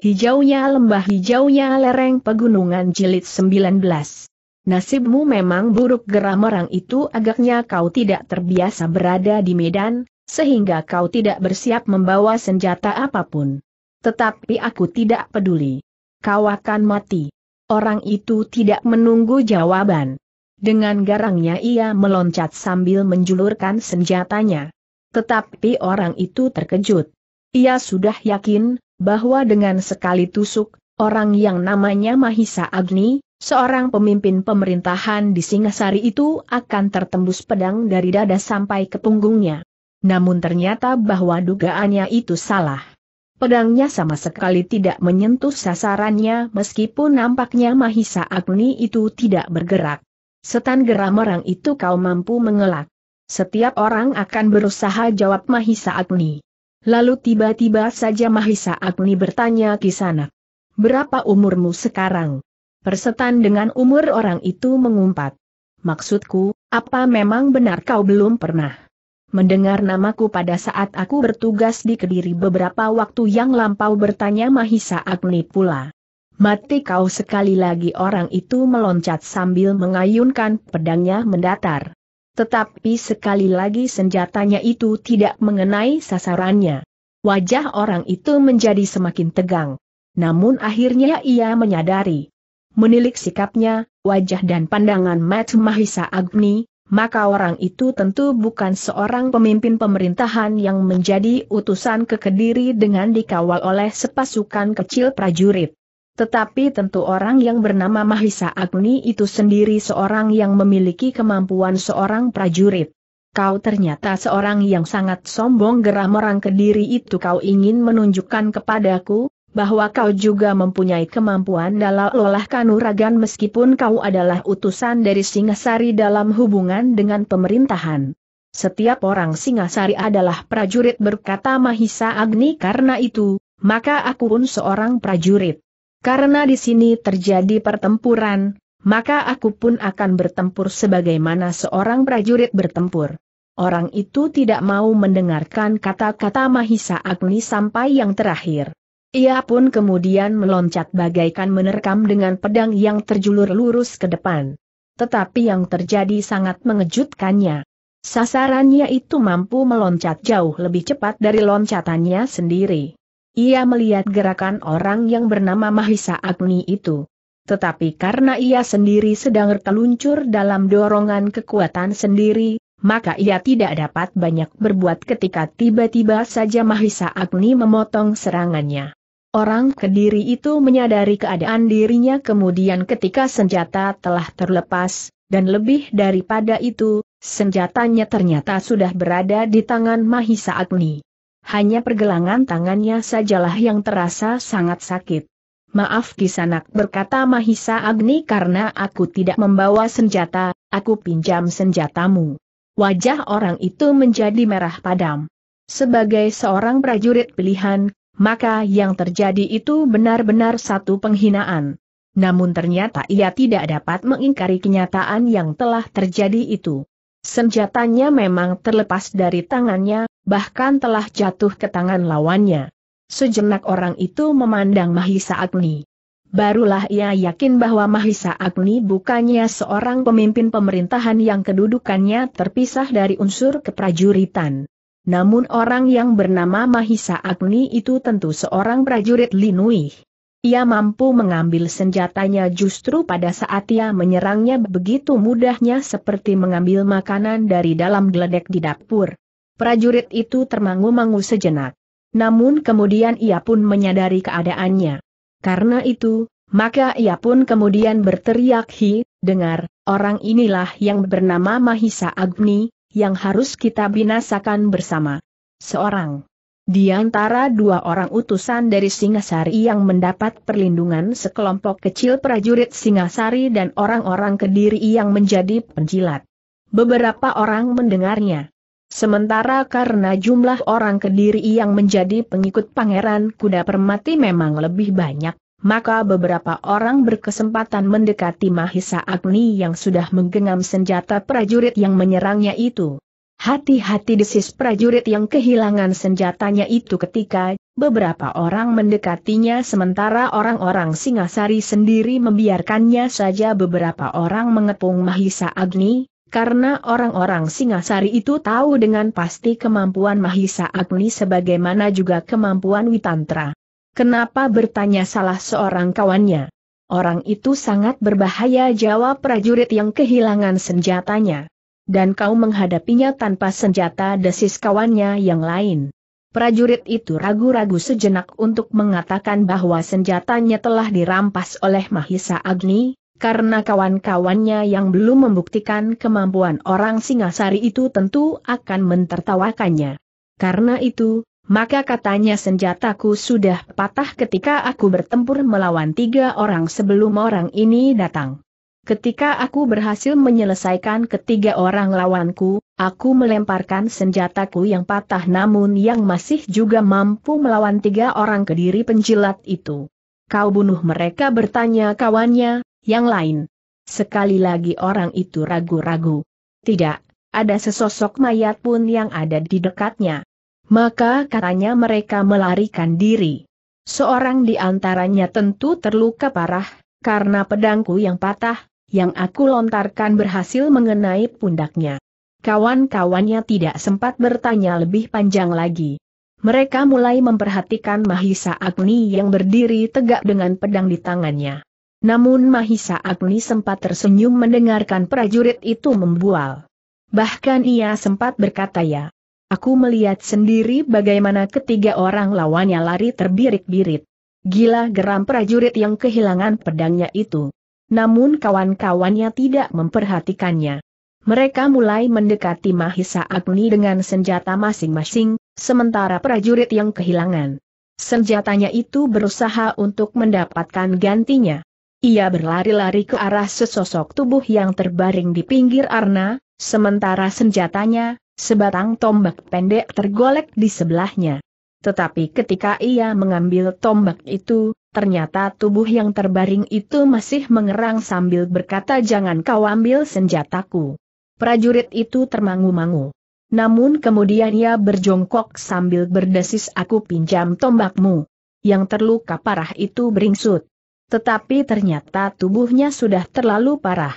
Hijaunya lembah hijaunya lereng pegunungan jilid 19. Nasibmu memang buruk geram orang itu agaknya kau tidak terbiasa berada di medan, sehingga kau tidak bersiap membawa senjata apa pun. Tetapi aku tidak peduli. Kau akan mati. Orang itu tidak menunggu jawaban. Dengan garangnya ia meloncat sambil menjulurkan senjatanya. Tetapi orang itu terkejut. Ia sudah yakin, bahwa dengan sekali tusuk, orang yang namanya Mahisa Agni, seorang pemimpin pemerintahan di Singasari itu akan tertembus pedang dari dada sampai ke punggungnya. Namun ternyata bahwa dugaannya itu salah. Pedangnya sama sekali tidak menyentuh sasarannya meskipun nampaknya Mahisa Agni itu tidak bergerak. Setan geram orang itu kau mampu mengelak. Setiap orang akan berusaha jawab Mahisa Agni. Lalu tiba-tiba saja Mahisa Agni bertanya Kisanak. Berapa umurmu sekarang? Persetan dengan umur orang itu mengumpat. Maksudku, apa memang benar kau belum pernah mendengar namaku pada saat aku bertugas di Kediri beberapa waktu yang lampau bertanya Mahisa Agni pula. Mati kau sekali lagi orang itu meloncat sambil mengayunkan pedangnya mendatar tetapi sekali lagi senjatanya itu tidak mengenai sasarannya. Wajah orang itu menjadi semakin tegang. Namun akhirnya ia menyadari. Menilik sikapnya, wajah dan pandangan Mat Mahisa Agni, maka orang itu tentu bukan seorang pemimpin pemerintahan yang menjadi utusan ke Kediri dengan dikawal oleh sepasukan kecil prajurit. Tetapi tentu orang yang bernama Mahisa Agni itu sendiri seorang yang memiliki kemampuan seorang prajurit. Kau ternyata seorang yang sangat sombong geram orang kediri itu kau ingin menunjukkan kepadaku, bahwa kau juga mempunyai kemampuan dalam olah kanuragan meskipun kau adalah utusan dari Singasari dalam hubungan dengan pemerintahan. Setiap orang Singasari adalah prajurit berkata Mahisa Agni karena itu, maka aku pun seorang prajurit. Karena di sini terjadi pertempuran, maka aku pun akan bertempur sebagaimana seorang prajurit bertempur. Orang itu tidak mau mendengarkan kata-kata Mahisa Agni sampai yang terakhir. Ia pun kemudian meloncat bagaikan menerkam dengan pedang yang terjulur lurus ke depan. Tetapi yang terjadi sangat mengejutkannya. Sasarannya itu mampu meloncat jauh lebih cepat dari loncatannya sendiri. Ia melihat gerakan orang yang bernama Mahisa Agni itu. Tetapi karena ia sendiri sedang terluncur dalam dorongan kekuatan sendiri, maka ia tidak dapat banyak berbuat ketika tiba-tiba saja Mahisa Agni memotong serangannya. Orang kediri itu menyadari keadaan dirinya kemudian ketika senjata telah terlepas, dan lebih daripada itu, senjatanya ternyata sudah berada di tangan Mahisa Agni. Hanya pergelangan tangannya sajalah yang terasa sangat sakit. Maaf kisanak berkata Mahisa Agni karena aku tidak membawa senjata, aku pinjam senjatamu. Wajah orang itu menjadi merah padam. Sebagai seorang prajurit pilihan, maka yang terjadi itu benar-benar satu penghinaan. Namun ternyata ia tidak dapat mengingkari kenyataan yang telah terjadi itu. Senjatanya memang terlepas dari tangannya, bahkan telah jatuh ke tangan lawannya. Sejenak orang itu memandang Mahisa Agni. Barulah ia yakin bahwa Mahisa Agni bukannya seorang pemimpin pemerintahan yang kedudukannya terpisah dari unsur keprajuritan. Namun orang yang bernama Mahisa Agni itu tentu seorang prajurit Linui. Ia mampu mengambil senjatanya justru pada saat ia menyerangnya begitu mudahnya seperti mengambil makanan dari dalam geledek di dapur. Prajurit itu termangu-mangu sejenak. Namun kemudian ia pun menyadari keadaannya. Karena itu, maka ia pun kemudian berteriak hi, dengar, orang inilah yang bernama Mahisa Agni, yang harus kita binasakan bersama. Seorang. Di antara dua orang utusan dari Singasari yang mendapat perlindungan sekelompok kecil prajurit Singasari dan orang-orang kediri yang menjadi penjilat. Beberapa orang mendengarnya. Sementara karena jumlah orang Kediri yang menjadi pengikut Pangeran Kuda Permati memang lebih banyak, maka beberapa orang berkesempatan mendekati Mahisa Agni yang sudah menggenggam senjata prajurit yang menyerangnya itu. Hati-hati desis prajurit yang kehilangan senjatanya itu ketika beberapa orang mendekatinya sementara orang-orang Singasari sendiri membiarkannya saja beberapa orang mengepung Mahisa Agni, karena orang-orang Singasari itu tahu dengan pasti kemampuan Mahisa Agni sebagaimana juga kemampuan Witantra. Kenapa bertanya salah seorang kawannya? Orang itu sangat berbahaya jawab prajurit yang kehilangan senjatanya. Dan kau menghadapinya tanpa senjata desis kawannya yang lain. Prajurit itu ragu-ragu sejenak untuk mengatakan bahwa senjatanya telah dirampas oleh Mahisa Agni, karena kawan-kawannya yang belum membuktikan kemampuan orang Singasari itu tentu akan mentertawakannya. Karena itu, maka katanya senjataku sudah patah ketika aku bertempur melawan tiga orang sebelum orang ini datang. Ketika aku berhasil menyelesaikan ketiga orang lawanku, aku melemparkan senjataku yang patah namun yang masih juga mampu melawan tiga orang kediri penjilat itu. Kau bunuh mereka bertanya kawannya, yang lain. Sekali lagi orang itu ragu-ragu. Tidak, ada sesosok mayat pun yang ada di dekatnya. Maka katanya mereka melarikan diri. Seorang di antaranya tentu terluka parah, karena pedangku yang patah, yang aku lontarkan berhasil mengenai pundaknya. Kawan-kawannya tidak sempat bertanya lebih panjang lagi. Mereka mulai memperhatikan Mahisa Agni yang berdiri tegak dengan pedang di tangannya. Namun Mahisa Agni sempat tersenyum mendengarkan prajurit itu membual. Bahkan ia sempat berkata ya, Aku melihat sendiri bagaimana ketiga orang lawannya lari terbirit-birit. Gila geram prajurit yang kehilangan pedangnya itu. Namun kawan-kawannya tidak memperhatikannya. Mereka mulai mendekati Mahisa Agni dengan senjata masing-masing, sementara prajurit yang kehilangan senjatanya itu berusaha untuk mendapatkan gantinya. Ia berlari-lari ke arah sesosok tubuh yang terbaring di pinggir arna, sementara senjatanya, sebatang tombak pendek tergolek di sebelahnya. Tetapi ketika ia mengambil tombak itu, ternyata tubuh yang terbaring itu masih mengerang sambil berkata jangan kau ambil senjataku. Prajurit itu termangu-mangu. Namun kemudian ia berjongkok sambil berdesis aku pinjam tombakmu. Yang terluka parah itu beringsut. Tetapi ternyata tubuhnya sudah terlalu parah.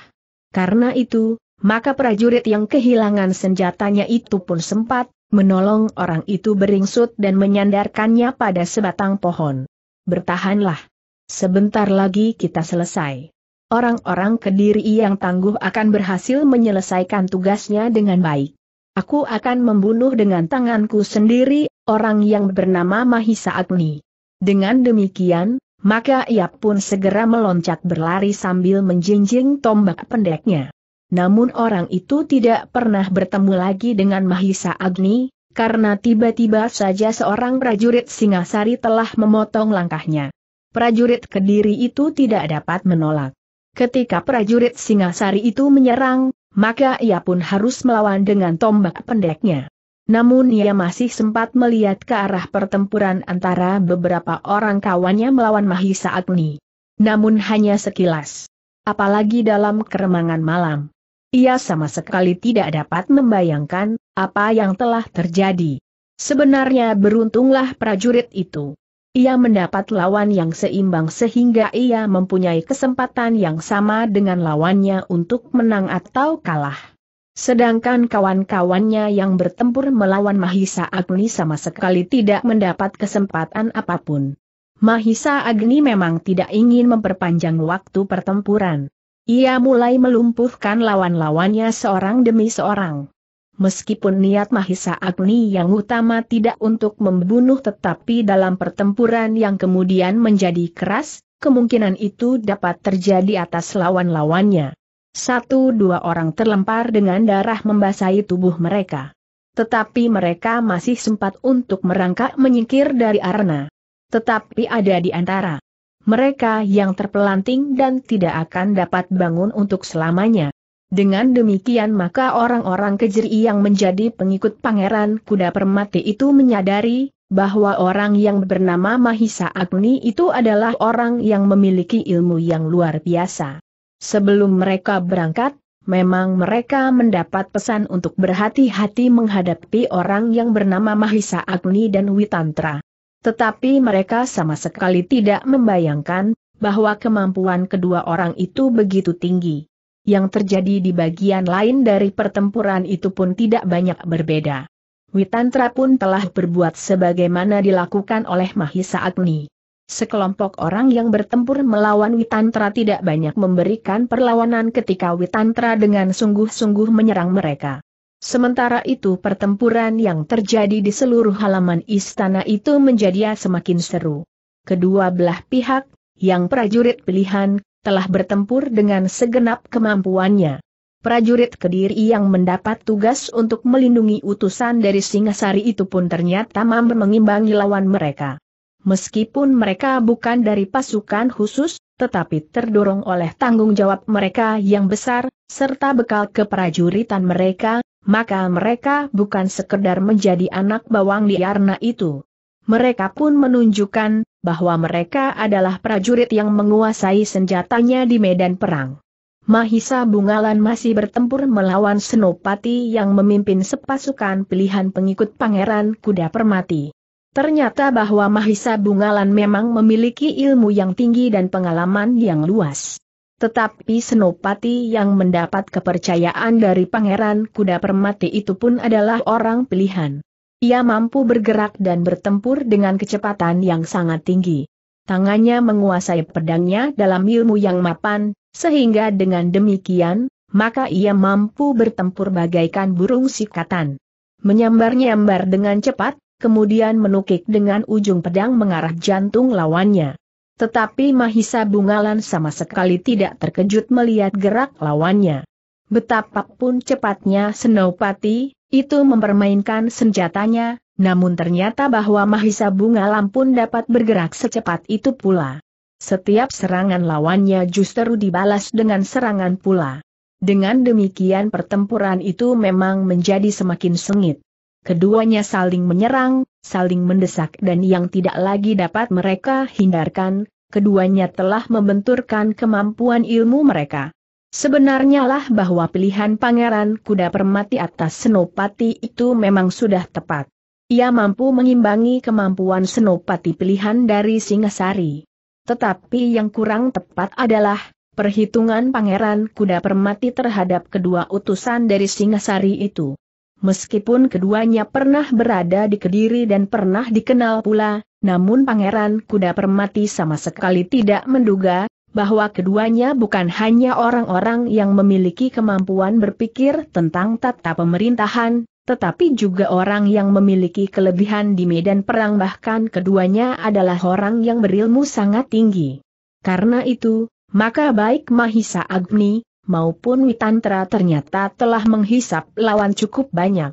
Karena itu, maka prajurit yang kehilangan senjatanya itu pun sempat menolong orang itu beringsut dan menyandarkannya pada sebatang pohon. Bertahanlah. Sebentar lagi kita selesai. Orang-orang kediri yang tangguh akan berhasil menyelesaikan tugasnya dengan baik. Aku akan membunuh dengan tanganku sendiri, orang yang bernama Mahisa Agni. Dengan demikian, maka ia pun segera meloncat berlari sambil menjinjing tombak pendeknya. Namun orang itu tidak pernah bertemu lagi dengan Mahisa Agni, karena tiba-tiba saja seorang prajurit Singasari telah memotong langkahnya. Prajurit Kediri itu tidak dapat menolak. Ketika prajurit Singasari itu menyerang, maka ia pun harus melawan dengan tombak pendeknya. Namun ia masih sempat melihat ke arah pertempuran antara beberapa orang kawannya melawan Mahisa Agni. Namun hanya sekilas. Apalagi dalam keremangan malam. Ia sama sekali tidak dapat membayangkan apa yang telah terjadi. Sebenarnya beruntunglah prajurit itu. Ia mendapat lawan yang seimbang sehingga ia mempunyai kesempatan yang sama dengan lawannya untuk menang atau kalah. Sedangkan kawan-kawannya yang bertempur melawan Mahisa Agni sama sekali tidak mendapat kesempatan apa pun. Mahisa Agni memang tidak ingin memperpanjang waktu pertempuran. Ia mulai melumpuhkan lawan-lawannya seorang demi seorang. Meskipun niat Mahisa Agni yang utama tidak untuk membunuh tetapi dalam pertempuran yang kemudian menjadi keras, kemungkinan itu dapat terjadi atas lawan-lawannya. Satu dua orang terlempar dengan darah membasahi tubuh mereka. Tetapi mereka masih sempat untuk merangkak menyingkir dari arena. Tetapi ada di antara mereka yang terpelanting dan tidak akan dapat bangun untuk selamanya. Dengan demikian maka orang-orang kejeri yang menjadi pengikut Pangeran Kuda Permati itu menyadari, bahwa orang yang bernama Mahisa Agni itu adalah orang yang memiliki ilmu yang luar biasa. Sebelum mereka berangkat, memang mereka mendapat pesan untuk berhati-hati menghadapi orang yang bernama Mahisa Agni dan Witantra. Tetapi mereka sama sekali tidak membayangkan, bahwa kemampuan kedua orang itu begitu tinggi. Yang terjadi di bagian lain dari pertempuran itu pun tidak banyak berbeda. Witantra pun telah berbuat sebagaimana dilakukan oleh Mahisa Agni. Sekelompok orang yang bertempur melawan Witantra tidak banyak memberikan perlawanan ketika Witantra dengan sungguh-sungguh menyerang mereka. Sementara itu pertempuran yang terjadi di seluruh halaman istana itu menjadi semakin seru. Kedua belah pihak, yang prajurit pilihan, telah bertempur dengan segenap kemampuannya. Prajurit Kediri yang mendapat tugas untuk melindungi utusan dari Singasari itu pun ternyata mampu mengimbangi lawan mereka. Meskipun mereka bukan dari pasukan khusus, tetapi terdorong oleh tanggung jawab mereka yang besar, serta bekal keprajuritan mereka, maka mereka bukan sekedar menjadi anak bawang liarna itu. Mereka pun menunjukkan bahwa mereka adalah prajurit yang menguasai senjatanya di medan perang. Mahisa Bungalan masih bertempur melawan Senopati yang memimpin sepasukan pilihan pengikut Pangeran Kuda Permati. Ternyata bahwa Mahisa Bungalan memang memiliki ilmu yang tinggi dan pengalaman yang luas. Tetapi Senopati yang mendapat kepercayaan dari Pangeran Kuda Permati itu pun adalah orang pilihan. Ia mampu bergerak dan bertempur dengan kecepatan yang sangat tinggi. Tangannya menguasai pedangnya dalam ilmu yang mapan, sehingga dengan demikian, maka ia mampu bertempur bagaikan burung sikatan. Menyambar-nyambar dengan cepat, kemudian menukik dengan ujung pedang mengarah jantung lawannya. Tetapi Mahisa Bungalan sama sekali tidak terkejut melihat gerak lawannya. Betapapun cepatnya Senopati, itu mempermainkan senjatanya, namun ternyata bahwa Mahisa Bungalan pun dapat bergerak secepat itu pula. Setiap serangan lawannya justru dibalas dengan serangan pula. Dengan demikian pertempuran itu memang menjadi semakin sengit. Keduanya saling menyerang, saling mendesak dan yang tidak lagi dapat mereka hindarkan, keduanya telah membenturkan kemampuan ilmu mereka. Sebenarnya lah bahwa pilihan Pangeran Kuda Permati atas Senopati itu memang sudah tepat. Ia mampu mengimbangi kemampuan Senopati pilihan dari Singasari. Tetapi yang kurang tepat adalah, perhitungan Pangeran Kuda Permati terhadap kedua utusan dari Singasari itu. Meskipun keduanya pernah berada di Kediri dan pernah dikenal pula, namun Pangeran Kuda Permati sama sekali tidak menduga, bahwa keduanya bukan hanya orang-orang yang memiliki kemampuan berpikir tentang tata pemerintahan, tetapi juga orang yang memiliki kelebihan di medan perang bahkan keduanya adalah orang yang berilmu sangat tinggi. Karena itu, maka baik Mahisa Agni, maupun Witantra ternyata telah menghisap lawan cukup banyak.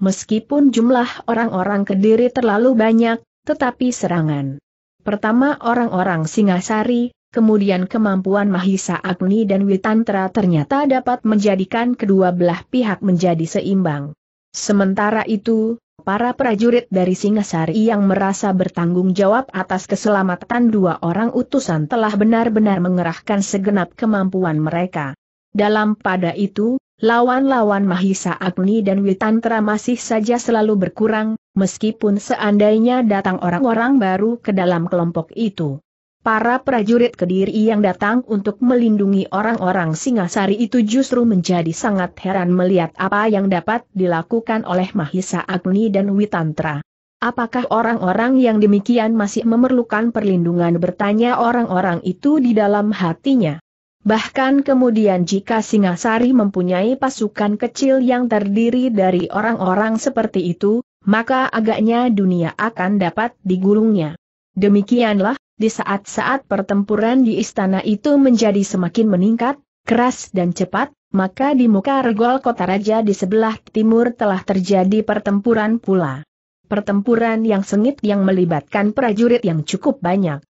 Meskipun jumlah orang-orang Kediri terlalu banyak, tetapi serangan. Pertama orang-orang Singasari, kemudian kemampuan Mahisa Agni dan Witantra ternyata dapat menjadikan kedua belah pihak menjadi seimbang. Sementara itu, para prajurit dari Singasari yang merasa bertanggung jawab atas keselamatan dua orang utusan telah benar-benar mengerahkan segenap kemampuan mereka. Dalam pada itu, lawan-lawan Mahisa Agni dan Witantra masih saja selalu berkurang, meskipun seandainya datang orang-orang baru ke dalam kelompok itu. Para prajurit Kediri yang datang untuk melindungi orang-orang Singasari itu justru menjadi sangat heran melihat apa yang dapat dilakukan oleh Mahisa Agni dan Witantra. Apakah orang-orang yang demikian masih memerlukan perlindungan bertanya orang-orang itu di dalam hatinya. Bahkan kemudian jika Singasari mempunyai pasukan kecil yang terdiri dari orang-orang seperti itu, maka agaknya dunia akan dapat digulungnya. Demikianlah, di saat-saat pertempuran di istana itu menjadi semakin meningkat, keras dan cepat, maka di muka regol kota raja di sebelah timur telah terjadi pertempuran pula. Pertempuran yang sengit yang melibatkan prajurit yang cukup banyak.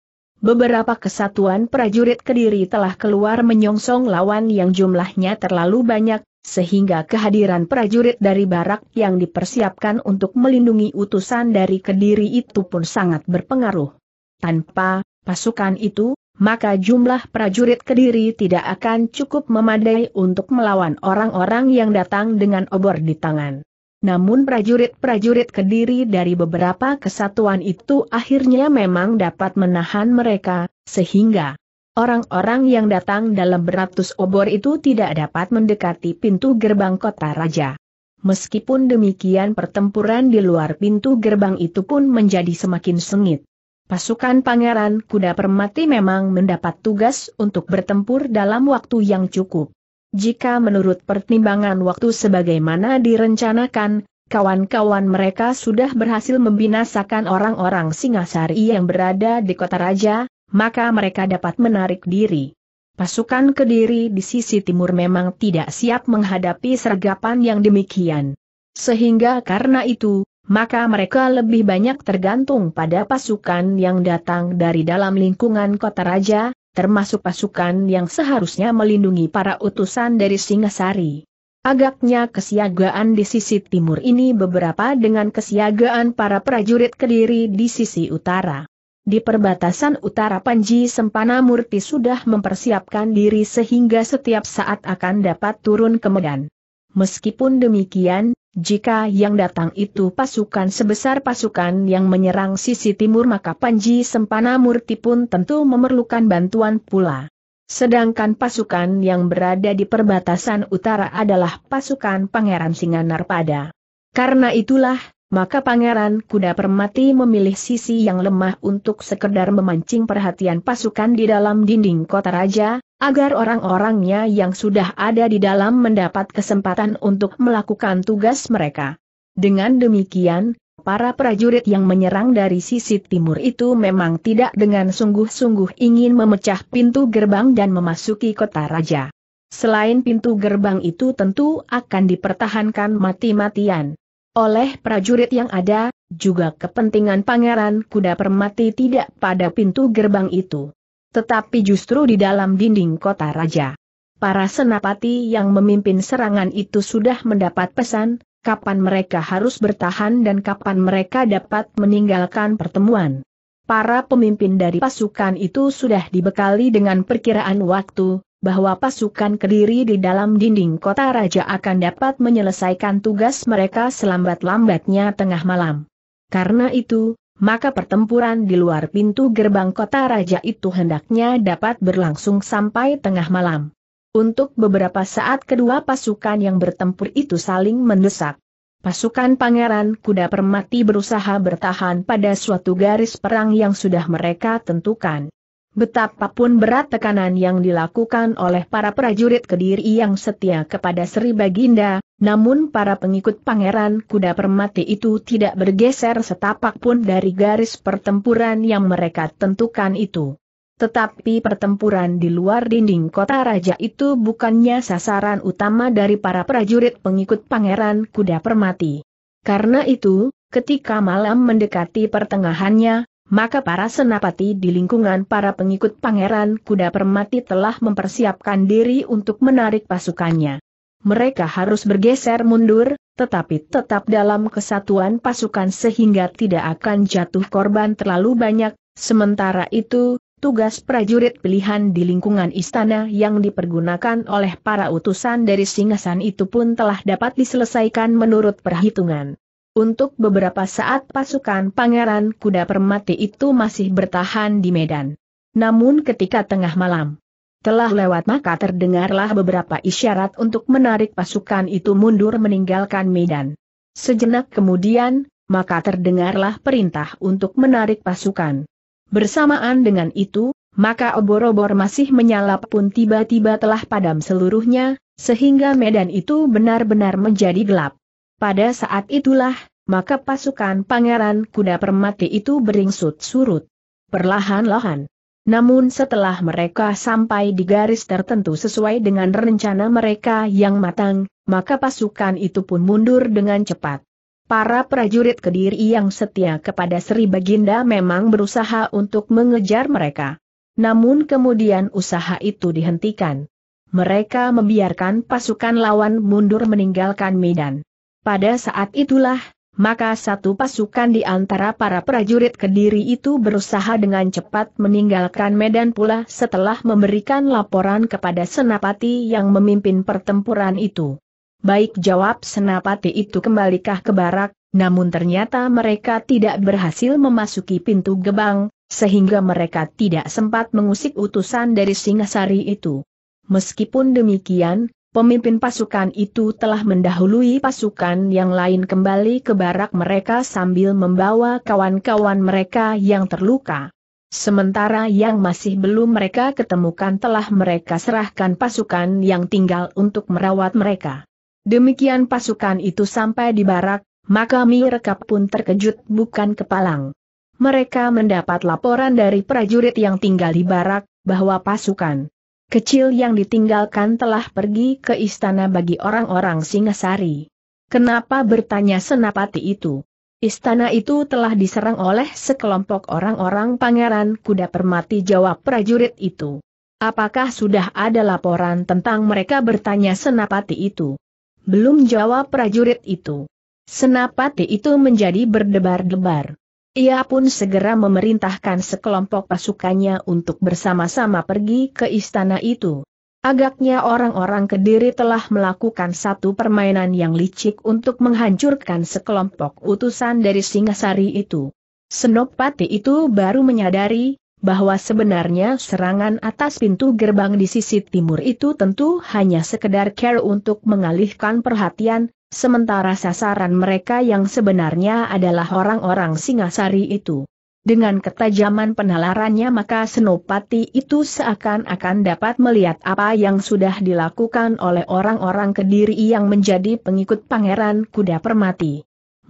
Beberapa kesatuan prajurit Kediri telah keluar menyongsong lawan yang jumlahnya terlalu banyak, sehingga kehadiran prajurit dari barak yang dipersiapkan untuk melindungi utusan dari Kediri itu pun sangat berpengaruh. Tanpa pasukan itu, maka jumlah prajurit Kediri tidak akan cukup memadai untuk melawan orang-orang yang datang dengan obor di tangan. Namun prajurit-prajurit kediri dari beberapa kesatuan itu akhirnya memang dapat menahan mereka, sehingga orang-orang yang datang dalam beratus obor itu tidak dapat mendekati pintu gerbang kota raja. Meskipun demikian pertempuran di luar pintu gerbang itu pun menjadi semakin sengit. Pasukan Pangeran Kuda Permati memang mendapat tugas untuk bertempur dalam waktu yang cukup. Jika menurut pertimbangan waktu sebagaimana direncanakan, kawan-kawan mereka sudah berhasil membinasakan orang-orang Singasari yang berada di kota raja, maka mereka dapat menarik diri. Pasukan Kediri di sisi timur memang tidak siap menghadapi sergapan yang demikian. Sehingga karena itu, maka mereka lebih banyak tergantung pada pasukan yang datang dari dalam lingkungan kota raja, termasuk pasukan yang seharusnya melindungi para utusan dari Singasari. Agaknya kesiagaan di sisi timur ini beberapa dengan kesiagaan para prajurit Kediri di sisi utara. Di perbatasan utara Panji Sempana Murti sudah mempersiapkan diri sehingga setiap saat akan dapat turun ke medan. Meskipun demikian, jika yang datang itu pasukan sebesar pasukan yang menyerang sisi timur maka Panji Sempana Murti pun tentu memerlukan bantuan pula. Sedangkan pasukan yang berada di perbatasan utara adalah pasukan Pangeran Singanarpada. Karena itulah, maka Pangeran Kuda Permati memilih sisi yang lemah untuk sekedar memancing perhatian pasukan di dalam dinding kota raja, agar orang-orangnya yang sudah ada di dalam mendapat kesempatan untuk melakukan tugas mereka. Dengan demikian, para prajurit yang menyerang dari sisi timur itu memang tidak dengan sungguh-sungguh ingin memecah pintu gerbang dan memasuki kota raja. Selain pintu gerbang itu tentu akan dipertahankan mati-matian. Oleh prajurit yang ada, juga kepentingan Pangeran Kuda Permati tidak pada pintu gerbang itu. Tetapi justru di dalam dinding kota raja. Para senapati yang memimpin serangan itu sudah mendapat pesan, kapan mereka harus bertahan dan kapan mereka dapat meninggalkan pertemuan. Para pemimpin dari pasukan itu sudah dibekali dengan perkiraan waktu, bahwa pasukan Kediri di dalam dinding kota raja akan dapat menyelesaikan tugas mereka selambat-lambatnya tengah malam. Karena itu, maka pertempuran di luar pintu gerbang kota raja itu hendaknya dapat berlangsung sampai tengah malam. Untuk beberapa saat kedua pasukan yang bertempur itu saling mendesak. Pasukan Pangeran Kuda Permati berusaha bertahan pada suatu garis perang yang sudah mereka tentukan. Betapapun berat tekanan yang dilakukan oleh para prajurit Kediri yang setia kepada Sri Baginda, namun para pengikut Pangeran Kuda Permati itu tidak bergeser setapak pun dari garis pertempuran yang mereka tentukan itu. Tetapi pertempuran di luar dinding kota raja itu bukannya sasaran utama dari para prajurit pengikut Pangeran Kuda Permati. Karena itu, ketika malam mendekati pertengahannya, maka para senapati di lingkungan para pengikut Pangeran Kuda Permati telah mempersiapkan diri untuk menarik pasukannya. Mereka harus bergeser mundur, tetapi tetap dalam kesatuan pasukan sehingga tidak akan jatuh korban terlalu banyak, sementara itu, tugas prajurit pilihan di lingkungan istana yang dipergunakan oleh para utusan dari Singasan itu pun telah dapat diselesaikan menurut perhitungan. Untuk beberapa saat pasukan Pangeran Kuda Permati itu masih bertahan di medan. Namun ketika tengah malam telah lewat maka terdengarlah beberapa isyarat untuk menarik pasukan itu mundur meninggalkan medan. Sejenak kemudian, maka terdengarlah perintah untuk menarik pasukan. Bersamaan dengan itu, maka obor-obor masih menyala pun tiba-tiba telah padam seluruhnya, sehingga medan itu benar-benar menjadi gelap. Pada saat itulah, maka pasukan Pangeran Kuda Permati itu beringsut surut. Perlahan-lahan. Namun setelah mereka sampai di garis tertentu sesuai dengan rencana mereka yang matang, maka pasukan itu pun mundur dengan cepat. Para prajurit Kediri yang setia kepada Sri Baginda memang berusaha untuk mengejar mereka. Namun kemudian usaha itu dihentikan. Mereka membiarkan pasukan lawan mundur meninggalkan medan. Pada saat itulah, maka satu pasukan di antara para prajurit Kediri itu berusaha dengan cepat meninggalkan medan pula setelah memberikan laporan kepada Senapati yang memimpin pertempuran itu. baik jawab Senapati itu kembalikah ke barak, namun ternyata mereka tidak berhasil memasuki pintu gebang, sehingga mereka tidak sempat mengusik utusan dari Singasari itu. Meskipun demikian, pemimpin pasukan itu telah mendahului pasukan yang lain kembali ke barak mereka sambil membawa kawan-kawan mereka yang terluka. Sementara yang masih belum mereka ketemukan telah mereka serahkan pasukan yang tinggal untuk merawat mereka. Demikian pasukan itu sampai di barak, maka Mirekap pun terkejut bukan kepalang. Mereka mendapat laporan dari prajurit yang tinggal di barak, bahwa pasukan kecil yang ditinggalkan telah pergi ke istana bagi orang-orang Singasari. Kenapa bertanya Senapati itu? Istana itu telah diserang oleh sekelompok orang-orang pangeran kuda permati jawab prajurit itu. Apakah sudah ada laporan tentang mereka bertanya senapati itu? Belum jawab prajurit itu. Senapati itu menjadi berdebar-debar. Ia pun segera memerintahkan sekelompok pasukannya untuk bersama-sama pergi ke istana itu. Agaknya orang-orang Kediri telah melakukan satu permainan yang licik untuk menghancurkan sekelompok utusan dari Singasari itu. Senopati itu baru menyadari, bahwa sebenarnya serangan atas pintu gerbang di sisi timur itu tentu hanya sekedar care untuk mengalihkan perhatian, sementara sasaran mereka yang sebenarnya adalah orang-orang Singasari itu. Dengan ketajaman penalarannya maka Senopati itu seakan-akan dapat melihat apa yang sudah dilakukan oleh orang-orang Kediri yang menjadi pengikut Pangeran Kuda Permati.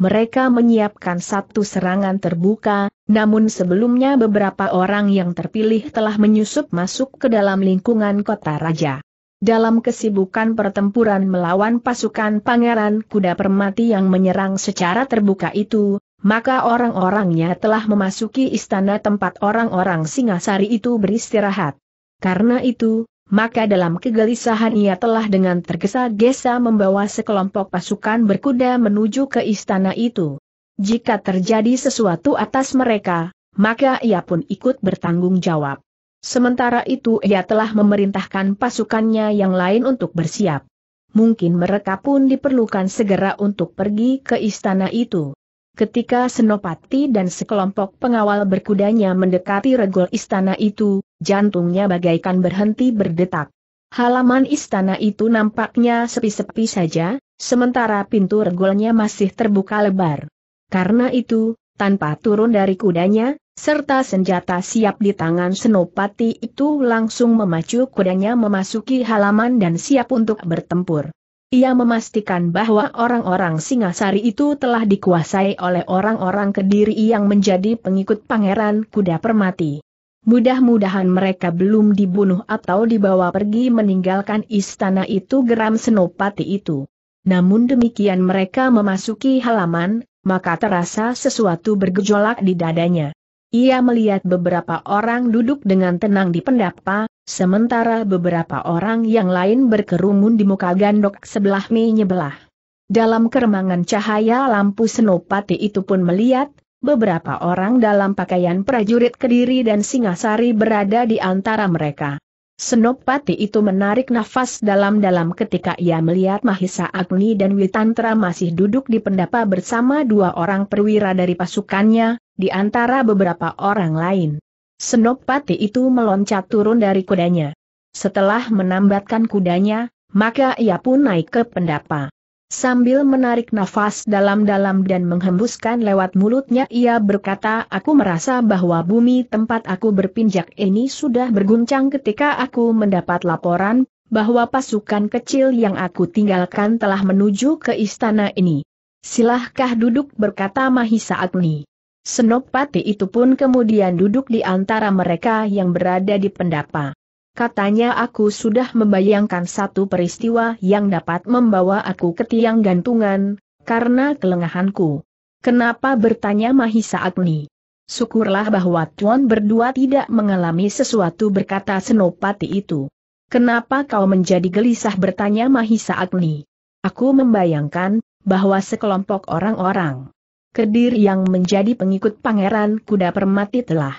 Mereka menyiapkan satu serangan terbuka, namun sebelumnya beberapa orang yang terpilih telah menyusup masuk ke dalam lingkungan kota raja. Dalam kesibukan pertempuran melawan pasukan Pangeran Kuda Permati yang menyerang secara terbuka itu, maka orang-orangnya telah memasuki istana tempat orang-orang Singasari itu beristirahat. Karena itu, maka dalam kegelisahan ia telah dengan tergesa-gesa membawa sekelompok pasukan berkuda menuju ke istana itu. Jika terjadi sesuatu atas mereka, maka ia pun ikut bertanggung jawab. Sementara itu ia telah memerintahkan pasukannya yang lain untuk bersiap. Mungkin mereka pun diperlukan segera untuk pergi ke istana itu. Ketika Senopati dan sekelompok pengawal berkudanya mendekati regol istana itu, jantungnya bagaikan berhenti berdetak. Halaman istana itu nampaknya sepi-sepi saja, sementara pintu regolnya masih terbuka lebar. Karena itu, tanpa turun dari kudanya, serta senjata siap di tangan Senopati itu langsung memacu kudanya memasuki halaman dan siap untuk bertempur. Ia memastikan bahwa orang-orang Singasari itu telah dikuasai oleh orang-orang Kediri yang menjadi pengikut Pangeran Kuda Permati. Mudah-mudahan mereka belum dibunuh atau dibawa pergi meninggalkan istana itu geram Senopati itu. Namun demikian mereka memasuki halaman, maka terasa sesuatu bergejolak di dadanya. Ia melihat beberapa orang duduk dengan tenang di pendapa, sementara beberapa orang yang lain berkerumun di muka gandok sebelah menyebelah. Dalam keremangan cahaya lampu senopati itu pun melihat, beberapa orang dalam pakaian prajurit Kediri dan Singasari berada di antara mereka. Senopati itu menarik nafas dalam-dalam ketika ia melihat Mahisa Agni dan Witantra masih duduk di pendapa bersama dua orang perwira dari pasukannya, di antara beberapa orang lain. Senopati itu meloncat turun dari kudanya. Setelah menambatkan kudanya, maka ia pun naik ke pendapa. Sambil menarik nafas dalam-dalam dan menghembuskan lewat mulutnya ia berkata aku merasa bahwa bumi tempat aku berpinjak ini sudah berguncang ketika aku mendapat laporan, bahwa pasukan kecil yang aku tinggalkan telah menuju ke istana ini. Silahkah duduk berkata Mahisa Agni. Senopati itu pun kemudian duduk di antara mereka yang berada di pendapa. Katanya aku sudah membayangkan satu peristiwa yang dapat membawa aku ke tiang gantungan, karena kelengahanku. Kenapa bertanya Mahisa Agni? Syukurlah bahwa Tuan berdua tidak mengalami sesuatu berkata Senopati itu. Kenapa kau menjadi gelisah bertanya Mahisa Agni? Aku membayangkan, bahwa sekelompok orang-orang Kedir yang menjadi pengikut Pangeran Kuda Permati telah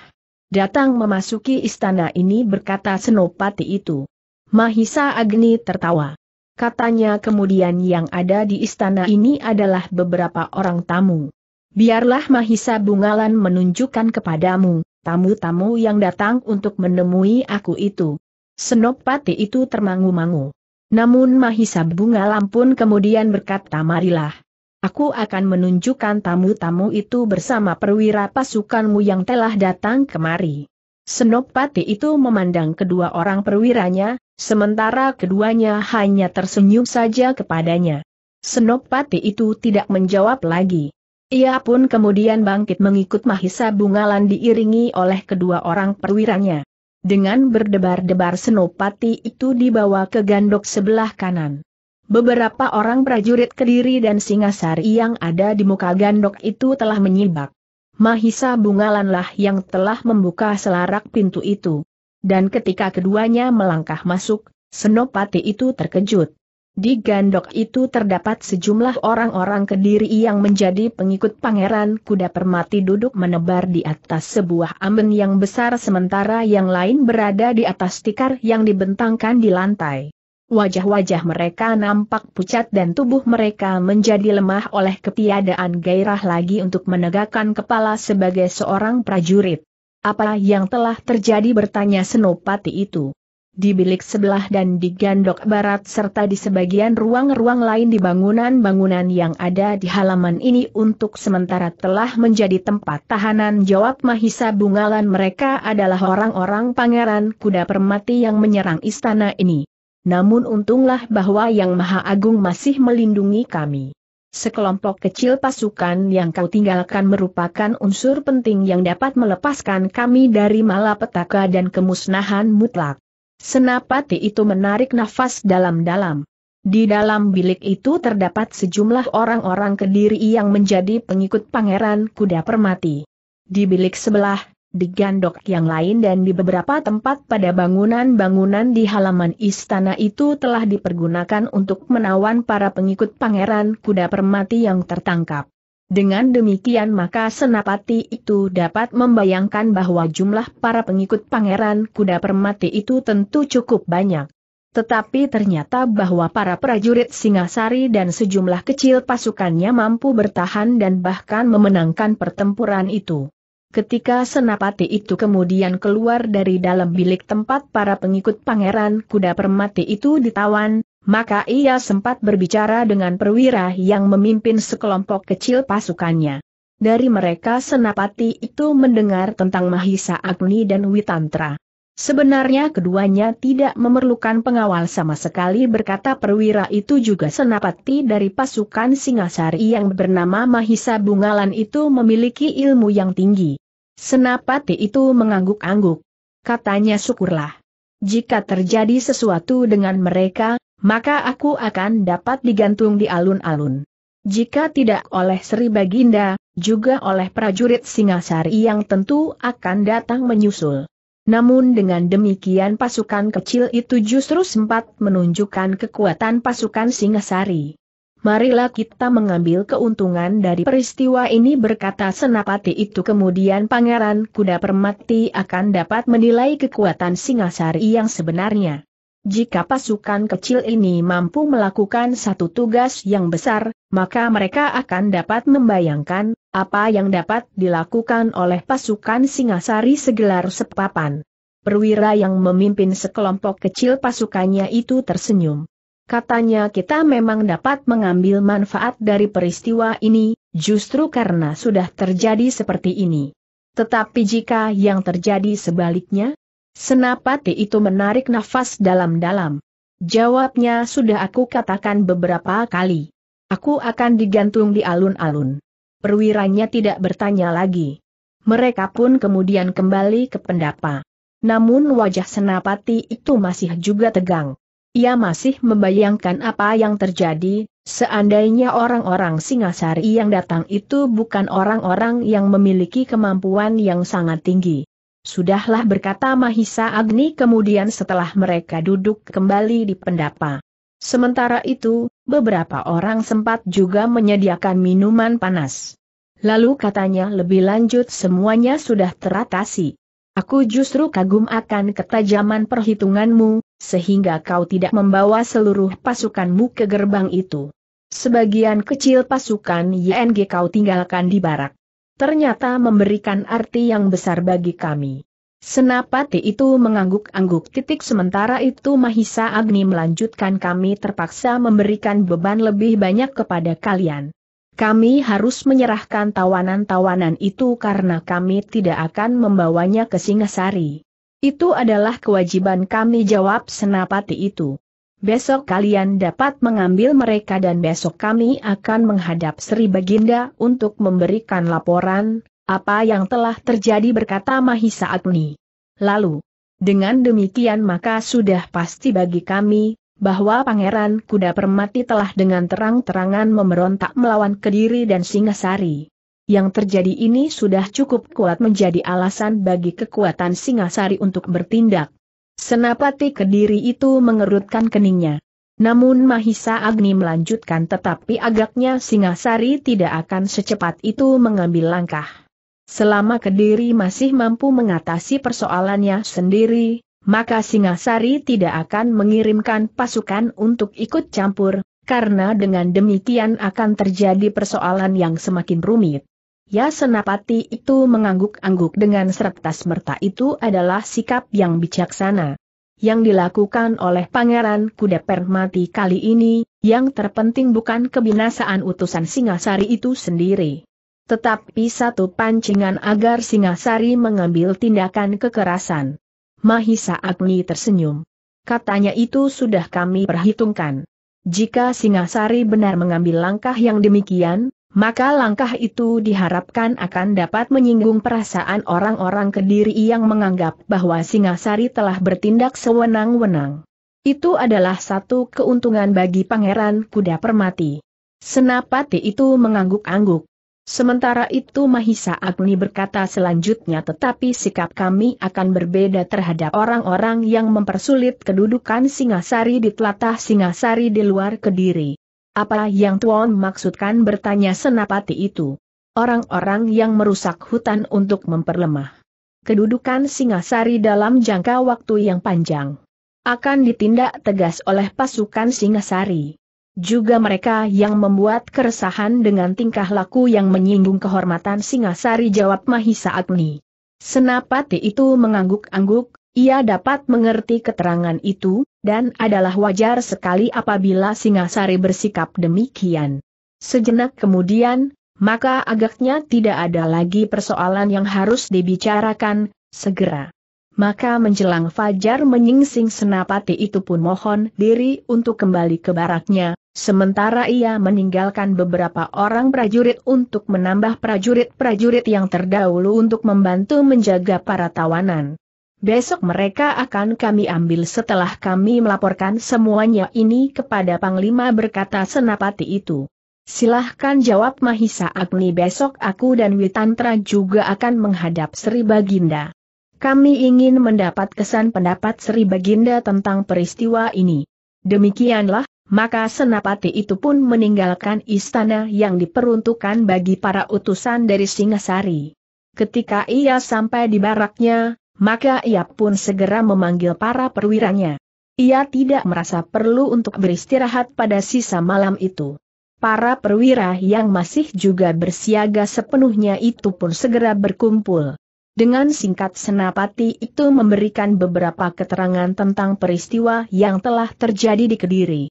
datang memasuki istana ini berkata Senopati itu. Mahisa Agni tertawa. Katanya kemudian yang ada di istana ini adalah beberapa orang tamu. Biarlah Mahisa Bungalan menunjukkan kepadamu, tamu-tamu yang datang untuk menemui aku itu. Senopati itu termangu-mangu. Namun Mahisa Bungalan pun kemudian berkata marilah. Aku akan menunjukkan tamu-tamu itu bersama perwira pasukanmu yang telah datang kemari. Senopati itu memandang kedua orang perwiranya, sementara keduanya hanya tersenyum saja kepadanya. Senopati itu tidak menjawab lagi. Ia pun kemudian bangkit mengikut Mahisa Bungalan diiringi oleh kedua orang perwiranya. Dengan berdebar-debar Senopati itu dibawa ke gandok sebelah kanan. Beberapa orang prajurit Kediri dan Singasari yang ada di muka gandok itu telah menyibak. Mahisa Bungalanlah yang telah membuka selarak pintu itu. Dan ketika keduanya melangkah masuk, Senopati itu terkejut. Di gandok itu terdapat sejumlah orang-orang kediri yang menjadi pengikut Pangeran Kuda Permati duduk menebar di atas sebuah amben yang besar sementara yang lain berada di atas tikar yang dibentangkan di lantai. Wajah-wajah mereka nampak pucat dan tubuh mereka menjadi lemah oleh ketiadaan gairah lagi untuk menegakkan kepala sebagai seorang prajurit. Apa yang telah terjadi bertanya Senopati itu di bilik sebelah dan di gandok barat serta di sebagian ruang-ruang lain di bangunan-bangunan yang ada di halaman ini untuk sementara telah menjadi tempat tahanan jawab Mahisa Bungalan mereka adalah orang-orang pangeran kuda permati yang menyerang istana ini. Namun untunglah bahwa Yang Maha Agung masih melindungi kami. Sekelompok kecil pasukan yang kau tinggalkan merupakan unsur penting yang dapat melepaskan kami dari malapetaka dan kemusnahan mutlak. Senapati itu menarik nafas dalam-dalam. Di dalam bilik itu terdapat sejumlah orang-orang kediri yang menjadi pengikut pangeran kuda permati. Di bilik sebelah, di gandok yang lain dan di beberapa tempat pada bangunan-bangunan di halaman istana itu telah dipergunakan untuk menawan para pengikut pangeran kuda permati yang tertangkap. Dengan demikian maka Senapati itu dapat membayangkan bahwa jumlah para pengikut Pangeran Kuda Permati itu tentu cukup banyak. Tetapi ternyata bahwa para prajurit Singasari dan sejumlah kecil pasukannya mampu bertahan dan bahkan memenangkan pertempuran itu. Ketika Senapati itu kemudian keluar dari dalam bilik tempat para pengikut Pangeran Kuda Permati itu ditawan, maka ia sempat berbicara dengan perwira yang memimpin sekelompok kecil pasukannya. Dari mereka Senapati itu mendengar tentang Mahisa Agni dan Witantra. Sebenarnya keduanya tidak memerlukan pengawal sama sekali berkata perwira itu juga Senapati dari pasukan Singasari yang bernama Mahisa Bungalan itu memiliki ilmu yang tinggi. Senapati itu mengangguk-angguk. Katanya syukurlah. Jika terjadi sesuatu dengan mereka, maka aku akan dapat digantung di alun-alun. Jika tidak oleh Sri Baginda, juga oleh prajurit Singasari yang tentu akan datang menyusul. Namun dengan demikian pasukan kecil itu justru sempat menunjukkan kekuatan pasukan Singasari. Marilah kita mengambil keuntungan dari peristiwa ini berkata Senapati itu kemudian Pangeran Kuda Permati akan dapat menilai kekuatan Singasari yang sebenarnya. Jika pasukan kecil ini mampu melakukan satu tugas yang besar, maka mereka akan dapat membayangkan apa yang dapat dilakukan oleh pasukan Singasari segelar sepapan. Perwira yang memimpin sekelompok kecil pasukannya itu tersenyum. Katanya kita memang dapat mengambil manfaat dari peristiwa ini, justru karena sudah terjadi seperti ini. Tetapi jika yang terjadi sebaliknya, Senapati itu menarik nafas dalam-dalam. Jawabnya sudah aku katakan beberapa kali. Aku akan digantung di alun-alun. Perwiranya tidak bertanya lagi. Mereka pun kemudian kembali ke pendapa. Namun wajah Senapati itu masih juga tegang. Ia masih membayangkan apa yang terjadi, seandainya orang-orang Singasari yang datang itu bukan orang-orang yang memiliki kemampuan yang sangat tinggi. Sudahlah berkata Mahisa Agni kemudian setelah mereka duduk kembali di pendapa. Sementara itu, beberapa orang sempat juga menyediakan minuman panas. Lalu katanya lebih lanjut semuanya sudah teratasi. Aku justru kagum akan ketajaman perhitunganmu, sehingga kau tidak membawa seluruh pasukanmu ke gerbang itu. Sebagian kecil pasukan YNG kau tinggalkan di barak. Ternyata memberikan arti yang besar bagi kami. Senapati itu mengangguk-angguk titik sementara itu Mahisa Agni melanjutkan kami terpaksa memberikan beban lebih banyak kepada kalian. Kami harus menyerahkan tawanan-tawanan itu karena kami tidak akan membawanya ke Singasari. Itu adalah kewajiban kami jawab senapati itu. Besok kalian dapat mengambil mereka dan besok kami akan menghadap Sri Baginda untuk memberikan laporan, apa yang telah terjadi berkata Mahisa Agni. Lalu, dengan demikian maka sudah pasti bagi kami, bahwa Pangeran Kuda Permati telah dengan terang-terangan memberontak melawan Kediri dan Singasari. Yang terjadi ini sudah cukup kuat menjadi alasan bagi kekuatan Singasari untuk bertindak. Senapati Kediri itu mengerutkan keningnya. Namun Mahisa Agni melanjutkan tetapi agaknya Singasari tidak akan secepat itu mengambil langkah. Selama Kediri masih mampu mengatasi persoalannya sendiri, maka Singasari tidak akan mengirimkan pasukan untuk ikut campur, karena dengan demikian akan terjadi persoalan yang semakin rumit. Ya Senapati itu mengangguk-angguk dengan serta merta itu adalah sikap yang bijaksana. Yang dilakukan oleh Pangeran Kuda Permati kali ini, yang terpenting bukan kebinasaan utusan Singasari itu sendiri. Tetapi satu pancingan agar Singasari mengambil tindakan kekerasan. Mahisa Agni tersenyum. Katanya itu sudah kami perhitungkan. Jika Singasari benar mengambil langkah yang demikian, maka langkah itu diharapkan akan dapat menyinggung perasaan orang-orang Kediri yang menganggap bahwa Singasari telah bertindak sewenang-wenang. Itu adalah satu keuntungan bagi Pangeran Kuda Permati. Senapati itu mengangguk-angguk. Sementara itu Mahisa Agni berkata selanjutnya tetapi sikap kami akan berbeda terhadap orang-orang yang mempersulit kedudukan Singasari di telatah Singasari di luar Kediri. Apa yang Tuan maksudkan bertanya senapati itu? Orang-orang yang merusak hutan untuk memperlemah. Kedudukan Singasari dalam jangka waktu yang panjang. Akan ditindak tegas oleh pasukan Singasari. Juga mereka yang membuat keresahan dengan tingkah laku yang menyinggung kehormatan Singasari jawab Mahisa Agni. Senapati itu mengangguk-angguk, ia dapat mengerti keterangan itu, dan adalah wajar sekali apabila Singasari bersikap demikian. Sejenak kemudian, maka agaknya tidak ada lagi persoalan yang harus dibicarakan, segera. Maka menjelang fajar menyingsing senapati itu pun mohon diri untuk kembali ke baraknya, sementara ia meninggalkan beberapa orang prajurit untuk menambah prajurit-prajurit yang terdahulu untuk membantu menjaga para tawanan. Besok mereka akan kami ambil setelah kami melaporkan semuanya ini kepada Panglima berkata Senapati itu. Silahkan jawab Mahisa Agni besok aku dan Witantra juga akan menghadap Sri Baginda. Kami ingin mendapat kesan pendapat Sri Baginda tentang peristiwa ini. Demikianlah, maka Senapati itu pun meninggalkan istana yang diperuntukkan bagi para utusan dari Singasari. Ketika ia sampai di baraknya, maka ia pun segera memanggil para perwiranya. Ia tidak merasa perlu untuk beristirahat pada sisa malam itu. Para perwira yang masih juga bersiaga sepenuhnya itu pun segera berkumpul. Dengan singkat Senapati itu memberikan beberapa keterangan tentang peristiwa yang telah terjadi di Kediri.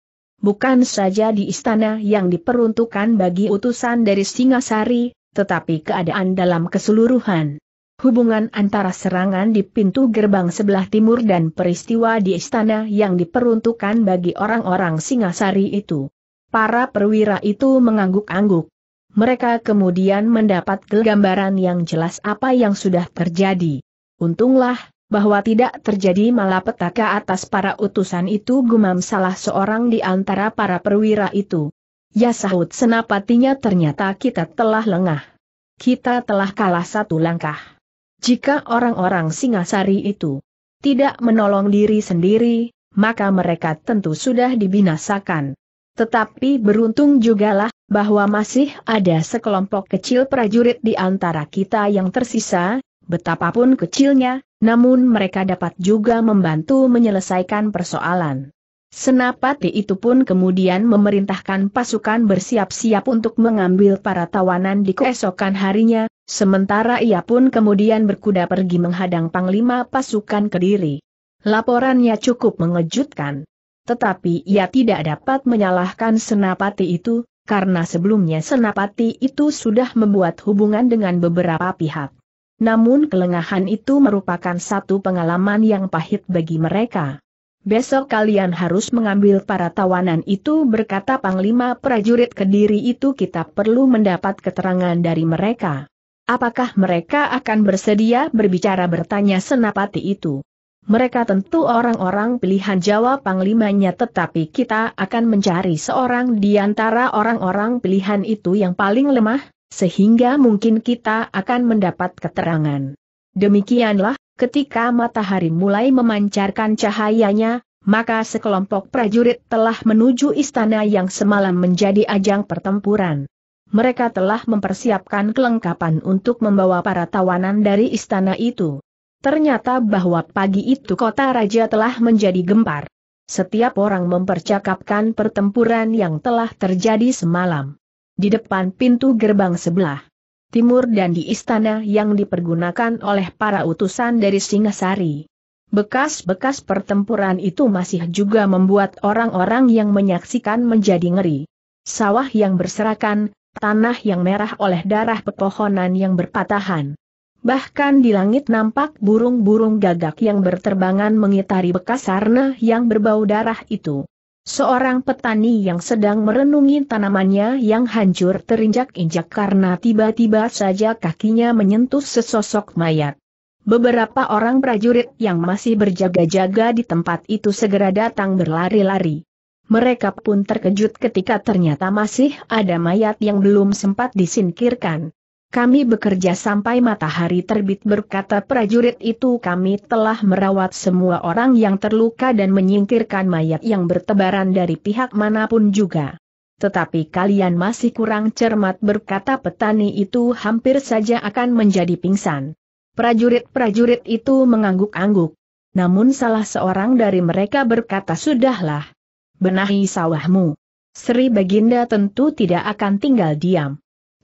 Bukan saja di istana yang diperuntukkan bagi utusan dari Singasari, tetapi keadaan dalam keseluruhan hubungan antara serangan di pintu gerbang sebelah timur dan peristiwa di istana yang diperuntukkan bagi orang-orang Singasari itu. Para perwira itu mengangguk-angguk. Mereka kemudian mendapat gambaran yang jelas apa yang sudah terjadi. Untunglah, bahwa tidak terjadi malapetaka atas para utusan itu gumam salah seorang di antara para perwira itu. Ya sahut senapatinya ternyata kita telah lengah. Kita telah kalah satu langkah. Jika orang-orang Singasari itu tidak menolong diri sendiri, maka mereka tentu sudah dibinasakan. Tetapi beruntung jugalah, bahwa masih ada sekelompok kecil prajurit di antara kita yang tersisa, betapapun kecilnya, namun mereka dapat juga membantu menyelesaikan persoalan. Senapati itu pun kemudian memerintahkan pasukan bersiap-siap untuk mengambil para tawanan di keesokan harinya, sementara ia pun kemudian berkuda pergi menghadang Panglima pasukan Kediri. Laporannya cukup mengejutkan. Tetapi ia tidak dapat menyalahkan Senapati itu, karena sebelumnya Senapati itu sudah membuat hubungan dengan beberapa pihak. Namun kelengahan itu merupakan satu pengalaman yang pahit bagi mereka. Besok kalian harus mengambil para tawanan itu berkata Panglima prajurit Kediri itu kita perlu mendapat keterangan dari mereka. Apakah mereka akan bersedia berbicara bertanya Senapati itu? Mereka tentu orang-orang pilihan jawab Panglimanya tetapi kita akan mencari seorang di antara orang-orang pilihan itu yang paling lemah, sehingga mungkin kita akan mendapat keterangan. Demikianlah, Ketika matahari mulai memancarkan cahayanya, maka sekelompok prajurit telah menuju istana yang semalam menjadi ajang pertempuran. Mereka telah mempersiapkan kelengkapan untuk membawa para tawanan dari istana itu. Ternyata bahwa pagi itu kota raja telah menjadi gempar. Setiap orang mempercakapkan pertempuran yang telah terjadi semalam. Di depan pintu gerbang sebelah timur dan di istana yang dipergunakan oleh para utusan dari Singasari. Bekas-bekas pertempuran itu masih juga membuat orang-orang yang menyaksikan menjadi ngeri. Sawah yang berserakan, tanah yang merah oleh darah pepohonan yang berpatahan. Bahkan di langit nampak burung-burung gagak yang berterbangan mengitari bekas sarna yang berbau darah itu. Seorang petani yang sedang merenungi tanamannya yang hancur terinjak-injak karena tiba-tiba saja kakinya menyentuh sesosok mayat. Beberapa orang prajurit yang masih berjaga-jaga di tempat itu segera datang berlari-lari. Mereka pun terkejut ketika ternyata masih ada mayat yang belum sempat disingkirkan. Kami bekerja sampai matahari terbit berkata prajurit itu kami telah merawat semua orang yang terluka dan menyingkirkan mayat yang bertebaran dari pihak mana pun juga. Tetapi kalian masih kurang cermat berkata petani itu hampir saja akan menjadi pingsan. Prajurit-prajurit itu mengangguk-angguk. Namun salah seorang dari mereka berkata sudahlah. Benahi sawahmu. Sri Baginda tentu tidak akan tinggal diam.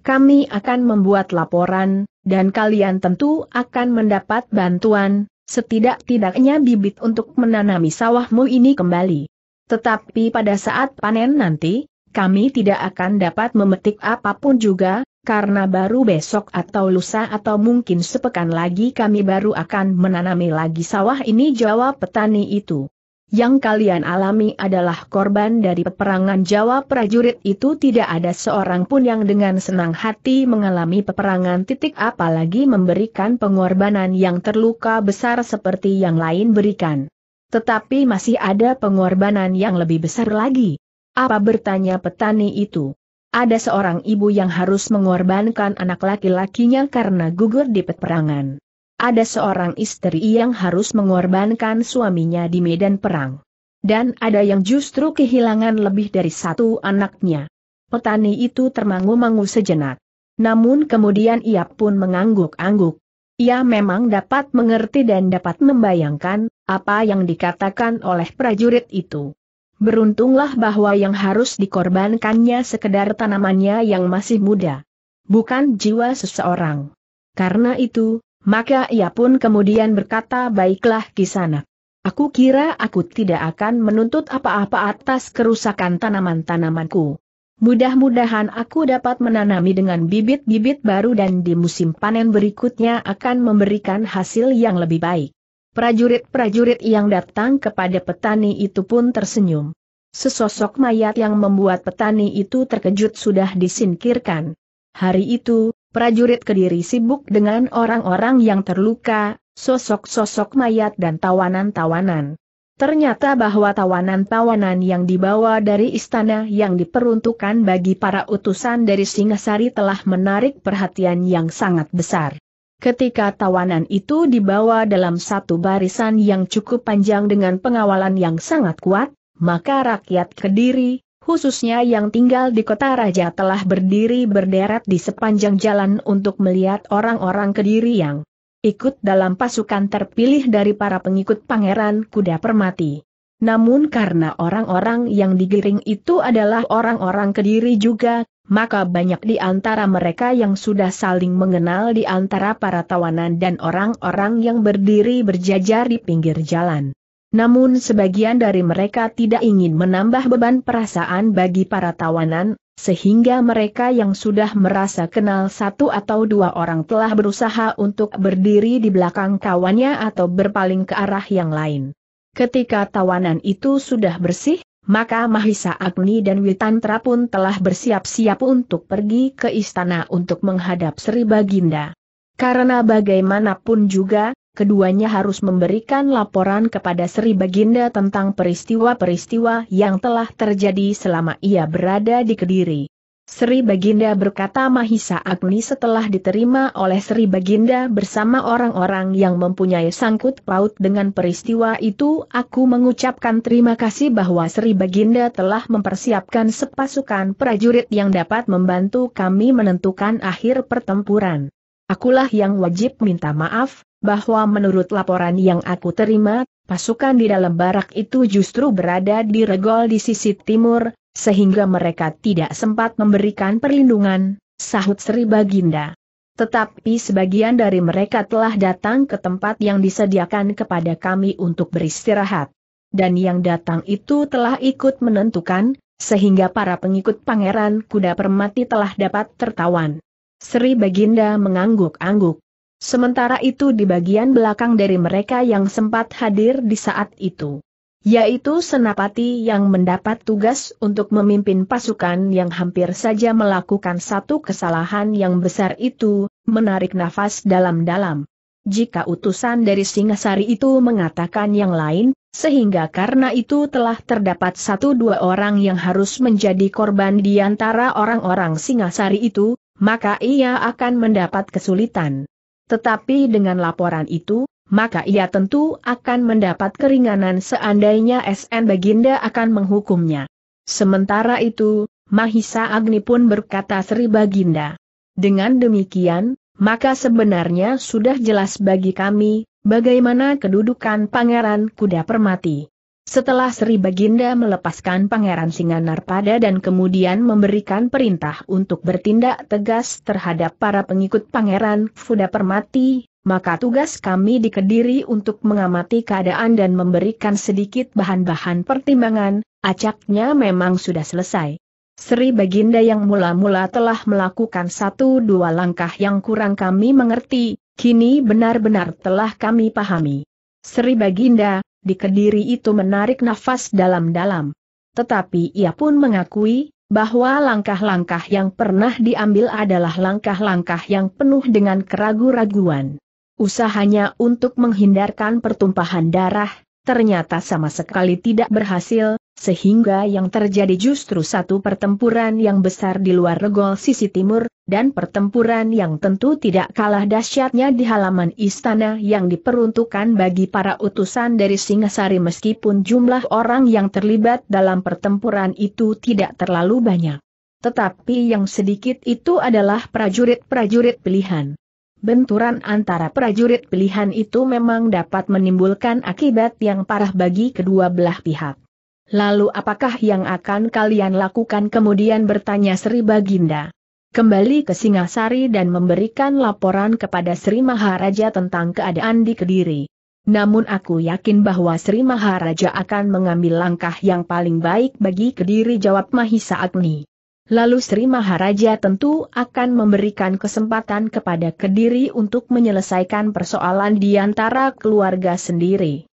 Kami akan membuat laporan, dan kalian tentu akan mendapat bantuan, setidak-tidaknya bibit untuk menanami sawahmu ini kembali. Tetapi pada saat panen nanti, kami tidak akan dapat memetik apa pun juga, karena baru besok atau lusa atau mungkin sepekan lagi kami baru akan menanami lagi sawah ini jawab petani itu. Yang kalian alami adalah korban dari peperangan Jawa prajurit itu tidak ada seorang pun yang dengan senang hati mengalami peperangan titik apalagi memberikan pengorbanan yang terluka besar seperti yang lain berikan. Tetapi masih ada pengorbanan yang lebih besar lagi. Apa bertanya petani itu? Ada seorang ibu yang harus mengorbankan anak laki-lakinya karena gugur di peperangan ada seorang istri yang harus mengorbankan suaminya di medan perang. Dan ada yang justru kehilangan lebih dari satu anaknya. Petani itu termangu-mangu sejenak. Namun kemudian ia pun mengangguk-angguk. Ia memang dapat mengerti dan dapat membayangkan apa yang dikatakan oleh prajurit itu. Beruntunglah bahwa yang harus dikorbankannya sekedar tanamannya yang masih muda. Bukan jiwa seseorang. Karena itu, maka ia pun kemudian berkata baiklah kisana. Aku kira aku tidak akan menuntut apa-apa atas kerusakan tanaman-tanamanku. Mudah-mudahan aku dapat menanami dengan bibit-bibit baru dan di musim panen berikutnya akan memberikan hasil yang lebih baik. Prajurit-prajurit yang datang kepada petani itu pun tersenyum. Sesosok mayat yang membuat petani itu terkejut sudah disingkirkan. Hari itu, prajurit Kediri sibuk dengan orang-orang yang terluka, sosok-sosok mayat dan tawanan-tawanan. Ternyata bahwa tawanan-tawanan yang dibawa dari istana yang diperuntukkan bagi para utusan dari Singasari telah menarik perhatian yang sangat besar. Ketika tawanan itu dibawa dalam satu barisan yang cukup panjang dengan pengawalan yang sangat kuat, maka rakyat Kediri, khususnya yang tinggal di kota raja telah berdiri berderet di sepanjang jalan untuk melihat orang-orang Kediri yang ikut dalam pasukan terpilih dari para pengikut Pangeran Kuda Permati. Namun karena orang-orang yang digiring itu adalah orang-orang Kediri juga, maka banyak di antara mereka yang sudah saling mengenal di antara para tawanan dan orang-orang yang berdiri berjajar di pinggir jalan. Namun sebagian dari mereka tidak ingin menambah beban perasaan bagi para tawanan, sehingga mereka yang sudah merasa kenal satu atau dua orang telah berusaha untuk berdiri di belakang kawannya atau berpaling ke arah yang lain. Ketika tawanan itu sudah bersih, maka Mahisa Agni dan Witantra pun telah bersiap-siap untuk pergi ke istana untuk menghadap Sri Baginda. Karena bagaimanapun juga, keduanya harus memberikan laporan kepada Sri Baginda tentang peristiwa-peristiwa yang telah terjadi selama ia berada di Kediri. Sri Baginda berkata Mahisa Agni setelah diterima oleh Sri Baginda bersama orang-orang yang mempunyai sangkut paut dengan peristiwa itu aku mengucapkan terima kasih bahwa Sri Baginda telah mempersiapkan sepasukan prajurit yang dapat membantu kami menentukan akhir pertempuran. Akulah yang wajib minta maaf, bahwa menurut laporan yang aku terima, pasukan di dalam barak itu justru berada di regol di sisi timur, sehingga mereka tidak sempat memberikan perlindungan, sahut Sri Baginda. Tetapi sebagian dari mereka telah datang ke tempat yang disediakan kepada kami untuk beristirahat. Dan yang datang itu telah ikut menentukan, sehingga para pengikut Pangeran Kuda Permati telah dapat tertawan. Sri Baginda mengangguk-angguk. Sementara itu di bagian belakang dari mereka yang sempat hadir di saat itu yaitu Senapati yang mendapat tugas untuk memimpin pasukan yang hampir saja melakukan satu kesalahan yang besar itu, menarik nafas dalam-dalam. Jika utusan dari Singasari itu mengatakan yang lain, sehingga karena itu telah terdapat satu dua orang yang harus menjadi korban di antara orang-orang Singasari itu, maka ia akan mendapat kesulitan. Tetapi dengan laporan itu, maka ia tentu akan mendapat keringanan seandainya SN Baginda akan menghukumnya. Sementara itu, Mahisa Agni pun berkata Sri Baginda. Dengan demikian, maka sebenarnya sudah jelas bagi kami, bagaimana kedudukan Pangeran Kuda Permati. Setelah Sri Baginda melepaskan Pangeran Singanarpada dan kemudian memberikan perintah untuk bertindak tegas terhadap para pengikut Pangeran Kuda Permati, maka tugas kami di Kediri untuk mengamati keadaan dan memberikan sedikit bahan-bahan pertimbangan, acaknya memang sudah selesai. Sri Baginda yang mula-mula telah melakukan satu dua langkah yang kurang kami mengerti, kini benar-benar telah kami pahami. Sri Baginda, di Kediri itu menarik nafas dalam-dalam. Tetapi ia pun mengakui, bahwa langkah-langkah yang pernah diambil adalah langkah-langkah yang penuh dengan keragu-raguan. Usahanya untuk menghindarkan pertumpahan darah, ternyata sama sekali tidak berhasil, sehingga yang terjadi justru satu pertempuran yang besar di luar regol sisi timur, dan pertempuran yang tentu tidak kalah dahsyatnya di halaman istana yang diperuntukkan bagi para utusan dari Singasari meskipun jumlah orang yang terlibat dalam pertempuran itu tidak terlalu banyak. Tetapi yang sedikit itu adalah prajurit-prajurit pilihan benturan antara prajurit pilihan itu memang dapat menimbulkan akibat yang parah bagi kedua belah pihak. Lalu apakah yang akan kalian lakukan kemudian bertanya Sri Baginda. Kembali ke Singasari dan memberikan laporan kepada Sri Maharaja tentang keadaan di Kediri. Namun aku yakin bahwa Sri Maharaja akan mengambil langkah yang paling baik bagi Kediri jawab Mahisa Agni. Lalu Sri Maharaja tentu akan memberikan kesempatan kepada Kediri untuk menyelesaikan persoalan di antara keluarga sendiri.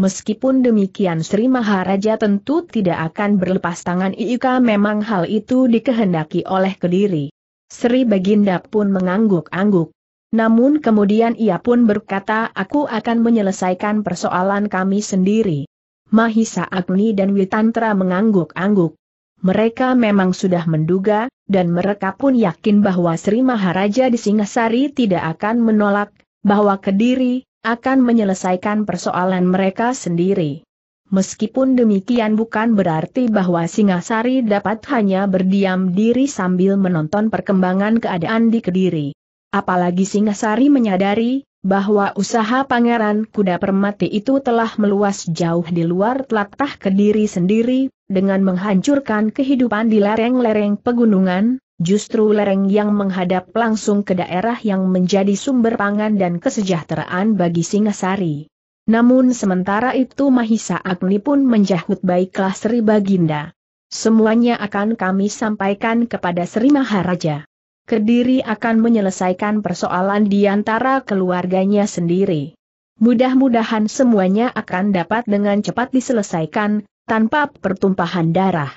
Meskipun demikian Sri Maharaja tentu tidak akan berlepas tangan jika memang hal itu dikehendaki oleh Kediri. Sri Baginda pun mengangguk-angguk. Namun kemudian ia pun berkata aku akan menyelesaikan persoalan kami sendiri. Mahisa Agni dan Witantra mengangguk-angguk. Mereka memang sudah menduga, dan mereka pun yakin bahwa Sri Maharaja di Singasari tidak akan menolak, bahwa Kediri, akan menyelesaikan persoalan mereka sendiri. Meskipun demikian bukan berarti bahwa Singasari dapat hanya berdiam diri sambil menonton perkembangan keadaan di Kediri. Apalagi Singasari menyadari, bahwa usaha Pangeran Kuda Permati itu telah meluas jauh di luar telatah Kediri sendiri, dengan menghancurkan kehidupan di lereng-lereng pegunungan, justru lereng yang menghadap langsung ke daerah yang menjadi sumber pangan dan kesejahteraan bagi Singasari. Namun sementara itu Mahisa Agni pun menjahut baiklah Sri Baginda. Semuanya akan kami sampaikan kepada Sri Maharaja. Kediri akan menyelesaikan persoalan di antara keluarganya sendiri. Mudah-mudahan semuanya akan dapat dengan cepat diselesaikan, tanpa pertumpahan darah.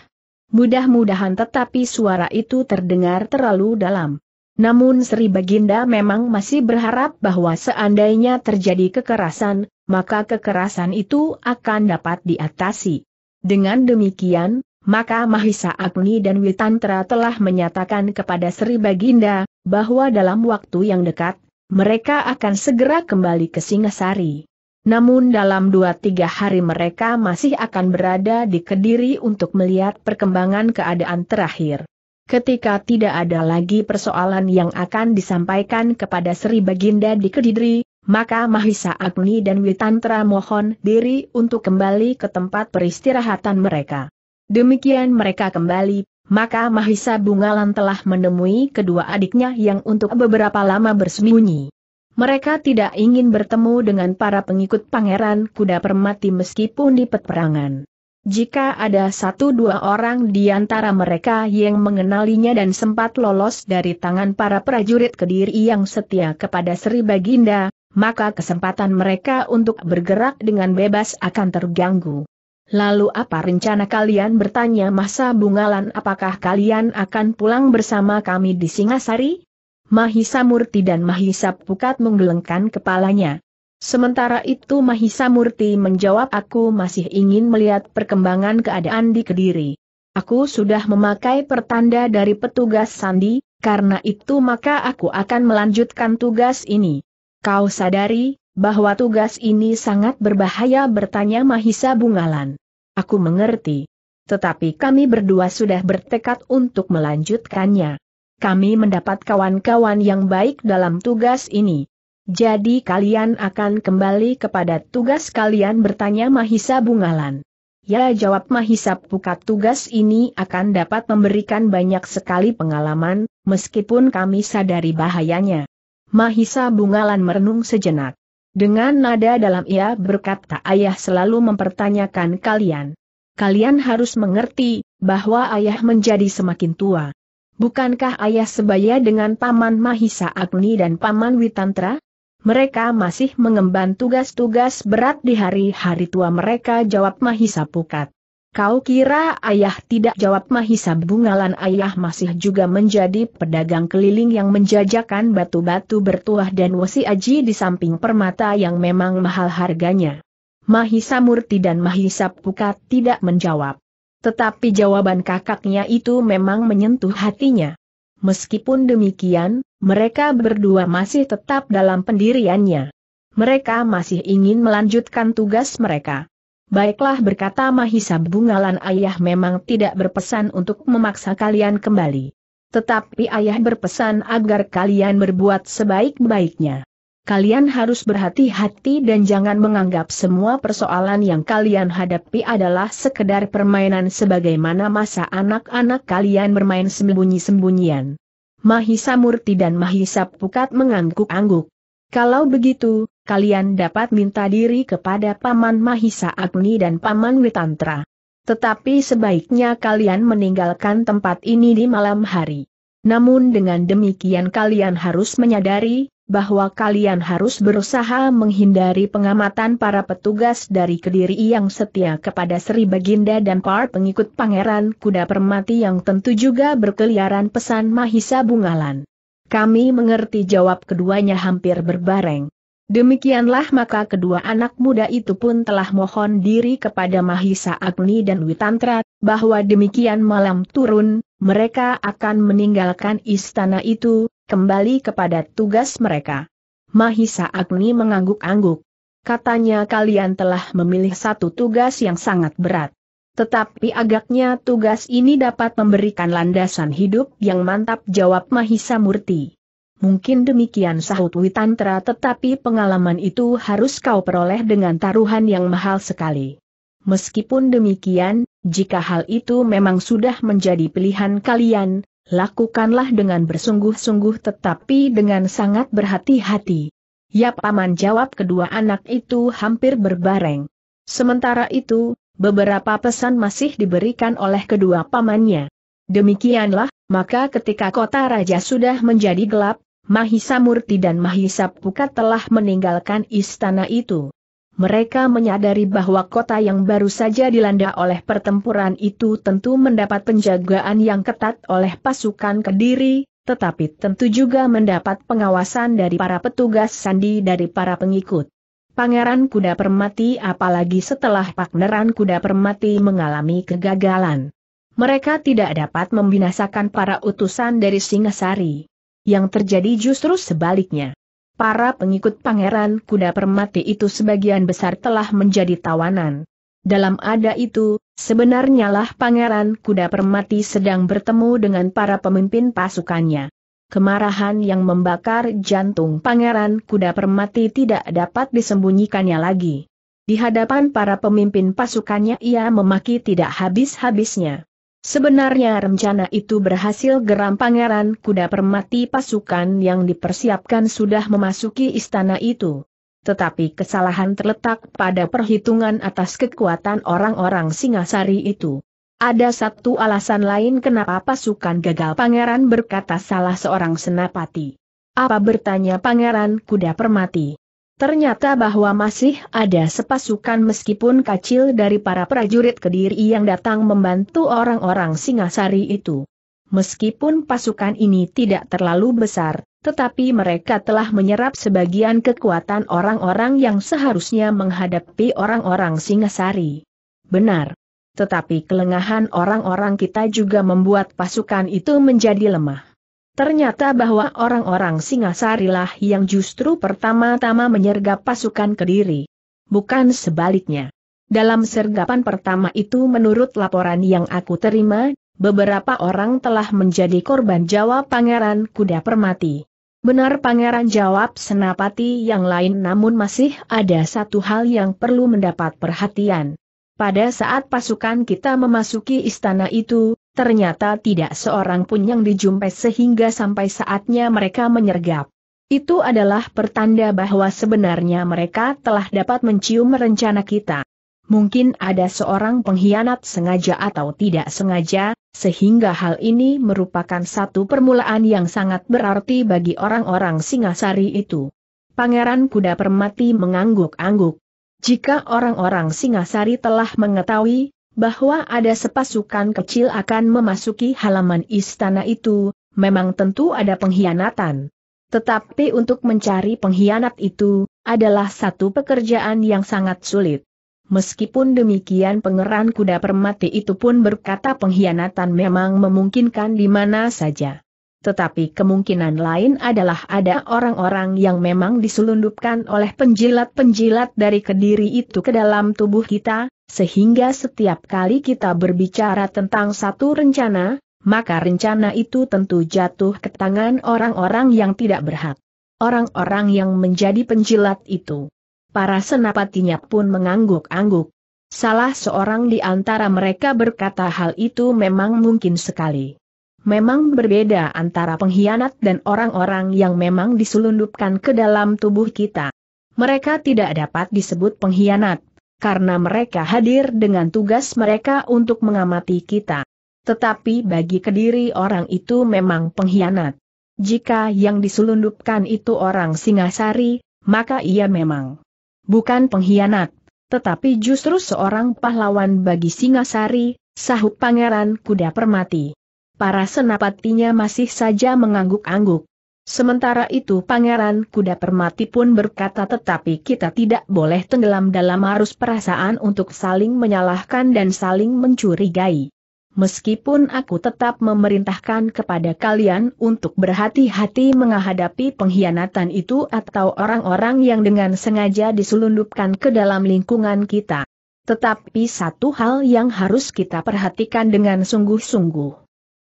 Mudah-mudahan tetapi suara itu terdengar terlalu dalam. Namun Sri Baginda memang masih berharap bahwa seandainya terjadi kekerasan, maka kekerasan itu akan dapat diatasi. Dengan demikian, maka Mahisa Agni dan Witantra telah menyatakan kepada Sri Baginda, bahwa dalam waktu yang dekat, mereka akan segera kembali ke Singasari. Namun dalam dua tiga hari mereka masih akan berada di Kediri untuk melihat perkembangan keadaan terakhir. Ketika tidak ada lagi persoalan yang akan disampaikan kepada Sri Baginda di Kediri, maka Mahisa Agni dan Witantra mohon diri untuk kembali ke tempat peristirahatan mereka. Demikian mereka kembali, maka Mahisa Bungalan telah menemui kedua adiknya yang untuk beberapa lama bersembunyi. Mereka tidak ingin bertemu dengan para pengikut Pangeran Kuda Permati meskipun di peperangan. Jika ada satu dua orang di antara mereka yang mengenalinya dan sempat lolos dari tangan para prajurit Kediri yang setia kepada Sri Baginda, maka kesempatan mereka untuk bergerak dengan bebas akan terganggu. Lalu apa rencana kalian bertanya masa bungalan apakah kalian akan pulang bersama kami di Singasari? Mahisa Murti dan Mahisa Pukat menggelengkan kepalanya. Sementara itu Mahisa Murti menjawab aku masih ingin melihat perkembangan keadaan di Kediri. Aku sudah memakai pertanda dari petugas sandi, karena itu maka aku akan melanjutkan tugas ini. Kau sadari, bahwa tugas ini sangat berbahaya bertanya Mahisa Bungalan. Aku mengerti. Tetapi kami berdua sudah bertekad untuk melanjutkannya. Kami mendapat kawan-kawan yang baik dalam tugas ini. Jadi kalian akan kembali kepada tugas kalian bertanya Mahisa Bungalan. Ya jawab Mahisa Pukat tugas ini akan dapat memberikan banyak sekali pengalaman, meskipun kami sadari bahayanya. Mahisa Bungalan merenung sejenak. Dengan nada dalam ia berkata ayah selalu mempertanyakan kalian. Kalian harus mengerti, bahwa ayah menjadi semakin tua. Bukankah ayah sebaya dengan Paman Mahisa Agni dan Paman Witantra? Mereka masih mengemban tugas-tugas berat di hari-hari tua mereka jawab Mahisa Pukat. Kau kira ayah tidak jawab Mahisa Bungalan ayah masih juga menjadi pedagang keliling yang menjajakan batu-batu bertuah dan wasi aji di samping permata yang memang mahal harganya. Mahisa Murti dan Mahisa Pukat tidak menjawab. Tetapi jawaban kakaknya itu memang menyentuh hatinya. Meskipun demikian, mereka berdua masih tetap dalam pendiriannya. Mereka masih ingin melanjutkan tugas mereka. Baiklah berkata Mahisa Bungalan ayah memang tidak berpesan untuk memaksa kalian kembali. Tetapi ayah berpesan agar kalian berbuat sebaik-baiknya. Kalian harus berhati-hati dan jangan menganggap semua persoalan yang kalian hadapi adalah sekedar permainan sebagaimana masa anak-anak kalian bermain sembunyi-sembunyian. Mahisa Murti dan Mahisa Pukat mengangguk-angguk. Kalau begitu, kalian dapat minta diri kepada Paman Mahisa Agni dan Paman Witantra. Tetapi sebaiknya kalian meninggalkan tempat ini di malam hari. Namun dengan demikian kalian harus menyadari, bahwa kalian harus berusaha menghindari pengamatan para petugas dari Kediri yang setia kepada Sri Baginda dan para pengikut Pangeran Kuda Permati yang tentu juga berkeliaran pesan Mahisa Bungalan. Kami mengerti jawab keduanya hampir berbareng. Demikianlah maka kedua anak muda itu pun telah mohon diri kepada Mahisa Agni dan Witantra, bahwa demikian malam turun, mereka akan meninggalkan istana itu, kembali kepada tugas mereka. Mahisa Agni mengangguk-angguk. Katanya kalian telah memilih satu tugas yang sangat berat. Tetapi agaknya tugas ini dapat memberikan landasan hidup yang mantap jawab Mahisa Murti. Mungkin demikian sahut Witantra tetapi pengalaman itu harus kau peroleh dengan taruhan yang mahal sekali. Meskipun demikian, jika hal itu memang sudah menjadi pilihan kalian, lakukanlah dengan bersungguh-sungguh tetapi dengan sangat berhati-hati. Ya paman jawab kedua anak itu hampir berbareng. Sementara itu, beberapa pesan masih diberikan oleh kedua pamannya. Demikianlah, maka ketika kota raja sudah menjadi gelap, Mahisa Murti dan Mahisa Pukat telah meninggalkan istana itu. Mereka menyadari bahwa kota yang baru saja dilanda oleh pertempuran itu tentu mendapat penjagaan yang ketat oleh pasukan Kediri, tetapi tentu juga mendapat pengawasan dari para petugas sandi dari para pengikut. Pangeran Kuda Permati apalagi setelah Pakneran Kuda Permati mengalami kegagalan. Mereka tidak dapat membinasakan para utusan dari Singasari. Yang terjadi justru sebaliknya. Para pengikut Pangeran Kuda Permati itu sebagian besar telah menjadi tawanan. Dalam ada itu, sebenarnya lah Pangeran Kuda Permati sedang bertemu dengan para pemimpin pasukannya. Kemarahan yang membakar jantung Pangeran Kuda Permati tidak dapat disembunyikannya lagi. Di hadapan para pemimpin pasukannya ia memaki tidak habis-habisnya. Sebenarnya rencana itu berhasil geram pangeran kuda permati pasukan yang dipersiapkan sudah memasuki istana itu. Tetapi kesalahan terletak pada perhitungan atas kekuatan orang-orang Singasari itu. Ada satu alasan lain kenapa pasukan gagal pangeran berkata salah seorang senapati. Apa bertanya pangeran kuda permati? Ternyata bahwa masih ada sepasukan meskipun kecil dari para prajurit Kediri yang datang membantu orang-orang Singasari itu. Meskipun pasukan ini tidak terlalu besar, tetapi mereka telah menyerap sebagian kekuatan orang-orang yang seharusnya menghadapi orang-orang Singasari. Benar. Tetapi kelengahan orang-orang kita juga membuat pasukan itu menjadi lemah. Ternyata bahwa orang-orang Singasarilah yang justru pertama-tama menyergap pasukan Kediri. Bukan sebaliknya. Dalam sergapan pertama itu menurut laporan yang aku terima, beberapa orang telah menjadi korban jawab Pangeran Kuda Permati. Benar Pangeran jawab Senapati yang lain namun masih ada satu hal yang perlu mendapat perhatian. Pada saat pasukan kita memasuki istana itu, ternyata tidak seorang pun yang dijumpai sehingga sampai saatnya mereka menyergap. Itu adalah pertanda bahwa sebenarnya mereka telah dapat mencium rencana kita. Mungkin ada seorang pengkhianat sengaja atau tidak sengaja, sehingga hal ini merupakan satu permulaan yang sangat berarti bagi orang-orang Singasari itu. Pangeran Kuda Permati mengangguk-angguk. Jika orang-orang Singasari telah mengetahui bahwa ada sepasukan kecil akan memasuki halaman istana itu, memang tentu ada pengkhianatan. Tetapi untuk mencari pengkhianat itu, adalah satu pekerjaan yang sangat sulit. Meskipun demikian pengeran kuda permati itu pun berkata pengkhianatan memang memungkinkan di mana saja tetapi kemungkinan lain adalah ada orang-orang yang memang diselundupkan oleh penjilat-penjilat dari kediri itu ke dalam tubuh kita, sehingga setiap kali kita berbicara tentang satu rencana, maka rencana itu tentu jatuh ke tangan orang-orang yang tidak berhak. Orang-orang yang menjadi penjilat itu. Para senapatinya pun mengangguk-angguk. Salah seorang di antara mereka berkata hal itu memang mungkin sekali. Memang berbeda antara pengkhianat dan orang-orang yang memang diselundupkan ke dalam tubuh kita. Mereka tidak dapat disebut pengkhianat, karena mereka hadir dengan tugas mereka untuk mengamati kita. Tetapi bagi kediri orang itu memang pengkhianat. Jika yang diselundupkan itu orang Singasari, maka ia memang bukan pengkhianat, tetapi justru seorang pahlawan bagi Singasari, sahut Pangeran Kuda Permati para senapatinya masih saja mengangguk-angguk. Sementara itu Pangeran Kuda Permati pun berkata tetapi kita tidak boleh tenggelam dalam arus perasaan untuk saling menyalahkan dan saling mencurigai. Meskipun aku tetap memerintahkan kepada kalian untuk berhati-hati menghadapi pengkhianatan itu atau orang-orang yang dengan sengaja diselundupkan ke dalam lingkungan kita. Tetapi satu hal yang harus kita perhatikan dengan sungguh-sungguh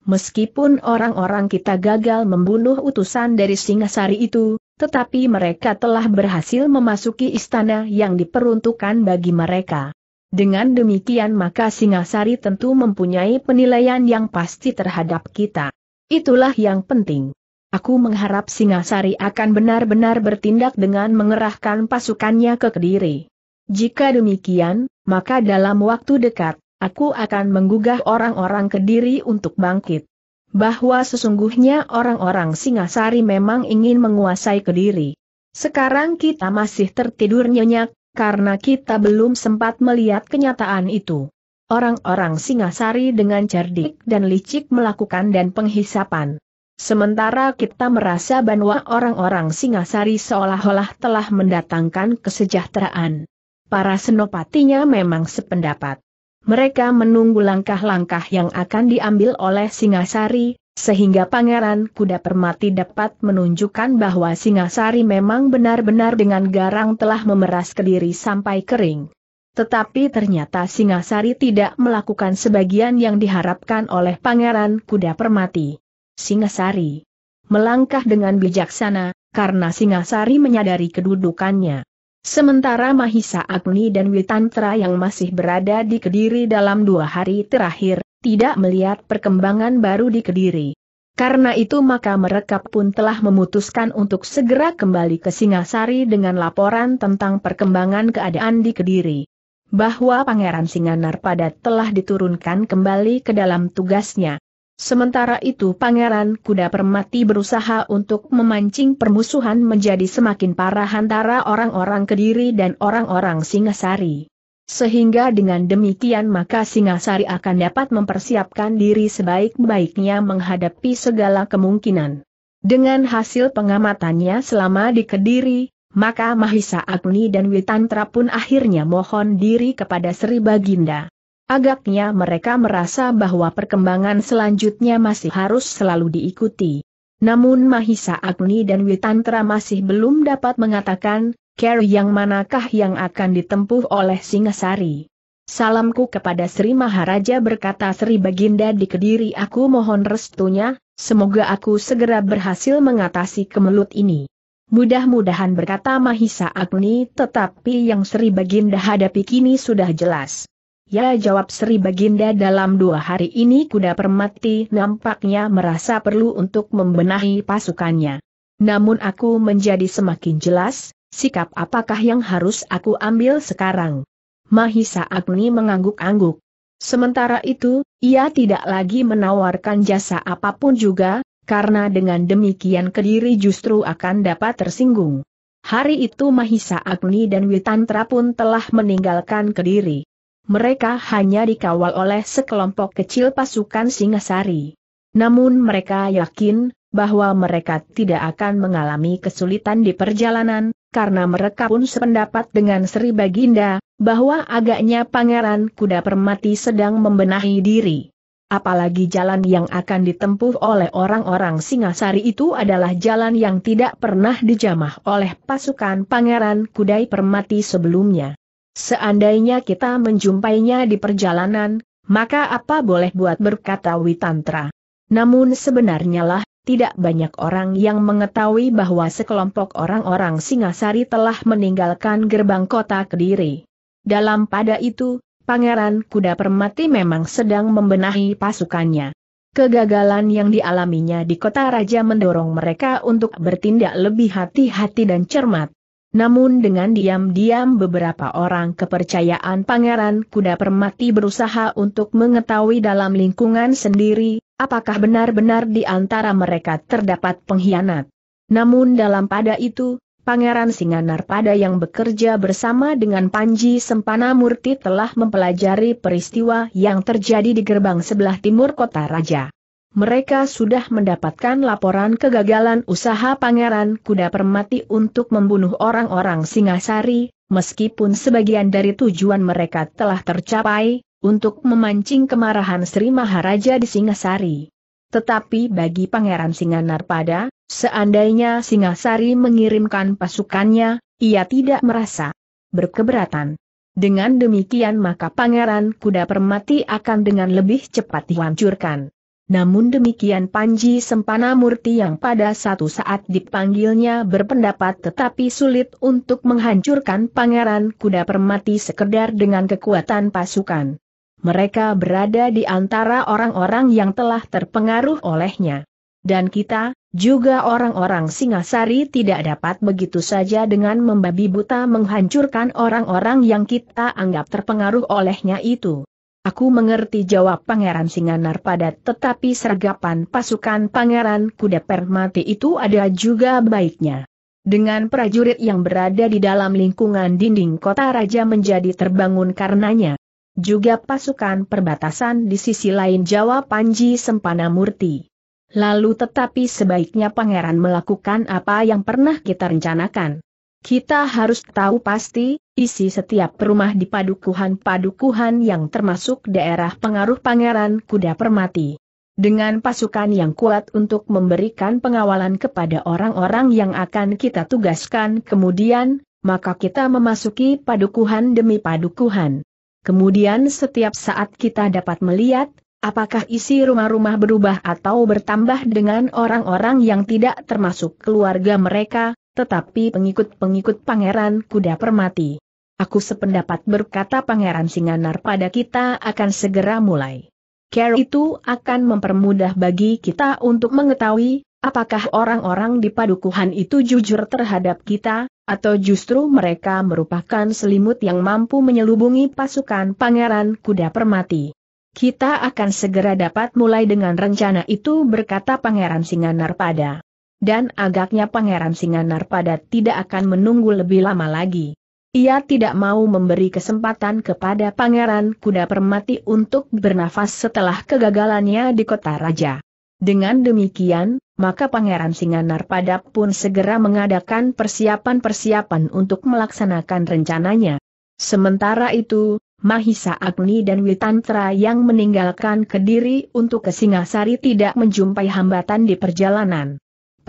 Meskipun orang-orang kita gagal membunuh utusan dari Singasari itu, tetapi mereka telah berhasil memasuki istana yang diperuntukkan bagi mereka. Dengan demikian maka Singasari tentu mempunyai penilaian yang pasti terhadap kita. Itulah yang penting. Aku mengharap Singasari akan benar-benar bertindak dengan mengerahkan pasukannya ke Kediri. Jika demikian, maka dalam waktu dekat, aku akan menggugah orang-orang Kediri untuk bangkit. Bahwa sesungguhnya orang-orang Singasari memang ingin menguasai Kediri. Sekarang kita masih tertidur nyenyak, karena kita belum sempat melihat kenyataan itu. Orang-orang Singasari dengan cerdik dan licik melakukan dan penghisapan. Sementara kita merasa bahwa orang-orang Singasari seolah-olah telah mendatangkan kesejahteraan. Para senopatinya memang sependapat. Mereka menunggu langkah-langkah yang akan diambil oleh Singasari, sehingga Pangeran Kuda Permati dapat menunjukkan bahwa Singasari memang benar-benar dengan garang telah memeras kediri sampai kering. Tetapi ternyata Singasari tidak melakukan sebagian yang diharapkan oleh Pangeran Kuda Permati. Singasari melangkah dengan bijaksana, karena Singasari menyadari kedudukannya. Sementara Mahisa Agni dan Witantra yang masih berada di Kediri dalam dua hari terakhir, tidak melihat perkembangan baru di Kediri. Karena itu maka mereka pun telah memutuskan untuk segera kembali ke Singasari dengan laporan tentang perkembangan keadaan di Kediri. Bahwa Pangeran Singanar pada telah diturunkan kembali ke dalam tugasnya. Sementara itu Pangeran Kuda Permati berusaha untuk memancing permusuhan menjadi semakin parah antara orang-orang Kediri dan orang-orang Singasari. Sehingga dengan demikian maka Singasari akan dapat mempersiapkan diri sebaik-baiknya menghadapi segala kemungkinan. Dengan hasil pengamatannya selama di Kediri, maka Mahisa Agni dan Witantra pun akhirnya mohon diri kepada Sri Baginda. Agaknya mereka merasa bahwa perkembangan selanjutnya masih harus selalu diikuti. Namun Mahisa Agni dan Witantra masih belum dapat mengatakan, care yang manakah yang akan ditempuh oleh Singasari. Salamku kepada Sri Maharaja berkata Sri Baginda di Kediri aku mohon restunya, semoga aku segera berhasil mengatasi kemelut ini. Mudah-mudahan berkata Mahisa Agni tetapi yang Sri Baginda hadapi kini sudah jelas. Ya jawab Sri Baginda dalam dua hari ini kuda permati nampaknya merasa perlu untuk membenahi pasukannya. Namun aku menjadi semakin jelas, sikap apakah yang harus aku ambil sekarang? Mahisa Agni mengangguk-angguk. Sementara itu, ia tidak lagi menawarkan jasa apa pun juga, karena dengan demikian Kediri justru akan dapat tersinggung. Hari itu Mahisa Agni dan Witantra pun telah meninggalkan Kediri mereka hanya dikawal oleh sekelompok kecil pasukan Singasari. Namun mereka yakin, bahwa mereka tidak akan mengalami kesulitan di perjalanan, karena mereka pun sependapat dengan Sri Baginda, bahwa agaknya Pangeran Kuda Permati sedang membenahi diri. Apalagi jalan yang akan ditempuh oleh orang-orang Singasari itu adalah jalan yang tidak pernah dijamah oleh pasukan Pangeran Kudai Permati sebelumnya. Seandainya kita menjumpainya di perjalanan, maka apa boleh buat berkata Witantra. Namun sebenarnya lah, tidak banyak orang yang mengetahui bahwa sekelompok orang-orang Singasari telah meninggalkan gerbang kota Kediri. Dalam pada itu, Pangeran Kuda Permati memang sedang membenahi pasukannya. Kegagalan yang dialaminya di kota raja mendorong mereka untuk bertindak lebih hati-hati dan cermat. Namun dengan diam-diam beberapa orang kepercayaan Pangeran Kuda Permati berusaha untuk mengetahui dalam lingkungan sendiri, apakah benar-benar di antara mereka terdapat pengkhianat. Namun dalam pada itu, Pangeran Singanar pada yang bekerja bersama dengan Panji Sempana Murti telah mempelajari peristiwa yang terjadi di gerbang sebelah timur kota raja mereka sudah mendapatkan laporan kegagalan usaha Pangeran Kuda Permati untuk membunuh orang-orang Singasari, meskipun sebagian dari tujuan mereka telah tercapai, untuk memancing kemarahan Sri Maharaja di Singasari. Tetapi bagi Pangeran Singanarpada, seandainya Singasari mengirimkan pasukannya, ia tidak merasa berkeberatan. Dengan demikian maka Pangeran Kuda Permati akan dengan lebih cepat dihancurkan. Namun demikian Panji Sempana Murti yang pada satu saat dipanggilnya berpendapat tetapi sulit untuk menghancurkan Pangeran Kuda Permati sekedar dengan kekuatan pasukan. Mereka berada di antara orang-orang yang telah terpengaruh olehnya. Dan kita, juga orang-orang Singasari tidak dapat begitu saja dengan membabi buta menghancurkan orang-orang yang kita anggap terpengaruh olehnya itu. Aku mengerti jawab Pangeran Singanar pada tetapi sergapan pasukan Pangeran Kuda Permati itu ada juga baiknya. Dengan prajurit yang berada di dalam lingkungan dinding kota raja menjadi terbangun karenanya. Juga pasukan perbatasan di sisi lain jawab Panji Sempana Murti. Lalu tetapi sebaiknya pangeran melakukan apa yang pernah kita rencanakan. Kita harus tahu pasti, isi setiap rumah di padukuhan-padukuhan yang termasuk daerah pengaruh Pangeran Kuda Permati. Dengan pasukan yang kuat untuk memberikan pengawalan kepada orang-orang yang akan kita tugaskan kemudian, maka kita memasuki padukuhan demi padukuhan. Kemudian setiap saat kita dapat melihat, apakah isi rumah-rumah berubah atau bertambah dengan orang-orang yang tidak termasuk keluarga mereka, tetapi pengikut-pengikut Pangeran Kuda Permati. Aku sependapat berkata Pangeran Singanar pada kita akan segera mulai. Care itu akan mempermudah bagi kita untuk mengetahui, apakah orang-orang di padukuhan itu jujur terhadap kita, atau justru mereka merupakan selimut yang mampu menyelubungi pasukan Pangeran Kuda Permati. Kita akan segera dapat mulai dengan rencana itu berkata Pangeran Singanar pada dan agaknya Pangeran Singanarpada tidak akan menunggu lebih lama lagi. Ia tidak mau memberi kesempatan kepada Pangeran Kuda Permati untuk bernafas setelah kegagalannya di kota raja. Dengan demikian, maka Pangeran Singanarpada pun segera mengadakan persiapan-persiapan untuk melaksanakan rencananya. Sementara itu, Mahisa Agni dan Witantra yang meninggalkan Kediri untuk ke Singasari tidak menjumpai hambatan di perjalanan.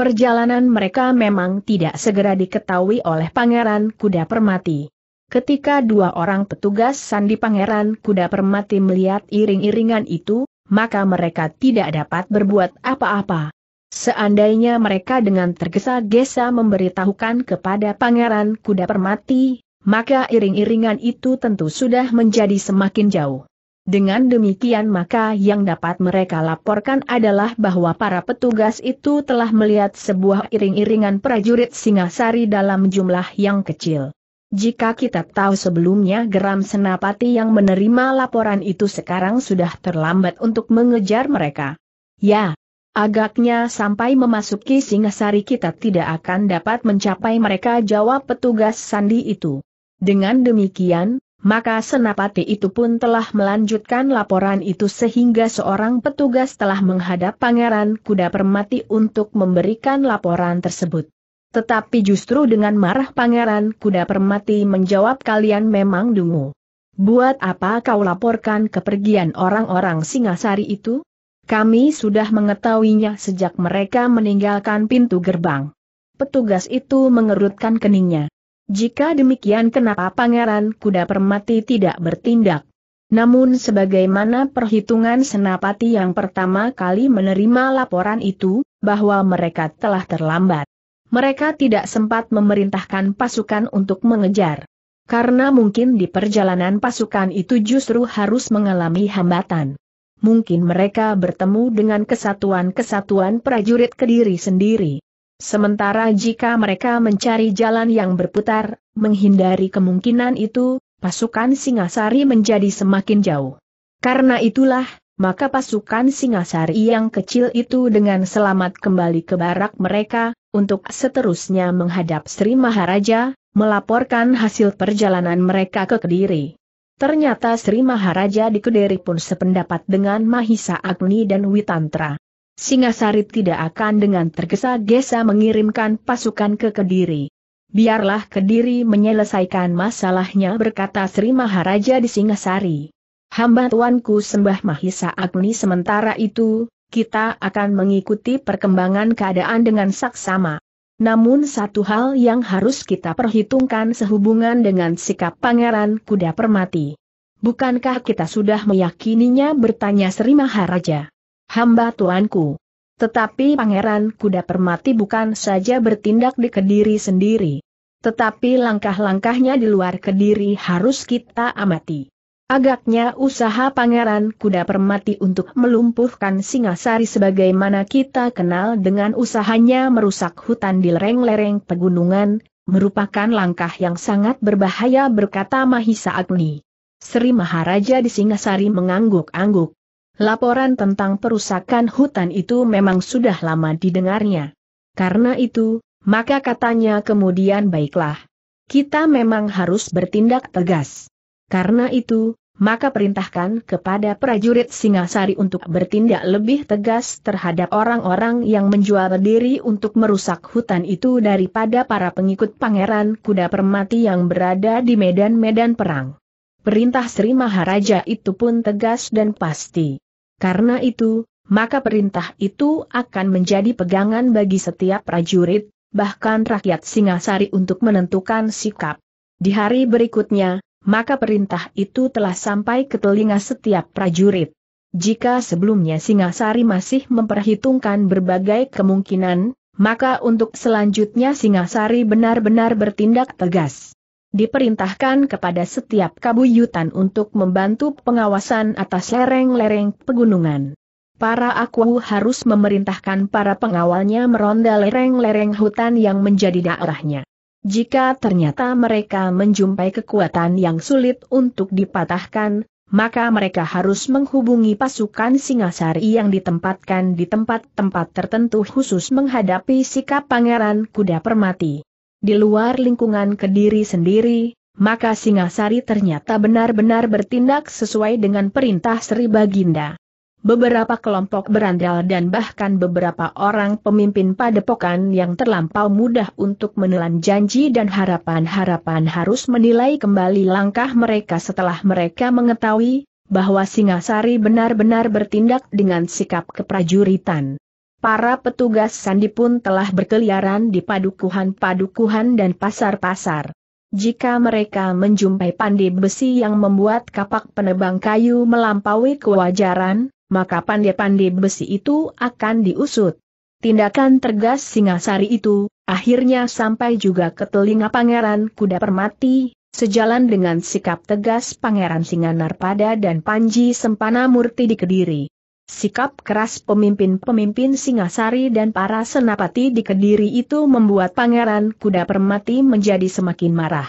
Perjalanan mereka memang tidak segera diketahui oleh Pangeran Kuda Permati. Ketika dua orang petugas sandi Pangeran Kuda Permati melihat iring-iringan itu, maka mereka tidak dapat berbuat apa-apa. Seandainya mereka dengan tergesa-gesa memberitahukan kepada Pangeran Kuda Permati, maka iring-iringan itu tentu sudah menjadi semakin jauh. Dengan demikian maka yang dapat mereka laporkan adalah bahwa para petugas itu telah melihat sebuah iring-iringan prajurit Singasari dalam jumlah yang kecil. Jika kita tahu sebelumnya geram senapati yang menerima laporan itu sekarang sudah terlambat untuk mengejar mereka. Ya, agaknya sampai memasuki Singasari kita tidak akan dapat mencapai mereka jawab petugas sandi itu. Dengan demikian, maka senapati itu pun telah melanjutkan laporan itu sehingga seorang petugas telah menghadap Pangeran Kuda Permati untuk memberikan laporan tersebut. Tetapi justru dengan marah Pangeran Kuda Permati menjawab kalian memang dungu. Buat apa kau laporkan kepergian orang-orang Singasari itu? Kami sudah mengetahuinya sejak mereka meninggalkan pintu gerbang. Petugas itu mengerutkan keningnya. Jika demikian kenapa Pangeran Kuda Permati tidak bertindak? Namun sebagaimana perhitungan Senapati yang pertama kali menerima laporan itu, bahwa mereka telah terlambat. Mereka tidak sempat memerintahkan pasukan untuk mengejar. Karena mungkin di perjalanan pasukan itu justru harus mengalami hambatan. Mungkin mereka bertemu dengan kesatuan-kesatuan prajurit Kediri sendiri. Sementara jika mereka mencari jalan yang berputar, menghindari kemungkinan itu, pasukan Singasari menjadi semakin jauh. Karena itulah, maka pasukan Singasari yang kecil itu dengan selamat kembali ke barak mereka, untuk seterusnya menghadap Sri Maharaja, melaporkan hasil perjalanan mereka ke Kediri. Ternyata Sri Maharaja di Kediri pun sependapat dengan Mahisa Agni dan Witantra. Singasari tidak akan dengan tergesa-gesa mengirimkan pasukan ke Kediri. Biarlah Kediri menyelesaikan masalahnya berkata Sri Maharaja di Singasari. Hamba tuanku sembah Mahisa Agni sementara itu, kita akan mengikuti perkembangan keadaan dengan saksama. Namun satu hal yang harus kita perhitungkan sehubungan dengan sikap Pangeran Kuda Permati. Bukankah kita sudah meyakininya bertanya Sri Maharaja? Hamba tuanku. Tetapi Pangeran Kuda Permati bukan saja bertindak di Kediri sendiri. Tetapi langkah-langkahnya di luar Kediri harus kita amati. Agaknya usaha Pangeran Kuda Permati untuk melumpuhkan Singasari sebagaimana kita kenal dengan usahanya merusak hutan di lereng-lereng pegunungan, merupakan langkah yang sangat berbahaya berkata Mahisa Agni. Sri Maharaja di Singasari mengangguk-angguk. Laporan tentang perusakan hutan itu memang sudah lama didengarnya. Karena itu, maka katanya kemudian baiklah. Kita memang harus bertindak tegas. Karena itu, maka perintahkan kepada prajurit Singasari untuk bertindak lebih tegas terhadap orang-orang yang menjual diri untuk merusak hutan itu daripada para pengikut Pangeran Kuda Permati yang berada di medan-medan perang. Perintah Sri Maharaja itu pun tegas dan pasti. Karena itu, maka perintah itu akan menjadi pegangan bagi setiap prajurit, bahkan rakyat Singasari untuk menentukan sikap. Di hari berikutnya, maka perintah itu telah sampai ke telinga setiap prajurit. Jika sebelumnya Singasari masih memperhitungkan berbagai kemungkinan, maka untuk selanjutnya Singasari benar-benar bertindak tegas. Diperintahkan kepada setiap kabuyutan untuk membantu pengawasan atas lereng-lereng pegunungan. Para aku harus memerintahkan para pengawalnya meronda lereng-lereng hutan yang menjadi daerahnya. Jika ternyata mereka menjumpai kekuatan yang sulit untuk dipatahkan, maka mereka harus menghubungi pasukan Singasari yang ditempatkan di tempat-tempat tertentu khusus menghadapi sikap Pangeran Kuda Permati. Di luar lingkungan Kediri sendiri, maka Singasari ternyata benar-benar bertindak sesuai dengan perintah Sri Baginda. Beberapa kelompok berandal dan bahkan beberapa orang pemimpin padepokan yang terlampau mudah untuk menelan janji dan harapan-harapan harus menilai kembali langkah mereka setelah mereka mengetahui bahwa Singasari benar-benar bertindak dengan sikap keprajuritan. Para petugas sandi pun telah berkeliaran di padukuhan-padukuhan dan pasar-pasar. Jika mereka menjumpai pandai besi yang membuat kapak penebang kayu melampaui kewajaran, maka pandai-pandai besi itu akan diusut. Tindakan tegas Singasari itu, akhirnya sampai juga ke telinga Pangeran Kuda Permati, sejalan dengan sikap tegas Pangeran Singanarpada dan Panji Sempana Murti di Kediri. Sikap keras pemimpin-pemimpin Singasari dan para senapati di Kediri itu membuat Pangeran Kuda Permati menjadi semakin marah.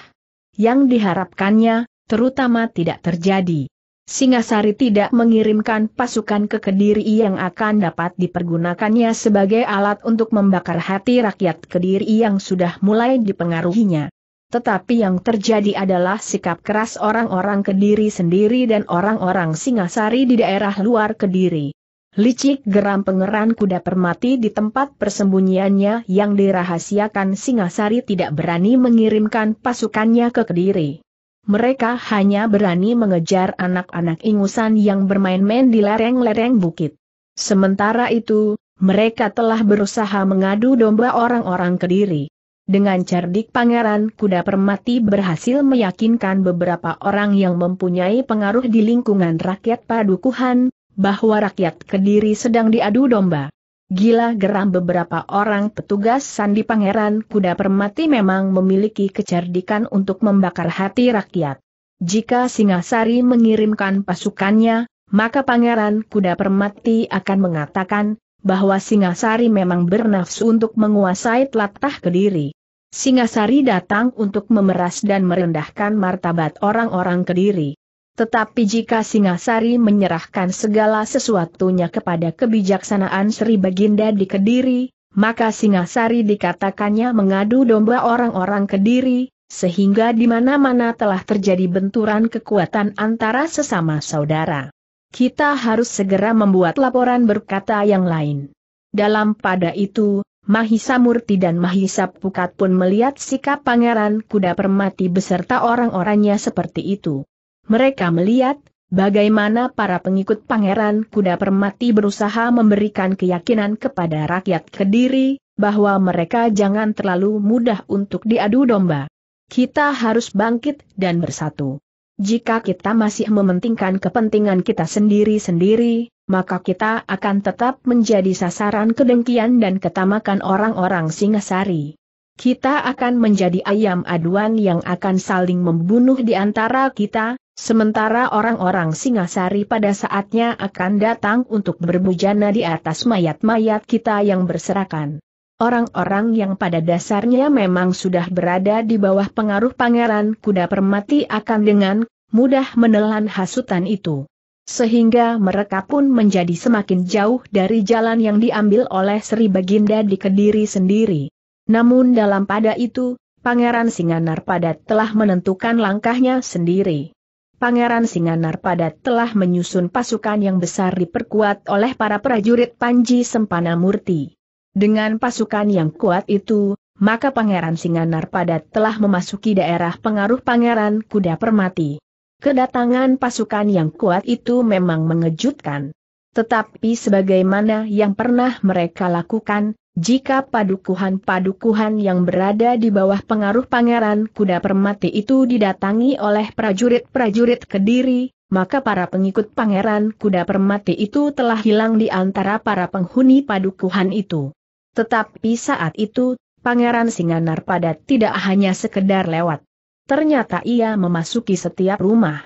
Yang diharapkannya, terutama tidak terjadi. Singasari tidak mengirimkan pasukan ke Kediri yang akan dapat dipergunakannya sebagai alat untuk membakar hati rakyat Kediri yang sudah mulai dipengaruhinya. Tetapi yang terjadi adalah sikap keras orang-orang Kediri sendiri dan orang-orang Singasari di daerah luar Kediri. Licik geram pengeran kuda permati di tempat persembunyiannya yang dirahasiakan Singasari tidak berani mengirimkan pasukannya ke Kediri mereka hanya berani mengejar anak-anak ingusan yang bermain-main di lereng-lereng bukit. Sementara itu, mereka telah berusaha mengadu domba orang-orang Kediri. Dengan cerdik Pangeran Kuda Permati berhasil meyakinkan beberapa orang yang mempunyai pengaruh di lingkungan rakyat padukuhan, bahwa rakyat Kediri sedang diadu domba. Gila geram beberapa orang petugas Sandi Pangeran Kuda Permati memang memiliki kecerdikan untuk membakar hati rakyat. Jika Singasari mengirimkan pasukannya, maka Pangeran Kuda Permati akan mengatakan bahwa Singasari memang bernafsu untuk menguasai telatah Kediri. Singasari datang untuk memeras dan merendahkan martabat orang-orang Kediri. Tetapi jika Singasari menyerahkan segala sesuatunya kepada kebijaksanaan Sri Baginda di Kediri, maka Singasari dikatakannya mengadu domba orang-orang Kediri, sehingga di mana-mana telah terjadi benturan kekuatan antara sesama saudara. Kita harus segera membuat laporan berkata yang lain. Dalam pada itu, Mahisa Murti dan Mahisa Pukat pun melihat sikap Pangeran Kuda Permati beserta orang-orangnya seperti itu. Mereka melihat, bagaimana para pengikut Pangeran Kuda Permati berusaha memberikan keyakinan kepada rakyat Kediri, bahwa mereka jangan terlalu mudah untuk diadu domba. Kita harus bangkit dan bersatu. Jika kita masih mementingkan kepentingan kita sendiri-sendiri, maka kita akan tetap menjadi sasaran kedengkian dan ketamakan orang-orang Singasari. Kita akan menjadi ayam aduan yang akan saling membunuh di antara kita, sementara orang-orang Singasari pada saatnya akan datang untuk berbujana di atas mayat-mayat kita yang berserakan. Orang-orang yang pada dasarnya memang sudah berada di bawah pengaruh pangeran kuda permati akan dengan mudah menelan hasutan itu sehingga mereka pun menjadi semakin jauh dari jalan yang diambil oleh Sri Baginda di Kediri sendiri. Namun dalam pada itu, Pangeran Singanar Padat telah menentukan langkahnya sendiri. Pangeran Singanar Padat telah menyusun pasukan yang besar diperkuat oleh para prajurit Panji Sempana Murti. Dengan pasukan yang kuat itu, maka Pangeran Singanar Padat telah memasuki daerah pengaruh Pangeran Kuda Permati. Kedatangan pasukan yang kuat itu memang mengejutkan. Tetapi sebagaimana yang pernah mereka lakukan, jika padukuhan-padukuhan yang berada di bawah pengaruh pangeran kuda permati itu didatangi oleh prajurit-prajurit kediri, maka para pengikut pangeran kuda permati itu telah hilang di antara para penghuni padukuhan itu. Tetapi saat itu, pangeran Singanar Padat tidak hanya sekedar lewat. Ternyata ia memasuki setiap rumah.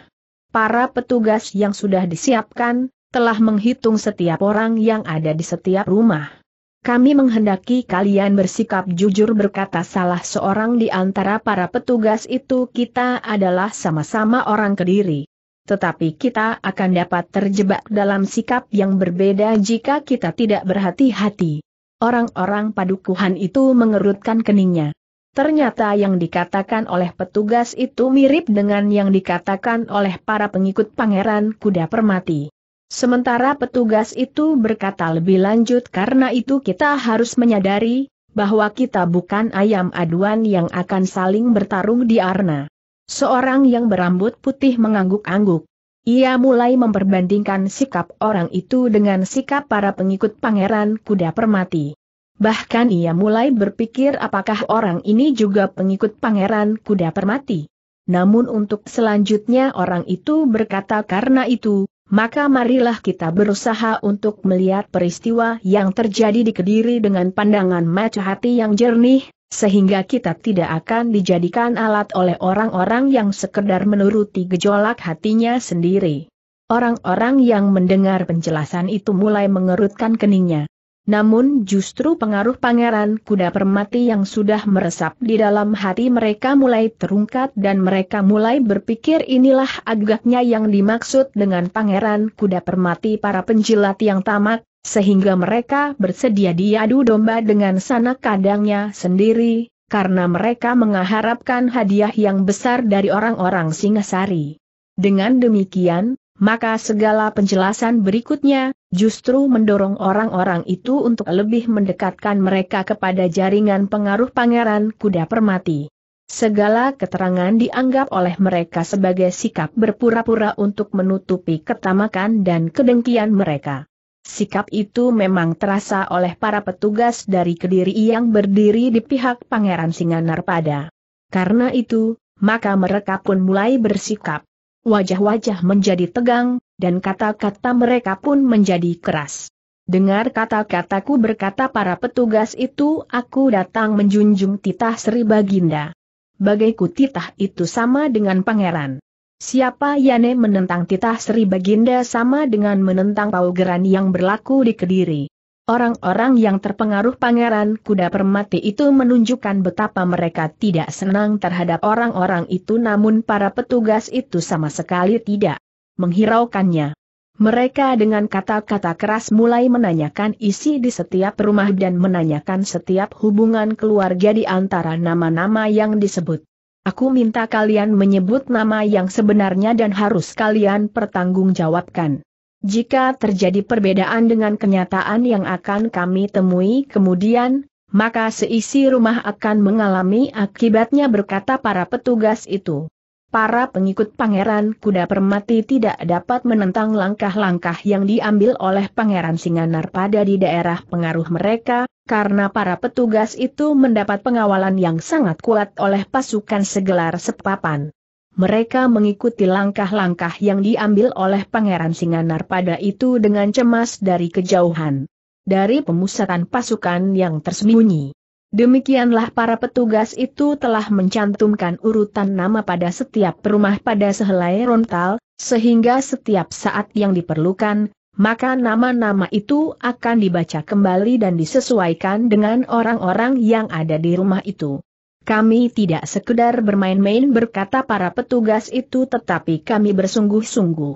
Para petugas yang sudah disiapkan, telah menghitung setiap orang yang ada di setiap rumah. Kami menghendaki kalian bersikap jujur berkata salah seorang di antara para petugas itu kita adalah sama-sama orang kediri. Tetapi kita akan dapat terjebak dalam sikap yang berbeda jika kita tidak berhati-hati. Orang-orang padukuhan itu mengerutkan keningnya. Ternyata yang dikatakan oleh petugas itu mirip dengan yang dikatakan oleh para pengikut Pangeran Kuda Permati. Sementara petugas itu berkata lebih lanjut karena itu kita harus menyadari, bahwa kita bukan ayam aduan yang akan saling bertarung di arna. Seorang yang berambut putih mengangguk-angguk. Ia mulai memperbandingkan sikap orang itu dengan sikap para pengikut Pangeran Kuda Permati. Bahkan ia mulai berpikir apakah orang ini juga pengikut pangeran kuda permati. Namun untuk selanjutnya orang itu berkata karena itu, maka marilah kita berusaha untuk melihat peristiwa yang terjadi di Kediri dengan pandangan mata hati yang jernih, sehingga kita tidak akan dijadikan alat oleh orang-orang yang sekedar menuruti gejolak hatinya sendiri. Orang-orang yang mendengar penjelasan itu mulai mengerutkan keningnya. Namun justru pengaruh pangeran kuda permati yang sudah meresap di dalam hati mereka mulai terungkat dan mereka mulai berpikir inilah agaknya yang dimaksud dengan pangeran kuda permati para penjilat yang tamat, sehingga mereka bersedia diadu domba dengan sanak kadangnya sendiri, karena mereka mengharapkan hadiah yang besar dari orang-orang Singasari. Dengan demikian, maka segala penjelasan berikutnya, justru mendorong orang-orang itu untuk lebih mendekatkan mereka kepada jaringan pengaruh pangeran kuda permati. Segala keterangan dianggap oleh mereka sebagai sikap berpura-pura untuk menutupi ketamakan dan kedengkian mereka. Sikap itu memang terasa oleh para petugas dari Kediri yang berdiri di pihak Pangeran Singanarpada. Karena itu, maka mereka pun mulai bersikap wajah-wajah menjadi tegang, dan kata-kata mereka pun menjadi keras. Dengar kata-kataku berkata para petugas itu aku datang menjunjung titah Sri Baginda. Bagaiku titah itu sama dengan pangeran. Siapa Yane menentang titah Sri Baginda sama dengan menentang paugeran yang berlaku di Kediri. Orang-orang yang terpengaruh pangeran kuda permati itu menunjukkan betapa mereka tidak senang terhadap orang-orang itu namun para petugas itu sama sekali tidak menghiraukannya. Mereka dengan kata-kata keras mulai menanyakan isi di setiap rumah dan menanyakan setiap hubungan keluarga di antara nama-nama yang disebut. Aku minta kalian menyebut nama yang sebenarnya dan harus kalian pertanggungjawabkan. Jika terjadi perbedaan dengan kenyataan yang akan kami temui kemudian, maka seisi rumah akan mengalami akibatnya berkata para petugas itu. Para pengikut Pangeran Kuda Permati tidak dapat menentang langkah-langkah yang diambil oleh Pangeran Singanar pada di daerah pengaruh mereka, karena para petugas itu mendapat pengawalan yang sangat kuat oleh pasukan segelar sepapan. Mereka mengikuti langkah-langkah yang diambil oleh Pangeran Singanar pada itu dengan cemas dari kejauhan. Dari pemusatan pasukan yang tersembunyi. Demikianlah para petugas itu telah mencantumkan urutan nama pada setiap rumah pada sehelai rontal, sehingga setiap saat yang diperlukan, maka nama-nama itu akan dibaca kembali dan disesuaikan dengan orang-orang yang ada di rumah itu. Kami tidak sekedar bermain-main berkata para petugas itu tetapi kami bersungguh-sungguh.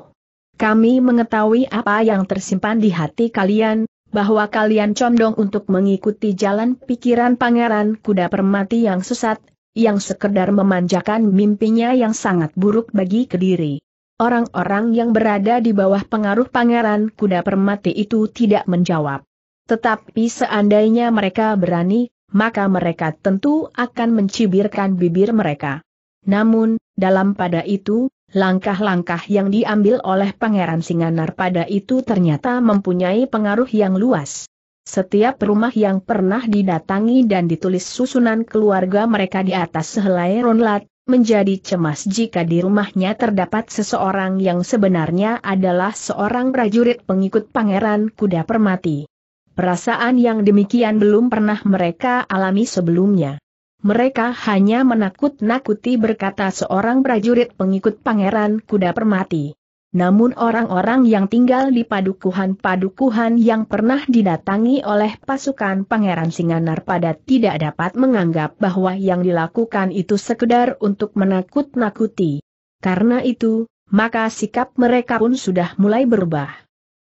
Kami mengetahui apa yang tersimpan di hati kalian, bahwa kalian condong untuk mengikuti jalan pikiran pangeran kuda permati yang sesat, yang sekedar memanjakan mimpinya yang sangat buruk bagi kediri. Orang-orang yang berada di bawah pengaruh pangeran kuda permati itu tidak menjawab. Tetapi seandainya mereka berani, maka mereka tentu akan mencibirkan bibir mereka. Namun, dalam pada itu, langkah-langkah yang diambil oleh Pangeran Singanar pada itu ternyata mempunyai pengaruh yang luas. Setiap rumah yang pernah didatangi dan ditulis susunan keluarga mereka di atas sehelai ronlat, menjadi cemas jika di rumahnya terdapat seseorang yang sebenarnya adalah seorang prajurit pengikut Pangeran Kuda Permati. Perasaan yang demikian belum pernah mereka alami sebelumnya. Mereka hanya menakut-nakuti berkata seorang prajurit pengikut Pangeran Kuda Permati. Namun orang-orang yang tinggal di padukuhan-padukuhan yang pernah didatangi oleh pasukan Pangeran Singanar pada tidak dapat menganggap bahwa yang dilakukan itu sekedar untuk menakut-nakuti. Karena itu, maka sikap mereka pun sudah mulai berubah.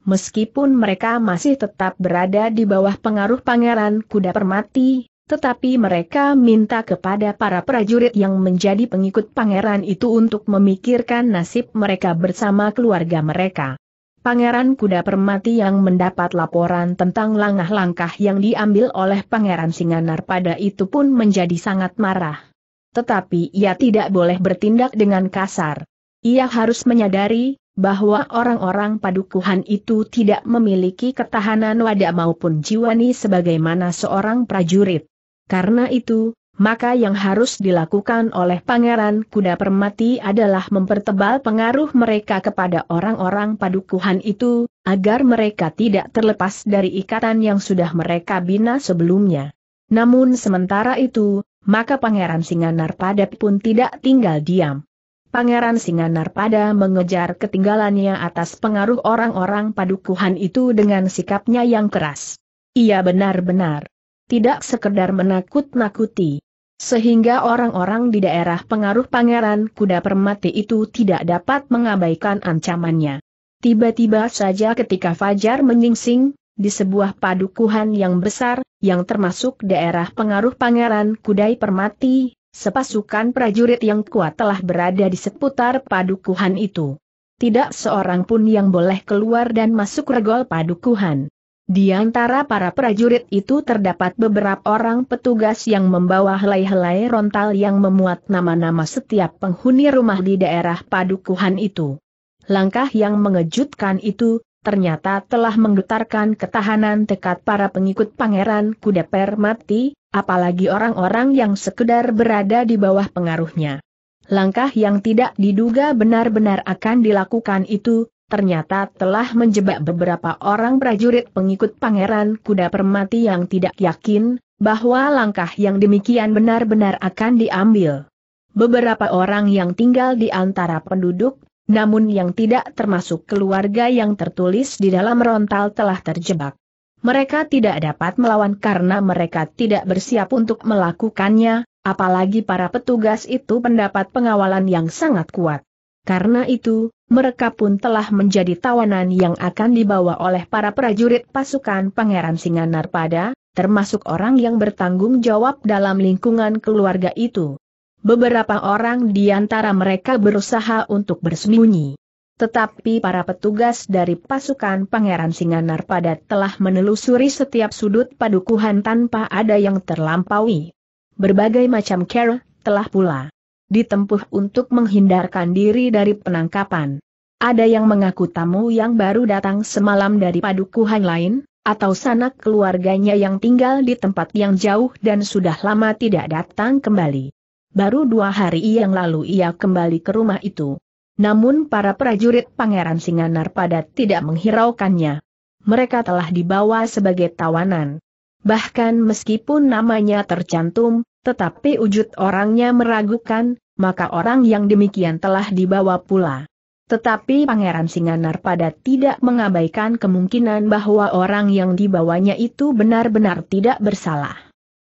Meskipun mereka masih tetap berada di bawah pengaruh Pangeran Kuda Permati, tetapi mereka minta kepada para prajurit yang menjadi pengikut pangeran itu untuk memikirkan nasib mereka bersama keluarga mereka. Pangeran Kuda Permati yang mendapat laporan tentang langkah-langkah yang diambil oleh Pangeran Singanar pada itu pun menjadi sangat marah. Tetapi ia tidak boleh bertindak dengan kasar. Ia harus menyadari, bahwa orang-orang padukuhan itu tidak memiliki ketahanan wadah maupun jiwani sebagaimana seorang prajurit. Karena itu, maka yang harus dilakukan oleh Pangeran Kuda Permati adalah mempertebal pengaruh mereka kepada orang-orang padukuhan itu, agar mereka tidak terlepas dari ikatan yang sudah mereka bina sebelumnya. Namun sementara itu, maka Pangeran Singanar Pada pun tidak tinggal diam. Pangeran Singanar Pada mengejar ketinggalannya atas pengaruh orang-orang padukuhan itu dengan sikapnya yang keras. Ia benar-benar tidak sekedar menakut-nakuti. Sehingga orang-orang di daerah pengaruh pangeran kuda permati itu tidak dapat mengabaikan ancamannya. Tiba-tiba saja ketika Fajar menyingsing, di sebuah padukuhan yang besar, yang termasuk daerah pengaruh pangeran kudai permati, sepasukan prajurit yang kuat telah berada di seputar padukuhan itu. Tidak seorang pun yang boleh keluar dan masuk regol padukuhan. Di antara para prajurit itu terdapat beberapa orang petugas yang membawa helai-helai rontal yang memuat nama-nama setiap penghuni rumah di daerah padukuhan itu. Langkah yang mengejutkan itu, ternyata telah menggetarkan ketahanan tekad para pengikut Pangeran Kuda Permati, apalagi orang-orang yang sekedar berada di bawah pengaruhnya. Langkah yang tidak diduga benar-benar akan dilakukan itu, ternyata telah menjebak beberapa orang prajurit pengikut Pangeran Kuda Permati yang tidak yakin bahwa langkah yang demikian benar-benar akan diambil. Beberapa orang yang tinggal di antara penduduk, namun yang tidak termasuk keluarga yang tertulis di dalam rontal telah terjebak. Mereka tidak dapat melawan karena mereka tidak bersiap untuk melakukannya, apalagi para petugas itu pendapat pengawalan yang sangat kuat. Karena itu, mereka pun telah menjadi tawanan yang akan dibawa oleh para prajurit pasukan Pangeran Singanar pada, termasuk orang yang bertanggung jawab dalam lingkungan keluarga itu. Beberapa orang di antara mereka berusaha untuk bersembunyi. Tetapi para petugas dari pasukan Pangeran Singanar pada telah menelusuri setiap sudut padukuhan tanpa ada yang terlampaui. Berbagai macam cara telah pula ditempuh untuk menghindarkan diri dari penangkapan. Ada yang mengaku tamu yang baru datang semalam dari padukuhan lain, atau sanak keluarganya yang tinggal di tempat yang jauh dan sudah lama tidak datang kembali. Baru dua hari yang lalu ia kembali ke rumah itu. Namun para prajurit Pangeran Singanar-pada tidak menghiraukannya. Mereka telah dibawa sebagai tawanan. Bahkan meskipun namanya tercantum, tetapi wujud orangnya meragukan, maka orang yang demikian telah dibawa pula. Tetapi Pangeran Singanar-pada tidak mengabaikan kemungkinan bahwa orang yang dibawanya itu benar-benar tidak bersalah.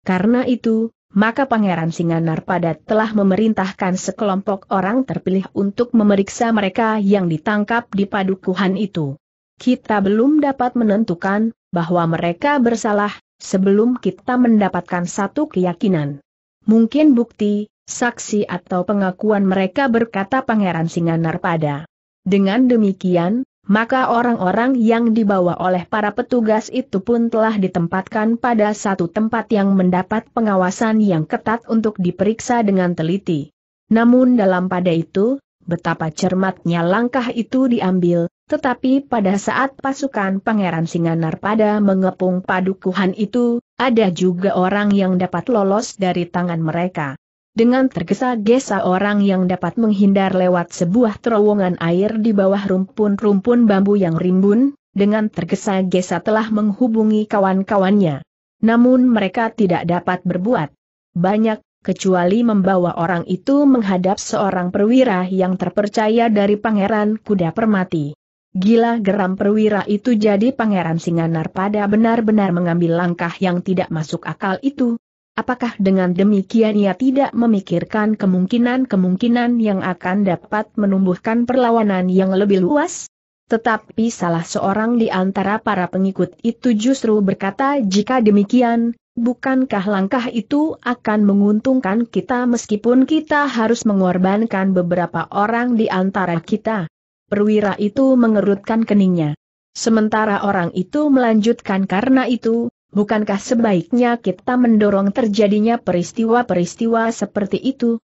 Karena itu, maka Pangeran Singanar-pada telah memerintahkan sekelompok orang terpilih untuk memeriksa mereka yang ditangkap di padukuhan itu. Kita belum dapat menentukan bahwa mereka bersalah sebelum kita mendapatkan satu keyakinan. Mungkin bukti, saksi atau pengakuan mereka berkata Pangeran Singanar-pada. Dengan demikian, maka orang-orang yang dibawa oleh para petugas itu pun telah ditempatkan pada satu tempat yang mendapat pengawasan yang ketat untuk diperiksa dengan teliti. Namun dalam pada itu, betapa cermatnya langkah itu diambil, tetapi pada saat pasukan Pangeran Singanar pada mengepung padukuhan itu, ada juga orang yang dapat lolos dari tangan mereka. Dengan tergesa-gesa orang yang dapat menghindar lewat sebuah terowongan air di bawah rumpun-rumpun bambu yang rimbun, dengan tergesa-gesa telah menghubungi kawan-kawannya. Namun mereka tidak dapat berbuat banyak, kecuali membawa orang itu menghadap seorang perwira yang terpercaya dari Pangeran Kuda Permati. Gila geram perwira itu jadi Pangeran Singanar pada benar-benar mengambil langkah yang tidak masuk akal itu, Apakah dengan demikian ia tidak memikirkan kemungkinan-kemungkinan yang akan dapat menumbuhkan perlawanan yang lebih luas? Tetapi salah seorang di antara para pengikut itu justru berkata jika demikian, bukankah langkah itu akan menguntungkan kita meskipun kita harus mengorbankan beberapa orang di antara kita? Perwira itu mengerutkan keningnya. Sementara orang itu melanjutkan karena itu, Bukankah sebaiknya kita mendorong terjadinya peristiwa-peristiwa seperti itu?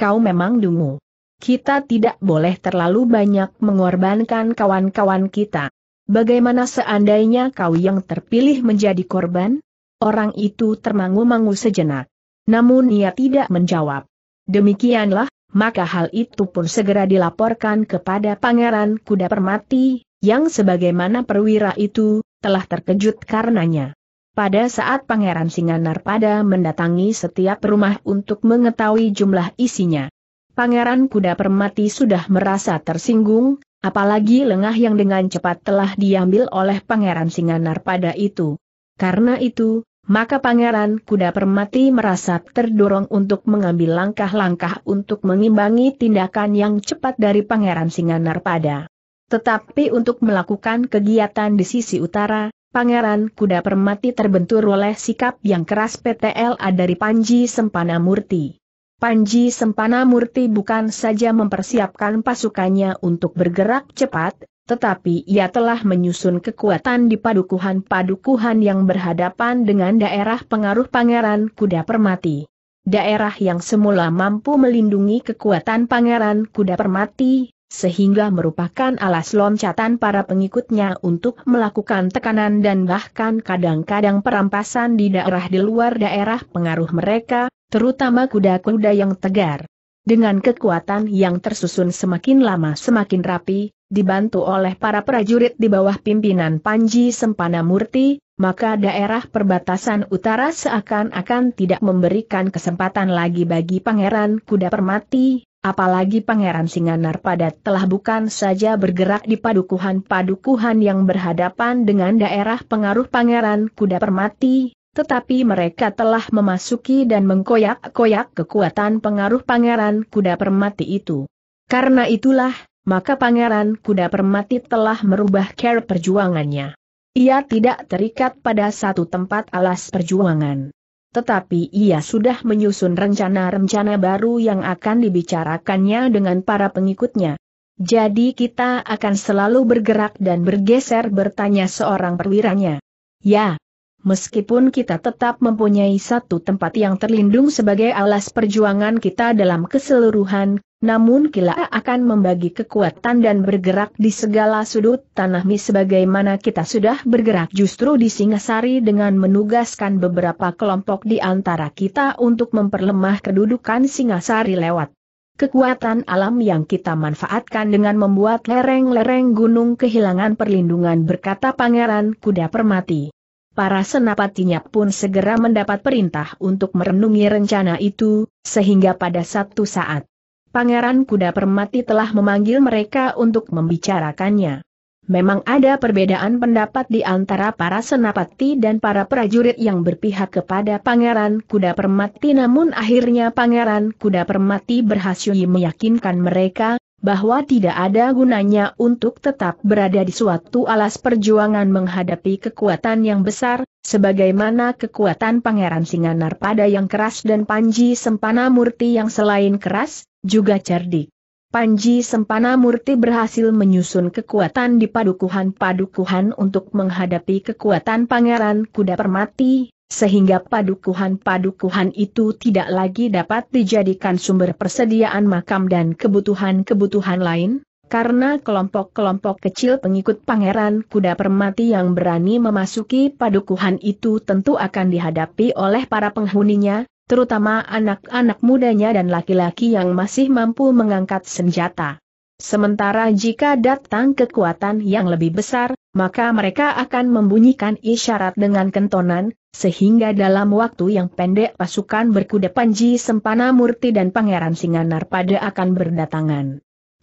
Kau memang dungu. Kita tidak boleh terlalu banyak mengorbankan kawan-kawan kita. Bagaimana seandainya kau yang terpilih menjadi korban? Orang itu termangu-mangu sejenak. Namun ia tidak menjawab. Demikianlah, maka hal itu pun segera dilaporkan kepada Pangeran Kuda Permati, yang sebagaimana perwira itu, telah terkejut karenanya. Pada saat Pangeran Singanarpada mendatangi setiap rumah untuk mengetahui jumlah isinya. Pangeran Kuda Permati sudah merasa tersinggung, apalagi lengah yang dengan cepat telah diambil oleh Pangeran Singanarpada itu. Karena itu, maka Pangeran Kuda Permati merasa terdorong untuk mengambil langkah-langkah untuk mengimbangi tindakan yang cepat dari Pangeran Singanarpada. Tetapi untuk melakukan kegiatan di sisi utara, Pangeran Kuda Permati terbentur oleh sikap yang keras PTLA dari Panji Sempana Murti. Panji Sempana Murti bukan saja mempersiapkan pasukannya untuk bergerak cepat, tetapi ia telah menyusun kekuatan di padukuhan-padukuhan yang berhadapan dengan daerah pengaruh Pangeran Kuda Permati. Daerah yang semula mampu melindungi kekuatan Pangeran Kuda Permati, sehingga merupakan alas loncatan para pengikutnya untuk melakukan tekanan dan bahkan kadang-kadang perampasan di daerah di luar daerah pengaruh mereka, terutama kuda-kuda yang tegar. Dengan kekuatan yang tersusun semakin lama semakin rapi, dibantu oleh para prajurit di bawah pimpinan Panji Sempana Murti, maka daerah perbatasan utara seakan-akan tidak memberikan kesempatan lagi bagi Pangeran Kuda Permati, Apalagi Pangeran Singanar Padat telah bukan saja bergerak di padukuhan-padukuhan yang berhadapan dengan daerah pengaruh Pangeran Kuda Permati, tetapi mereka telah memasuki dan mengkoyak-koyak kekuatan pengaruh Pangeran Kuda Permati itu. Karena itulah, maka Pangeran Kuda Permati telah merubah care perjuangannya. Ia tidak terikat pada satu tempat alas perjuangan tetapi ia sudah menyusun rencana-rencana baru yang akan dibicarakannya dengan para pengikutnya. Jadi kita akan selalu bergerak dan bergeser bertanya seorang perwiranya. Ya. Meskipun kita tetap mempunyai satu tempat yang terlindung sebagai alas perjuangan kita dalam keseluruhan, namun kita akan membagi kekuatan dan bergerak di segala sudut tanah mi sebagaimana kita sudah bergerak justru di Singasari dengan menugaskan beberapa kelompok di antara kita untuk memperlemah kedudukan Singasari lewat kekuatan alam yang kita manfaatkan dengan membuat lereng-lereng gunung kehilangan perlindungan berkata Pangeran Kuda Permati para senapatinya pun segera mendapat perintah untuk merenungi rencana itu, sehingga pada satu saat, Pangeran Kuda Permati telah memanggil mereka untuk membicarakannya. Memang ada perbedaan pendapat di antara para senapati dan para prajurit yang berpihak kepada Pangeran Kuda Permati namun akhirnya Pangeran Kuda Permati berhasil meyakinkan mereka, bahwa tidak ada gunanya untuk tetap berada di suatu alas perjuangan menghadapi kekuatan yang besar, sebagaimana kekuatan Pangeran Singanarpada yang keras dan Panji Sempana Murti yang selain keras, juga cerdik. Panji Sempana Murti berhasil menyusun kekuatan di padukuhan-padukuhan untuk menghadapi kekuatan Pangeran Kuda Permati, sehingga padukuhan-padukuhan itu tidak lagi dapat dijadikan sumber persediaan makam dan kebutuhan-kebutuhan lain, karena kelompok-kelompok kecil pengikut Pangeran Kuda Permati yang berani memasuki padukuhan itu tentu akan dihadapi oleh para penghuninya, terutama anak-anak mudanya dan laki-laki yang masih mampu mengangkat senjata. Sementara jika datang kekuatan yang lebih besar, maka mereka akan membunyikan isyarat dengan kentonan, sehingga dalam waktu yang pendek pasukan berkuda Panji Sempana Murti dan Pangeran Singanar pada akan berdatangan.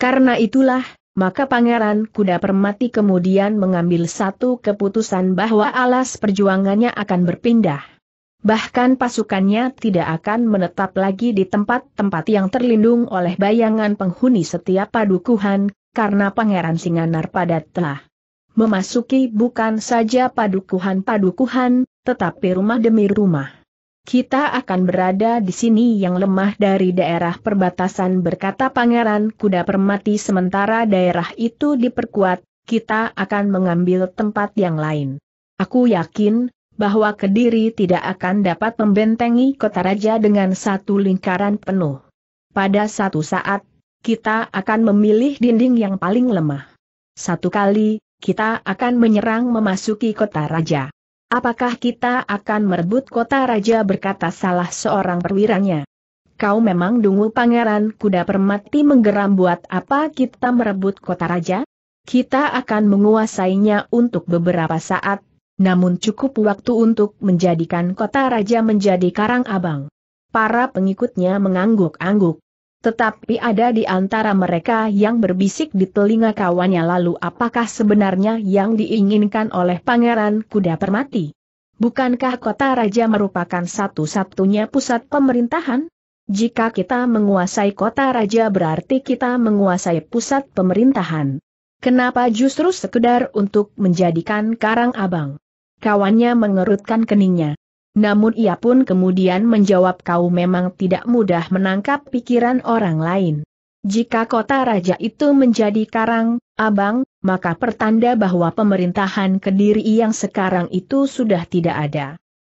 Karena itulah, maka Pangeran Kuda Permati kemudian mengambil satu keputusan bahwa alas perjuangannya akan berpindah. Bahkan pasukannya tidak akan menetap lagi di tempat-tempat yang terlindung oleh bayangan penghuni setiap padukuhan, karena Pangeran Singanar pada telah memasuki bukan saja padukuhan-padukuhan, tetapi rumah demi rumah. Kita akan berada di sini yang lemah dari daerah perbatasan berkata Pangeran Kuda Permati sementara daerah itu diperkuat, kita akan mengambil tempat yang lain. Aku yakin, bahwa Kediri tidak akan dapat membentengi kota raja dengan satu lingkaran penuh. Pada satu saat, kita akan memilih dinding yang paling lemah. Satu kali, kita akan menyerang memasuki kota raja. Apakah kita akan merebut kota raja berkata salah seorang perwiranya. Kau memang dungu pangeran kuda permati menggeram buat apa kita merebut kota raja? Kita akan menguasainya untuk beberapa saat, namun cukup waktu untuk menjadikan kota raja menjadi karang abang. Para pengikutnya mengangguk-angguk. Tetapi ada di antara mereka yang berbisik di telinga kawannya lalu apakah sebenarnya yang diinginkan oleh Pangeran Kuda Permati? Bukankah kota raja merupakan satu-satunya pusat pemerintahan? Jika kita menguasai kota raja berarti kita menguasai pusat pemerintahan. Kenapa justru sekedar untuk menjadikan Karang Abang? Kawannya mengerutkan keningnya. Namun ia pun kemudian menjawab kau memang tidak mudah menangkap pikiran orang lain. Jika kota raja itu menjadi karang, abang, maka pertanda bahwa pemerintahan Kediri yang sekarang itu sudah tidak ada.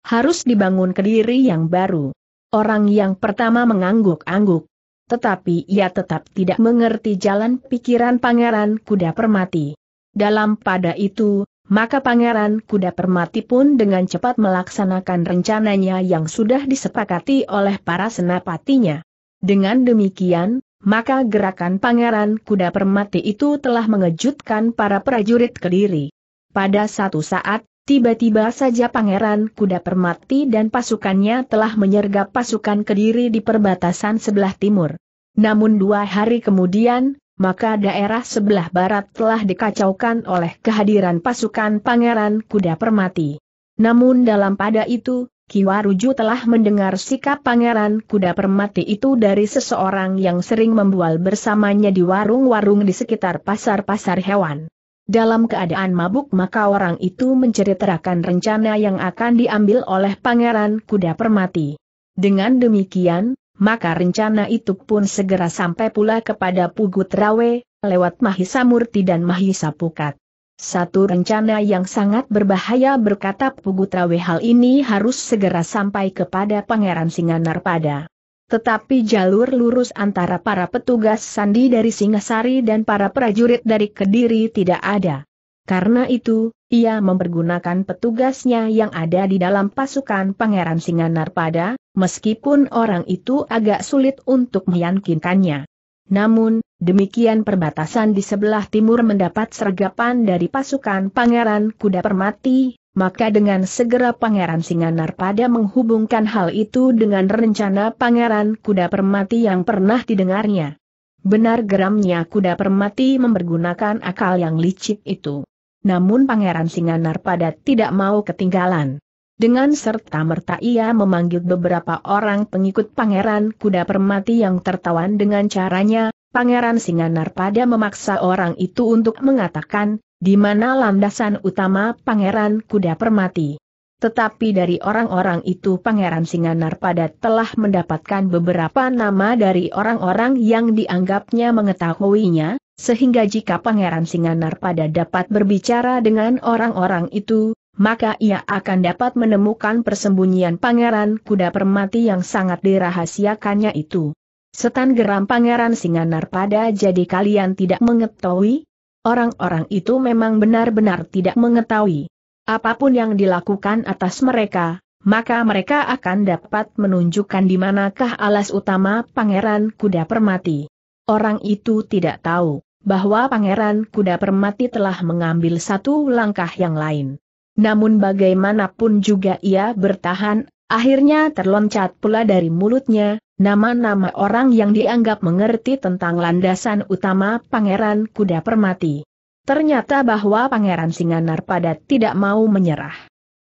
Harus dibangun Kediri yang baru. Orang yang pertama mengangguk-angguk. Tetapi ia tetap tidak mengerti jalan pikiran Pangeran Kuda Permati. Dalam pada itu, maka Pangeran Kuda Permati pun dengan cepat melaksanakan rencananya yang sudah disepakati oleh para senapatinya. Dengan demikian, maka gerakan Pangeran Kuda Permati itu telah mengejutkan para prajurit Kediri. Pada satu saat, tiba-tiba saja Pangeran Kuda Permati dan pasukannya telah menyergap pasukan Kediri di perbatasan sebelah timur. Namun dua hari kemudian, maka daerah sebelah barat telah dikacaukan oleh kehadiran pasukan Pangeran Kuda Permati. Namun dalam pada itu, Kiwaruju telah mendengar sikap Pangeran Kuda Permati itu dari seseorang yang sering membual bersamanya di warung-warung di sekitar pasar-pasar hewan. Dalam keadaan mabuk maka orang itu menceritakan rencana yang akan diambil oleh Pangeran Kuda Permati. Dengan demikian, maka rencana itu pun segera sampai pula kepada Pugut Rawe, lewat Mahisa Murti dan Mahisa Pukat. Satu rencana yang sangat berbahaya berkata Pugutrawe hal ini harus segera sampai kepada Pangeran Singanarpada. Tetapi jalur lurus antara para petugas sandi dari Singasari dan para prajurit dari Kediri tidak ada. Karena itu, ia mempergunakan petugasnya yang ada di dalam pasukan Pangeran Singanarpada, meskipun orang itu agak sulit untuk meyakinkannya. Namun, demikian perbatasan di sebelah timur mendapat sergapan dari pasukan Pangeran Kuda Permati, maka dengan segera Pangeran Singanarpada menghubungkan hal itu dengan rencana Pangeran Kuda Permati yang pernah didengarnya. Benar geramnya Kuda Permati mempergunakan akal yang licik itu namun Pangeran Singanarpada tidak mau ketinggalan. Dengan serta-merta ia memanggil beberapa orang pengikut Pangeran Kuda Permati yang tertawan dengan caranya, Pangeran Singanarpada memaksa orang itu untuk mengatakan, di mana landasan utama Pangeran Kuda Permati. Tetapi dari orang-orang itu Pangeran Singanarpada telah mendapatkan beberapa nama dari orang-orang yang dianggapnya mengetahuinya, sehingga jika Pangeran Singanarpada dapat berbicara dengan orang-orang itu, maka ia akan dapat menemukan persembunyian Pangeran Kuda Permati yang sangat dirahasiakannya itu. Setan geram Pangeran Singanarpada jadi kalian tidak mengetahui? Orang-orang itu memang benar-benar tidak mengetahui. Apa pun yang dilakukan atas mereka, maka mereka akan dapat menunjukkan di manakah alas utama Pangeran Kuda Permati. Orang itu tidak tahu bahwa Pangeran Kuda Permati telah mengambil satu langkah yang lain. Namun bagaimanapun juga ia bertahan, akhirnya terloncat pula dari mulutnya, nama-nama orang yang dianggap mengerti tentang landasan utama Pangeran Kuda Permati. Ternyata bahwa Pangeran Singanar pada tidak mau menyerah.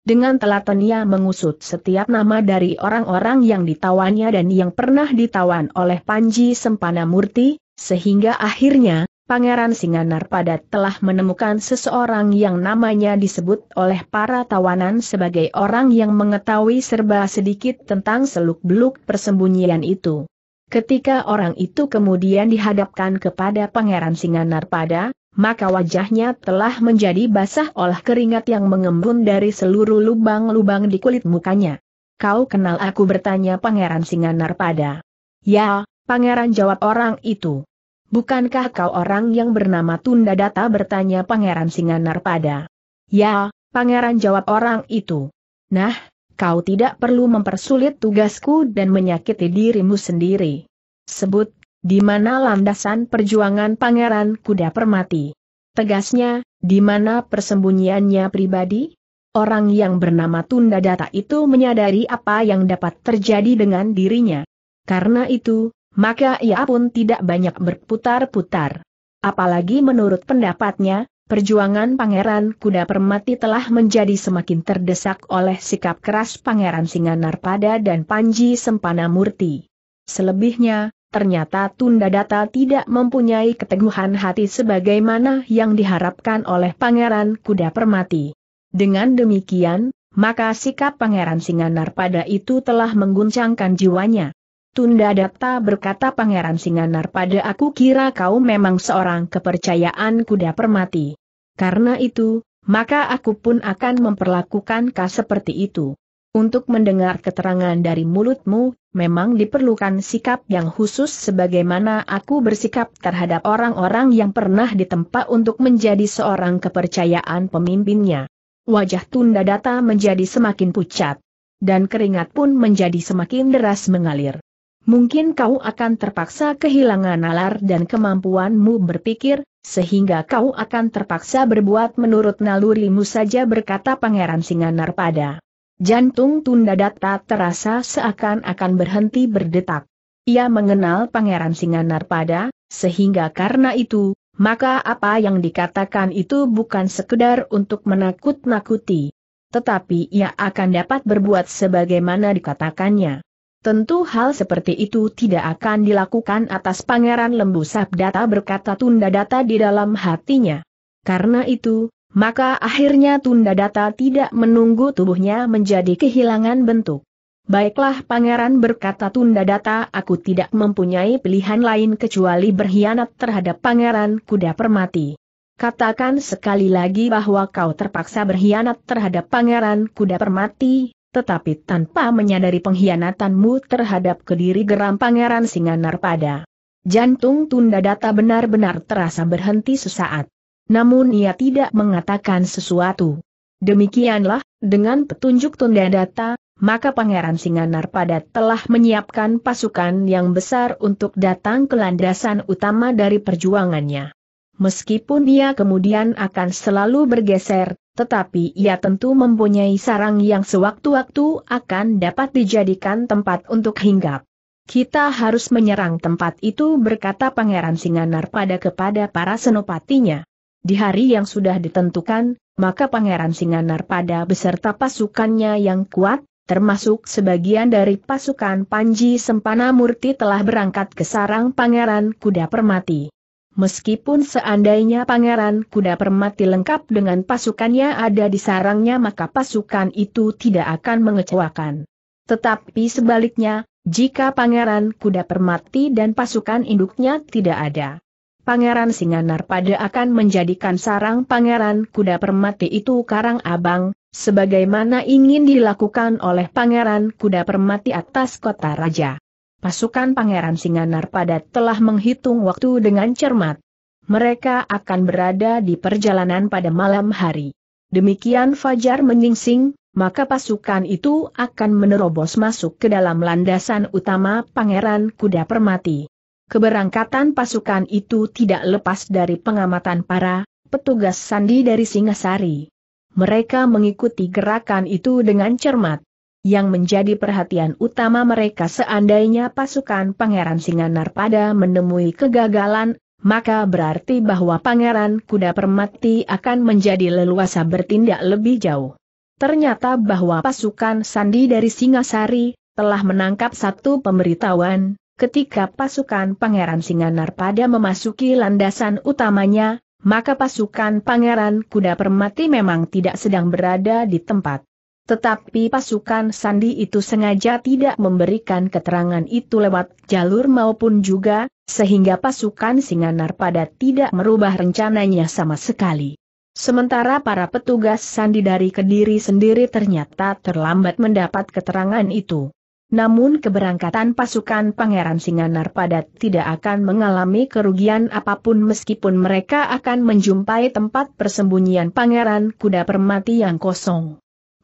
Dengan telaten ia mengusut setiap nama dari orang-orang yang ditawannya dan yang pernah ditawan oleh Panji Sempana Murti, sehingga akhirnya, Pangeran Singanarpada telah menemukan seseorang yang namanya disebut oleh para tawanan sebagai orang yang mengetahui serba sedikit tentang seluk-beluk persembunyian itu. Ketika orang itu kemudian dihadapkan kepada Pangeran Singanarpada, maka wajahnya telah menjadi basah oleh keringat yang mengembun dari seluruh lubang-lubang di kulit mukanya. Kau kenal aku bertanya Pangeran Singanarpada. Ya, Pangeran jawab orang itu. Bukankah kau orang yang bernama Tunda Data bertanya Pangeran Singanarpada. Ya, Pangeran jawab orang itu. Nah, kau tidak perlu mempersulit tugasku dan menyakiti dirimu sendiri. Sebut, di mana landasan perjuangan Pangeran Kuda Permati? Tegasnya, di mana persembunyiannya pribadi? Orang yang bernama Tunda Data itu menyadari apa yang dapat terjadi dengan dirinya. Karena itu, maka ia pun tidak banyak berputar-putar. Apalagi menurut pendapatnya, perjuangan Pangeran Kuda Permati telah menjadi semakin terdesak oleh sikap keras Pangeran Singanarpada dan Panji Sempana Murti. Selebihnya, ternyata Tunda Data tidak mempunyai keteguhan hati sebagaimana yang diharapkan oleh Pangeran Kuda Permati. Dengan demikian, maka sikap Pangeran Singanar pada itu telah mengguncangkan jiwanya. Tunda Data berkata Pangeran Singanar pada aku kira kau memang seorang kepercayaan kuda permati. Karena itu, maka aku pun akan memperlakukan kau seperti itu. Untuk mendengar keterangan dari mulutmu, memang diperlukan sikap yang khusus sebagaimana aku bersikap terhadap orang-orang yang pernah ditempa untuk menjadi seorang kepercayaan pemimpinnya. Wajah Tunda Data menjadi semakin pucat. Dan keringat pun menjadi semakin deras mengalir. Mungkin kau akan terpaksa kehilangan nalar dan kemampuanmu berpikir, sehingga kau akan terpaksa berbuat menurut nalurimu saja berkata Pangeran Singanar pada. Jantung Tunda Data terasa seakan-akan berhenti berdetak. Ia mengenal Pangeran Singanar pada, sehingga karena itu, maka apa yang dikatakan itu bukan sekedar untuk menakut-nakuti. Tetapi ia akan dapat berbuat sebagaimana dikatakannya. Tentu hal seperti itu tidak akan dilakukan atas Pangeran Lembu Sabdata berkata Tunda Data di dalam hatinya. Karena itu, maka akhirnya Tunda Data tidak menunggu tubuhnya menjadi kehilangan bentuk. Baiklah Pangeran berkata Tunda Data aku tidak mempunyai pilihan lain kecuali berkhianat terhadap Pangeran Kuda Permati. Katakan sekali lagi bahwa kau terpaksa berkhianat terhadap Pangeran Kuda Permati, tetapi tanpa menyadari pengkhianatanmu terhadap kediri geram Pangeran Singanarpada. Jantung tunda data benar-benar terasa berhenti sesaat. Namun ia tidak mengatakan sesuatu. Demikianlah, dengan petunjuk tunda data, maka Pangeran Singanarpada telah menyiapkan pasukan yang besar untuk datang ke landasan utama dari perjuangannya. Meskipun ia kemudian akan selalu bergeser, tetapi ia tentu mempunyai sarang yang sewaktu-waktu akan dapat dijadikan tempat untuk hinggap. Kita harus menyerang tempat itu berkata Pangeran Singanar pada kepada para senopatinya. Di hari yang sudah ditentukan, maka Pangeran Singanar pada beserta pasukannya yang kuat, termasuk sebagian dari pasukan Panji Sempana Murti telah berangkat ke sarang Pangeran Kuda Permati. Meskipun seandainya Pangeran Kuda Permati lengkap dengan pasukannya ada di sarangnya maka pasukan itu tidak akan mengecewakan. Tetapi sebaliknya, jika Pangeran Kuda Permati dan pasukan induknya tidak ada. Pangeran Singanar pada akan menjadikan sarang Pangeran Kuda Permati itu karang abang, sebagaimana ingin dilakukan oleh Pangeran Kuda Permati atas kota raja. Pasukan Pangeran Singanar pada telah menghitung waktu dengan cermat. Mereka akan berada di perjalanan pada malam hari. Demikian Fajar menyingsing, maka pasukan itu akan menerobos masuk ke dalam landasan utama Pangeran Kuda Permati. Keberangkatan pasukan itu tidak lepas dari pengamatan para petugas sandi dari Singasari. Mereka mengikuti gerakan itu dengan cermat. Yang menjadi perhatian utama mereka seandainya pasukan Pangeran Singanar pada menemui kegagalan, maka berarti bahwa Pangeran Kuda Permati akan menjadi leluasa bertindak lebih jauh. Ternyata bahwa pasukan Sandi dari Singasari telah menangkap satu pemberitahuan, ketika pasukan Pangeran Singanar pada memasuki landasan utamanya, maka pasukan Pangeran Kuda Permati memang tidak sedang berada di tempat. Tetapi pasukan Sandi itu sengaja tidak memberikan keterangan itu lewat jalur maupun juga, sehingga pasukan Singanar pada tidak merubah rencananya sama sekali. Sementara para petugas sandi dari Kediri sendiri ternyata terlambat mendapat keterangan itu. Namun keberangkatan pasukan Pangeran Singanar Padat tidak akan mengalami kerugian apa pun meskipun mereka akan menjumpai tempat persembunyian Pangeran Kuda Permati yang kosong.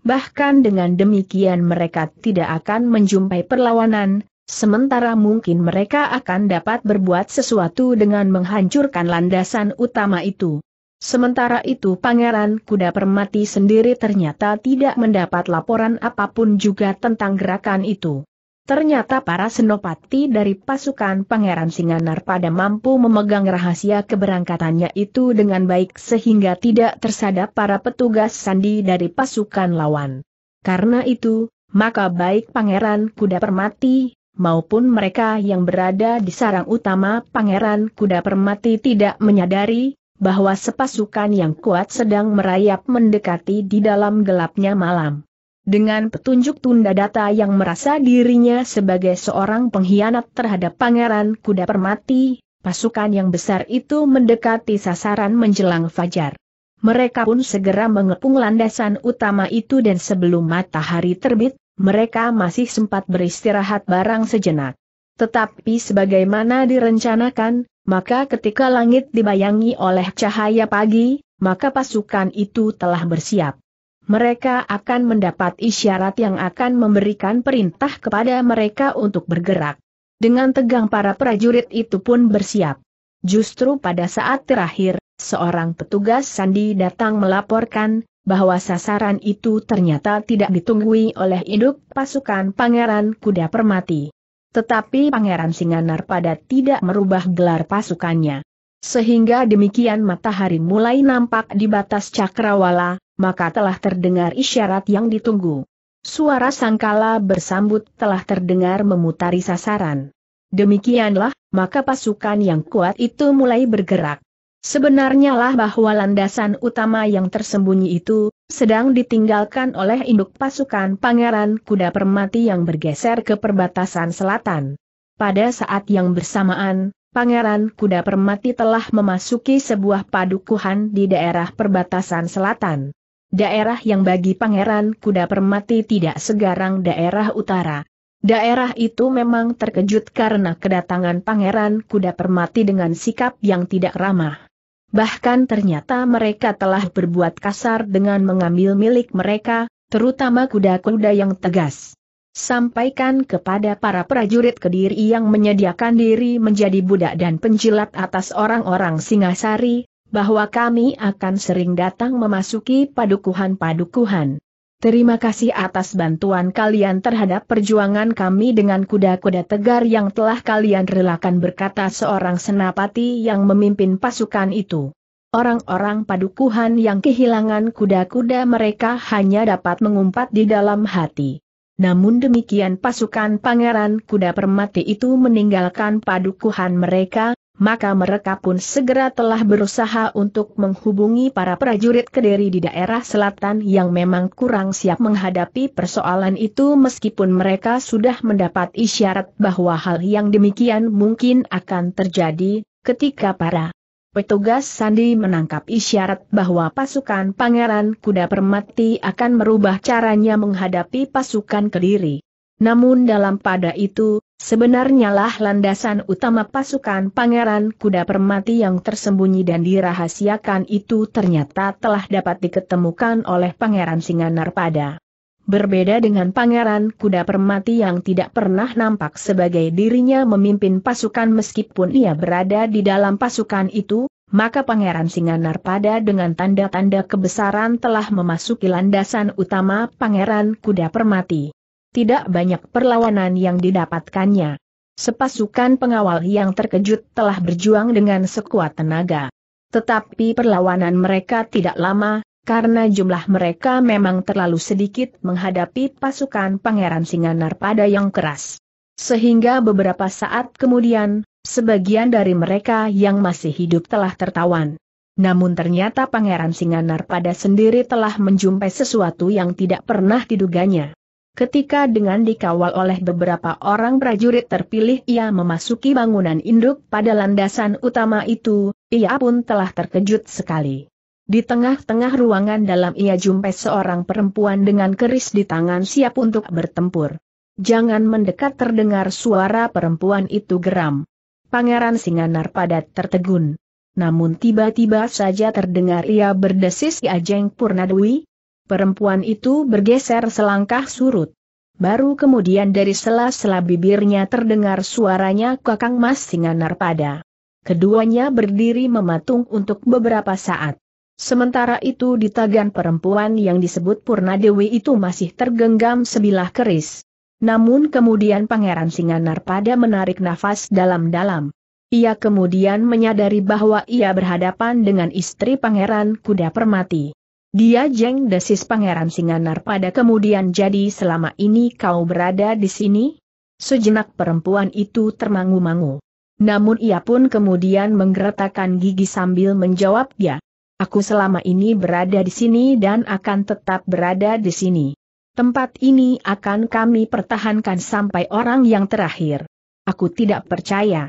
Bahkan dengan demikian mereka tidak akan menjumpai perlawanan, sementara mungkin mereka akan dapat berbuat sesuatu dengan menghancurkan landasan utama itu. Sementara itu Pangeran Kuda Permati sendiri ternyata tidak mendapat laporan apa pun juga tentang gerakan itu. Ternyata para senopati dari pasukan Pangeran Singanar pada mampu memegang rahasia keberangkatannya itu dengan baik sehingga tidak tersadap para petugas sandi dari pasukan lawan. Karena itu, maka baik Pangeran Kuda Permati, maupun mereka yang berada di sarang utama Pangeran Kuda Permati tidak menyadari, bahwa sepasukan yang kuat sedang merayap mendekati di dalam gelapnya malam. Dengan petunjuk tunda data yang merasa dirinya sebagai seorang pengkhianat terhadap Pangeran Kuda Permati, pasukan yang besar itu mendekati sasaran menjelang fajar. Mereka pun segera mengepung landasan utama itu dan sebelum matahari terbit, mereka masih sempat beristirahat barang sejenak. Tetapi sebagaimana direncanakan, maka ketika langit dibayangi oleh cahaya pagi, maka pasukan itu telah bersiap. Mereka akan mendapat isyarat yang akan memberikan perintah kepada mereka untuk bergerak. Dengan tegang para prajurit itu pun bersiap. Justru pada saat terakhir, seorang petugas sandi datang melaporkan, bahwa sasaran itu ternyata tidak ditunggui oleh induk pasukan Pangeran Kuda Permati. Tetapi Pangeran Singanar pada tidak merubah gelar pasukannya. Sehingga demikian matahari mulai nampak di batas cakrawala, maka telah terdengar isyarat yang ditunggu. Suara sangkala bersambut telah terdengar memutari sasaran. Demikianlah, maka pasukan yang kuat itu mulai bergerak. Sebenarnya lah bahwa landasan utama yang tersembunyi itu, sedang ditinggalkan oleh induk pasukan Pangeran Kuda Permati yang bergeser ke perbatasan selatan. Pada saat yang bersamaan, Pangeran Kuda Permati telah memasuki sebuah padukuhan di daerah perbatasan selatan. Daerah yang bagi Pangeran Kuda Permati tidak segarang daerah utara. Daerah itu memang terkejut karena kedatangan Pangeran Kuda Permati dengan sikap yang tidak ramah. Bahkan ternyata mereka telah berbuat kasar dengan mengambil milik mereka, terutama kuda-kuda yang tegas. Sampaikan kepada para prajurit Kediri yang menyediakan diri menjadi budak dan penjilat atas orang-orang Singasari, bahwa kami akan sering datang memasuki padukuhan-padukuhan. Terima kasih atas bantuan kalian terhadap perjuangan kami dengan kuda-kuda tegar yang telah kalian relakan berkata seorang senapati yang memimpin pasukan itu. Orang-orang padukuhan yang kehilangan kuda-kuda mereka hanya dapat mengumpat di dalam hati. Namun demikian pasukan Pangeran Kuda Permati itu meninggalkan padukuhan mereka, maka mereka pun segera telah berusaha untuk menghubungi para prajurit Kediri di daerah selatan yang memang kurang siap menghadapi persoalan itu meskipun mereka sudah mendapat isyarat bahwa hal yang demikian mungkin akan terjadi, ketika para Petugas Sandi menangkap isyarat bahwa pasukan Pangeran Kuda Permati akan merubah caranya menghadapi pasukan Kediri. Namun dalam pada itu, sebenarnya lah landasan utama pasukan Pangeran Kuda Permati yang tersembunyi dan dirahasiakan itu ternyata telah dapat diketemukan oleh Pangeran Singanarpada. Berbeda dengan Pangeran Kuda Permati yang tidak pernah nampak sebagai dirinya memimpin pasukan meskipun ia berada di dalam pasukan itu, maka Pangeran Singanarpada dengan tanda-tanda kebesaran telah memasuki landasan utama Pangeran Kuda Permati. Tidak banyak perlawanan yang didapatkannya. Sepasukan pengawal yang terkejut telah berjuang dengan sekuat tenaga. Tetapi perlawanan mereka tidak lama, karena jumlah mereka memang terlalu sedikit menghadapi pasukan Pangeran Singanarpada yang keras. Sehingga beberapa saat kemudian, sebagian dari mereka yang masih hidup telah tertawan. Namun ternyata Pangeran Singanarpada sendiri telah menjumpai sesuatu yang tidak pernah diduganya. Ketika dengan dikawal oleh beberapa orang prajurit terpilih ia memasuki bangunan induk pada landasan utama itu, ia pun telah terkejut sekali. Di tengah-tengah ruangan dalam ia jumpai seorang perempuan dengan keris di tangan siap untuk bertempur. Jangan mendekat terdengar suara perempuan itu geram. Pangeran Singanar padat tertegun. Namun tiba-tiba saja terdengar ia berdesis di Ajeng Purnadwi. Perempuan itu bergeser selangkah surut. Baru kemudian dari sela-sela bibirnya terdengar suaranya Kakang Mas Singanar pada. Keduanya berdiri mematung untuk beberapa saat. Sementara itu di tagan perempuan yang disebut Purnadewi itu masih tergenggam sebilah keris. Namun kemudian Pangeran Singanarpada menarik nafas dalam-dalam. Ia kemudian menyadari bahwa ia berhadapan dengan istri Pangeran Kuda Permati. Dia jeng desis Pangeran Singanarpada kemudian jadi selama ini kau berada di sini? Sejenak perempuan itu termangu-mangu. Namun ia pun kemudian menggeretakkan gigi sambil menjawab ya. Aku selama ini berada di sini dan akan tetap berada di sini. Tempat ini akan kami pertahankan sampai orang yang terakhir. Aku tidak percaya.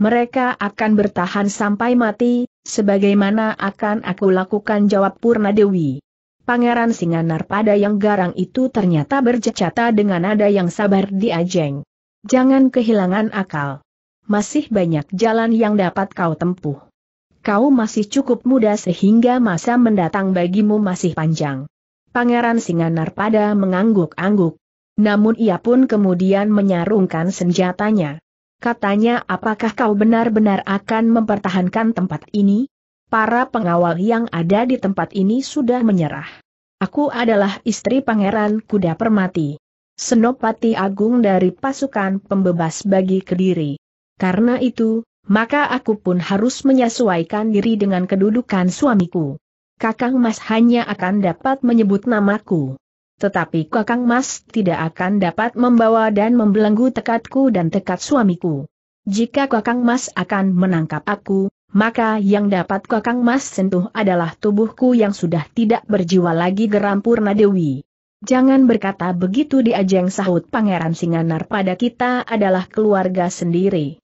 Mereka akan bertahan sampai mati, sebagaimana akan aku lakukan jawab Purna Dewi. Pangeran Singanar pada yang garang itu ternyata berjecata dengan nada yang sabar di Ajeng. Jangan kehilangan akal. Masih banyak jalan yang dapat kau tempuh kau masih cukup muda sehingga masa mendatang bagimu masih panjang. Pangeran Singanarpada mengangguk-angguk. Namun ia pun kemudian menyarungkan senjatanya. Katanya apakah kau benar-benar akan mempertahankan tempat ini? Para pengawal yang ada di tempat ini sudah menyerah. Aku adalah istri Pangeran Kuda Permati. Senopati Agung dari pasukan pembebas bagi Kediri. Karena itu, maka aku pun harus menyesuaikan diri dengan kedudukan suamiku. Kakang Mas hanya akan dapat menyebut namaku. Tetapi Kakang Mas tidak akan dapat membawa dan membelenggu tekadku dan tekad suamiku. Jika Kakang Mas akan menangkap aku, maka yang dapat Kakang Mas sentuh adalah tubuhku yang sudah tidak berjiwa lagi geram Purna Dewi. Jangan berkata begitu di ajeng sahut Pangeran Singanar pada kita adalah keluarga sendiri.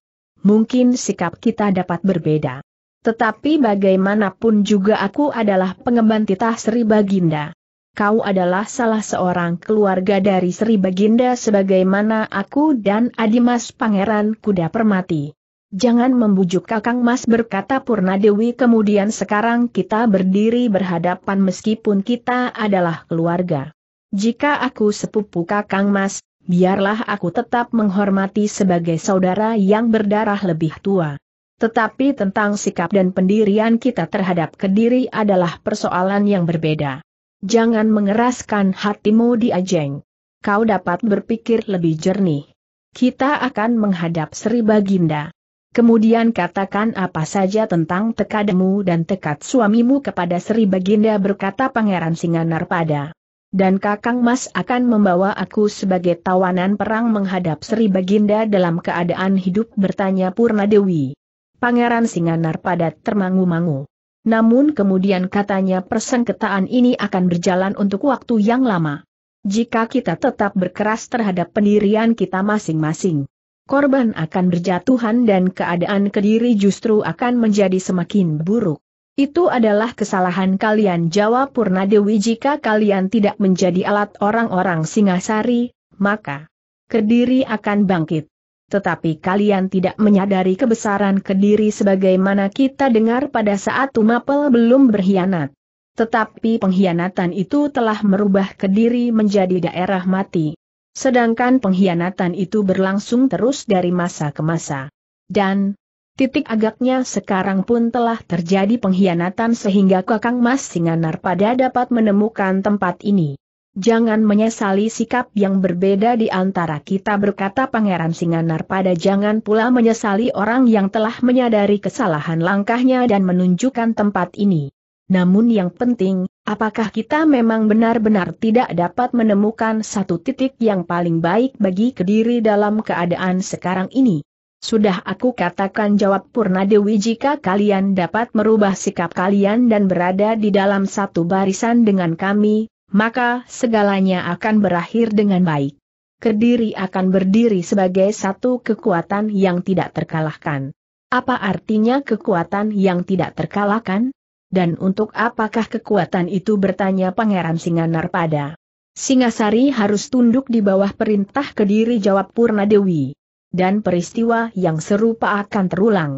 mungkin sikap kita dapat berbeda. Tetapi bagaimanapun juga aku adalah pengemban titah Sri Baginda. Kau adalah salah seorang keluarga dari Sri Baginda sebagaimana aku dan Adimas Pangeran Kuda Permati. Jangan membujuk Kakang Mas berkata Purnadewi kemudian sekarang kita berdiri berhadapan meskipun kita adalah keluarga. Jika aku sepupu Kakang Mas, biarlah aku tetap menghormati sebagai saudara yang berdarah lebih tua. Tetapi tentang sikap dan pendirian kita terhadap Kediri adalah persoalan yang berbeda. Jangan mengeraskan hatimu di Ajeng. Kau dapat berpikir lebih jernih. Kita akan menghadap Sri Baginda. Kemudian katakan apa saja tentang tekadmu dan tekad suamimu kepada Sri Baginda berkata Pangeran Singanarpada. Dan Kakang Mas akan membawa aku sebagai tawanan perang menghadap Sri Baginda dalam keadaan hidup bertanya Purna Dewi. Pangeran Singanarpada termangu-mangu. Namun kemudian katanya persengketaan ini akan berjalan untuk waktu yang lama. Jika kita tetap berkeras terhadap pendirian kita masing-masing korban akan berjatuhan dan keadaan kediri justru akan menjadi semakin buruk. Itu adalah kesalahan kalian jawab Purnadewi jika kalian tidak menjadi alat orang-orang Singasari, maka kediri akan bangkit. Tetapi kalian tidak menyadari kebesaran kediri sebagaimana kita dengar pada saat Tumapel belum berkhianat. Tetapi pengkhianatan itu telah merubah kediri menjadi daerah mati. Sedangkan pengkhianatan itu berlangsung terus dari masa ke masa. Dan, titik agaknya sekarang pun telah terjadi pengkhianatan sehingga Kakang Mas Singanar pada dapat menemukan tempat ini. Jangan menyesali sikap yang berbeda di antara kita berkata Pangeran Singanar pada jangan pula menyesali orang yang telah menyadari kesalahan langkahnya dan menunjukkan tempat ini. Namun yang penting, apakah kita memang benar-benar tidak dapat menemukan satu titik yang paling baik bagi Kediri dalam keadaan sekarang ini? Sudah aku katakan jawab Purna Dewi jika kalian dapat merubah sikap kalian dan berada di dalam satu barisan dengan kami, maka segalanya akan berakhir dengan baik. Kediri akan berdiri sebagai satu kekuatan yang tidak terkalahkan. Apa artinya kekuatan yang tidak terkalahkan? Dan untuk apakah kekuatan itu bertanya Pangeran Singanar pada Singasari harus tunduk di bawah perintah Kediri jawab Purna Dewi. Dan peristiwa yang serupa akan terulang.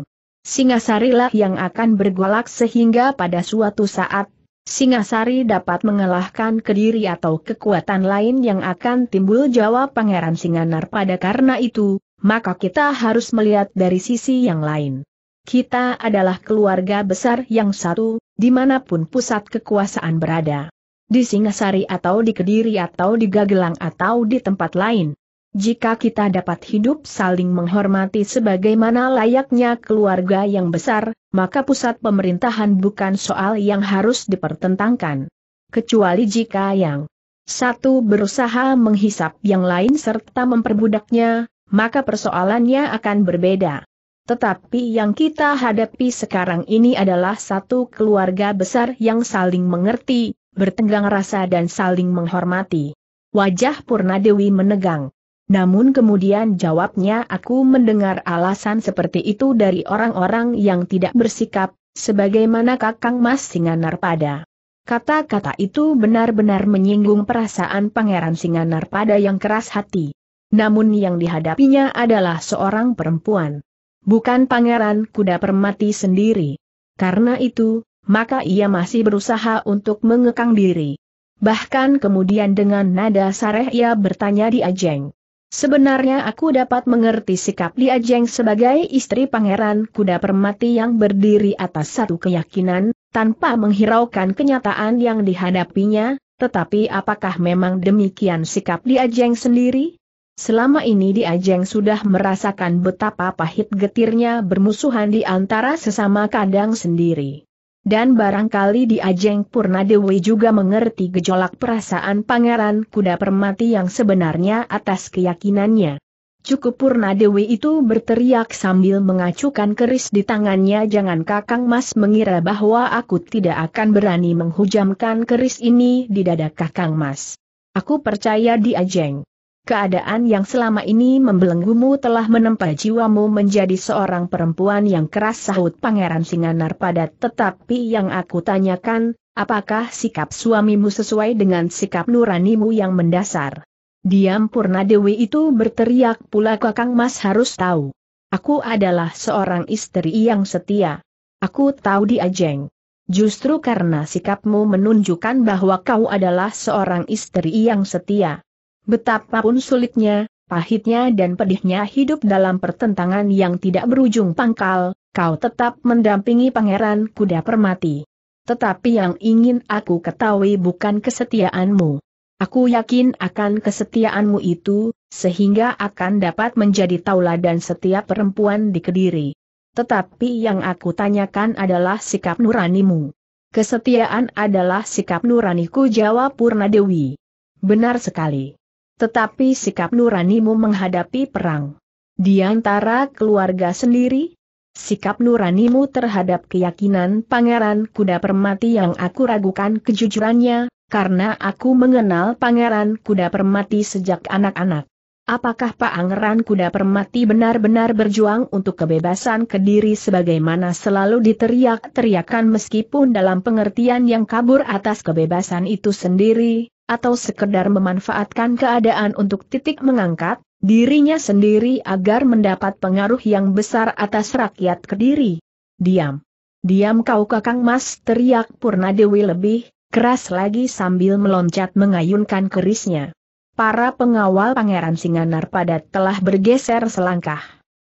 Singasarilah yang akan bergolak sehingga pada suatu saat, Singasari dapat mengalahkan Kediri atau kekuatan lain yang akan timbul jawab Pangeran Singanar pada karena itu, maka kita harus melihat dari sisi yang lain. Kita adalah keluarga besar yang satu, di mana pun pusat kekuasaan berada. Di Singasari atau di Kediri atau di Gagelang atau di tempat lain. Jika kita dapat hidup saling menghormati sebagaimana layaknya keluarga yang besar, maka pusat pemerintahan bukan soal yang harus dipertentangkan. Kecuali jika yang satu berusaha menghisap yang lain serta memperbudaknya, maka persoalannya akan berbeda. Tetapi yang kita hadapi sekarang ini adalah satu keluarga besar yang saling mengerti, bertenggang rasa dan saling menghormati. Wajah Purnadewi menegang. Namun kemudian jawabnya aku mendengar alasan seperti itu dari orang-orang yang tidak bersikap, sebagaimana Kakang Mas Singanar pada. Kata-kata itu benar-benar menyinggung perasaan Pangeran Singanar pada yang keras hati. Namun yang dihadapinya adalah seorang perempuan bukan pangeran kuda permati sendiri. Karena itu, maka ia masih berusaha untuk mengekang diri. Bahkan kemudian dengan nada sareh ia bertanya di Ajeng. Sebenarnya aku dapat mengerti sikap Li Ajeng sebagai istri pangeran kuda permati yang berdiri atas satu keyakinan, tanpa menghiraukan kenyataan yang dihadapinya, tetapi apakah memang demikian sikap Li Ajeng sendiri? Selama ini Di Ajeng sudah merasakan betapa pahit getirnya bermusuhan di antara sesama kadang sendiri. Dan barangkali Di Ajeng Purnadewi juga mengerti gejolak perasaan Pangeran Kuda Permati yang sebenarnya atas keyakinannya. Cukup Purnadewi itu berteriak sambil mengacukan keris di tangannya jangan kakang mas mengira bahwa aku tidak akan berani menghujamkan keris ini di dada kakang mas. Aku percaya di Ajeng. Keadaan yang selama ini membelenggumu telah menempa jiwamu menjadi seorang perempuan yang keras sahut Pangeran Singanarpada tetapi yang aku tanyakan, apakah sikap suamimu sesuai dengan sikap nuranimu yang mendasar? Diam Purna Dewi itu berteriak pula Kakang Mas harus tahu. Aku adalah seorang istri yang setia. Aku tahu di Ajeng. Justru karena sikapmu menunjukkan bahwa kau adalah seorang istri yang setia Betapapun sulitnya, pahitnya dan pedihnya hidup dalam pertentangan yang tidak berujung pangkal, kau tetap mendampingi Pangeran Kuda Permati. Tetapi yang ingin aku ketahui bukan kesetiaanmu. Aku yakin akan kesetiaanmu itu, sehingga akan dapat menjadi tauladan setiap perempuan di Kediri. Tetapi yang aku tanyakan adalah sikap nuranimu. Kesetiaan adalah sikap nuraniku jawab Purnadewi. Benar sekali. Tetapi sikap nuranimu menghadapi perang. Di antara keluarga sendiri, sikap nuranimu terhadap keyakinan Pangeran Kuda Permati yang aku ragukan kejujurannya, karena aku mengenal Pangeran Kuda Permati sejak anak-anak. Apakah Pangeran Kuda Permati benar-benar berjuang untuk kebebasan Kediri sebagaimana selalu diteriak-teriakan meskipun dalam pengertian yang kabur atas kebebasan itu sendiri, atau sekedar memanfaatkan keadaan untuk titik mengangkat dirinya sendiri agar mendapat pengaruh yang besar atas rakyat Kediri. Diam. Diam kau kakang mas teriak Purna Dewi lebih keras lagi sambil meloncat mengayunkan kerisnya. Para pengawal Pangeran Singanar pada telah bergeser selangkah.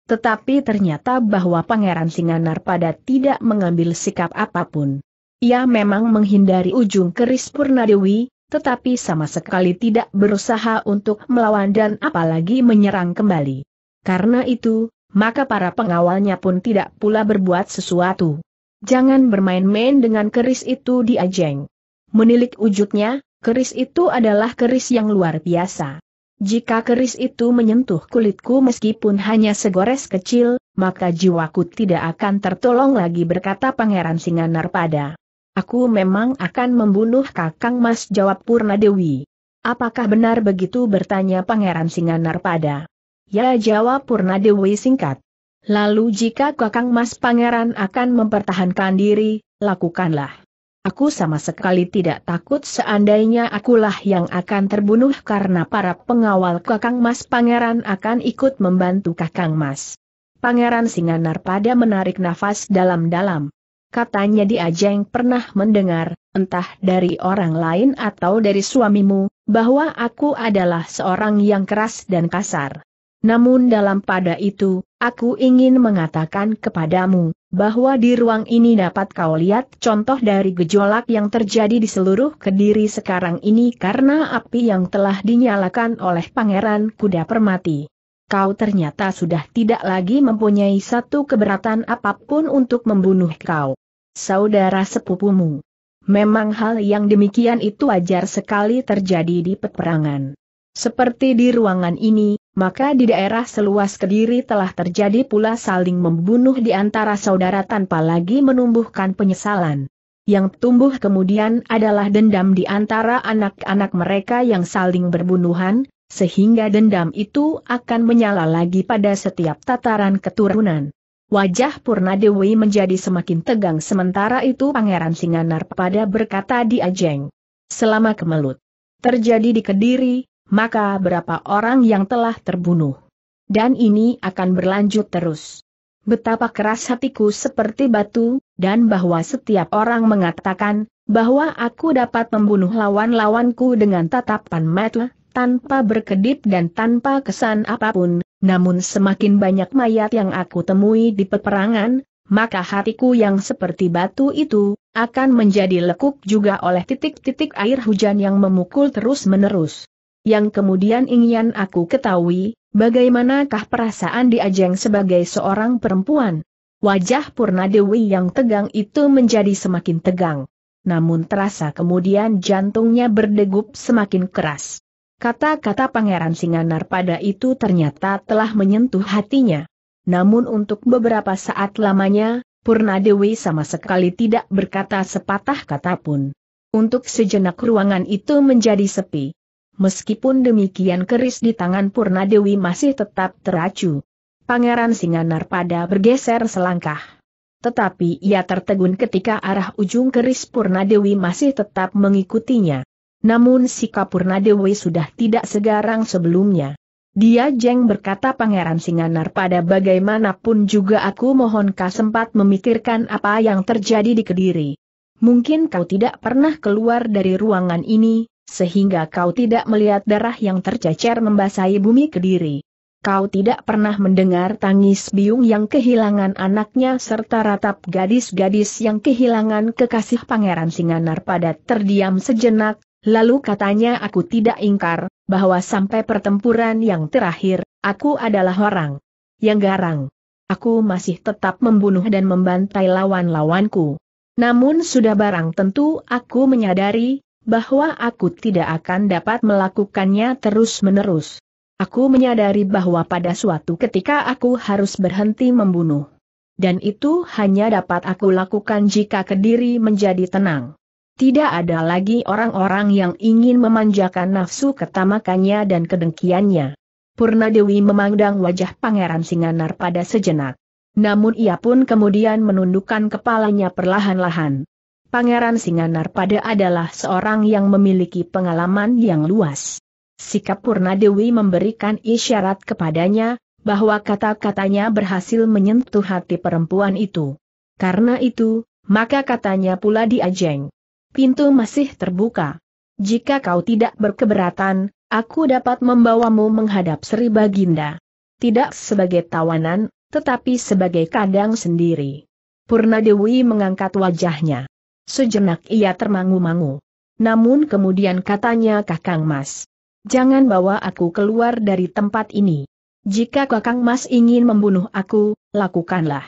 Tetapi ternyata bahwa Pangeran Singanar pada tidak mengambil sikap apa pun. Ia memang menghindari ujung keris Purna Dewi, tetapi sama sekali tidak berusaha untuk melawan dan apalagi menyerang kembali. Karena itu, maka para pengawalnya pun tidak pula berbuat sesuatu. Jangan bermain-main dengan keris itu di Ajeng. Menilik wujudnya, keris itu adalah keris yang luar biasa. Jika keris itu menyentuh kulitku meskipun hanya segores kecil, maka jiwaku tidak akan tertolong lagi berkata Pangeran Singanarpada. Aku memang akan membunuh Kakang Mas jawab Purna Dewi. Apakah benar begitu bertanya Pangeran Singanar pada? Ya jawab Purna Dewi singkat. Lalu jika Kakang Mas Pangeran akan mempertahankan diri, lakukanlah. Aku sama sekali tidak takut seandainya akulah yang akan terbunuh karena para pengawal Kakang Mas Pangeran akan ikut membantu Kakang Mas. Pangeran Singanar pada menarik nafas dalam-dalam. Katanya di Ajeng pernah mendengar, entah dari orang lain atau dari suamimu, bahwa aku adalah seorang yang keras dan kasar. Namun dalam pada itu, aku ingin mengatakan kepadamu, bahwa di ruang ini dapat kau lihat contoh dari gejolak yang terjadi di seluruh kediri sekarang ini karena api yang telah dinyalakan oleh Pangeran Kuda Permati. Kau ternyata sudah tidak lagi mempunyai satu keberatan apa pun untuk membunuh kau saudara sepupumu. Memang hal yang demikian itu wajar sekali terjadi di peperangan. Seperti di ruangan ini, maka di daerah seluas Kediri telah terjadi pula saling membunuh di antara saudara tanpa lagi menumbuhkan penyesalan. Yang tumbuh kemudian adalah dendam di antara anak-anak mereka yang saling berbunuhan, sehingga dendam itu akan menyala lagi pada setiap tataran keturunan. Wajah Purna Dewi menjadi semakin tegang sementara itu Pangeran Singanar pada berkata di Ajeng. Selama kemelut terjadi di Kediri, maka berapa orang yang telah terbunuh. Dan ini akan berlanjut terus. Betapa keras hatiku seperti batu, dan bahwa setiap orang mengatakan, bahwa aku dapat membunuh lawan-lawanku dengan tatapan mata, tanpa berkedip dan tanpa kesan apa pun, namun semakin banyak mayat yang aku temui di peperangan, maka hatiku yang seperti batu itu, akan menjadi lekuk juga oleh titik-titik air hujan yang memukul terus-menerus. Yang kemudian ingin aku ketahui, bagaimanakah perasaan di Ajeng sebagai seorang perempuan? Wajah Purna Dewi yang tegang itu menjadi semakin tegang. Namun terasa kemudian jantungnya berdegup semakin keras. Kata-kata Pangeran Singanar pada itu ternyata telah menyentuh hatinya. Namun untuk beberapa saat lamanya, Purna Dewi sama sekali tidak berkata sepatah kata pun. Untuk sejenak ruangan itu menjadi sepi. Meskipun demikian keris di tangan Purna Dewi masih tetap teracu. Pangeran Singanar pada bergeser selangkah. Tetapi ia tertegun ketika arah ujung keris Purna Dewi masih tetap mengikutinya. Namun sikap Purna Dewi sudah tidak segarang sebelumnya. Dia jeng berkata Pangeran Singanar pada bagaimanapun juga aku mohon kau sempat memikirkan apa yang terjadi di Kediri. Mungkin kau tidak pernah keluar dari ruangan ini, sehingga kau tidak melihat darah yang tercecer membasahi bumi Kediri. Kau tidak pernah mendengar tangis biung yang kehilangan anaknya serta ratap gadis-gadis yang kehilangan kekasih Pangeran Singanar pada terdiam sejenak, lalu katanya aku tidak ingkar, bahwa sampai pertempuran yang terakhir, aku adalah orang yang garang. Aku masih tetap membunuh dan membantai lawan-lawanku. Namun sudah barang tentu aku menyadari, bahwa aku tidak akan dapat melakukannya terus-menerus. Aku menyadari bahwa pada suatu ketika aku harus berhenti membunuh. Dan itu hanya dapat aku lakukan jika kediri menjadi tenang. Tidak ada lagi orang-orang yang ingin memanjakan nafsu ketamakannya dan kedengkiannya. Purna Dewi memandang wajah Pangeran Singanar pada sejenak. Namun ia pun kemudian menundukkan kepalanya perlahan-lahan. Pangeran Singanar pada adalah seorang yang memiliki pengalaman yang luas. Sikap Purna Dewi memberikan isyarat kepadanya, bahwa kata-katanya berhasil menyentuh hati perempuan itu. Karena itu, maka katanya pula diajeng. Pintu masih terbuka. Jika kau tidak berkeberatan, aku dapat membawamu menghadap Sri Baginda. Tidak sebagai tawanan, tetapi sebagai kadang sendiri. Purna Dewi mengangkat wajahnya. Sejenak ia termangu-mangu. Namun kemudian katanya Kakang Mas. Jangan bawa aku keluar dari tempat ini. Jika Kakang Mas ingin membunuh aku, lakukanlah.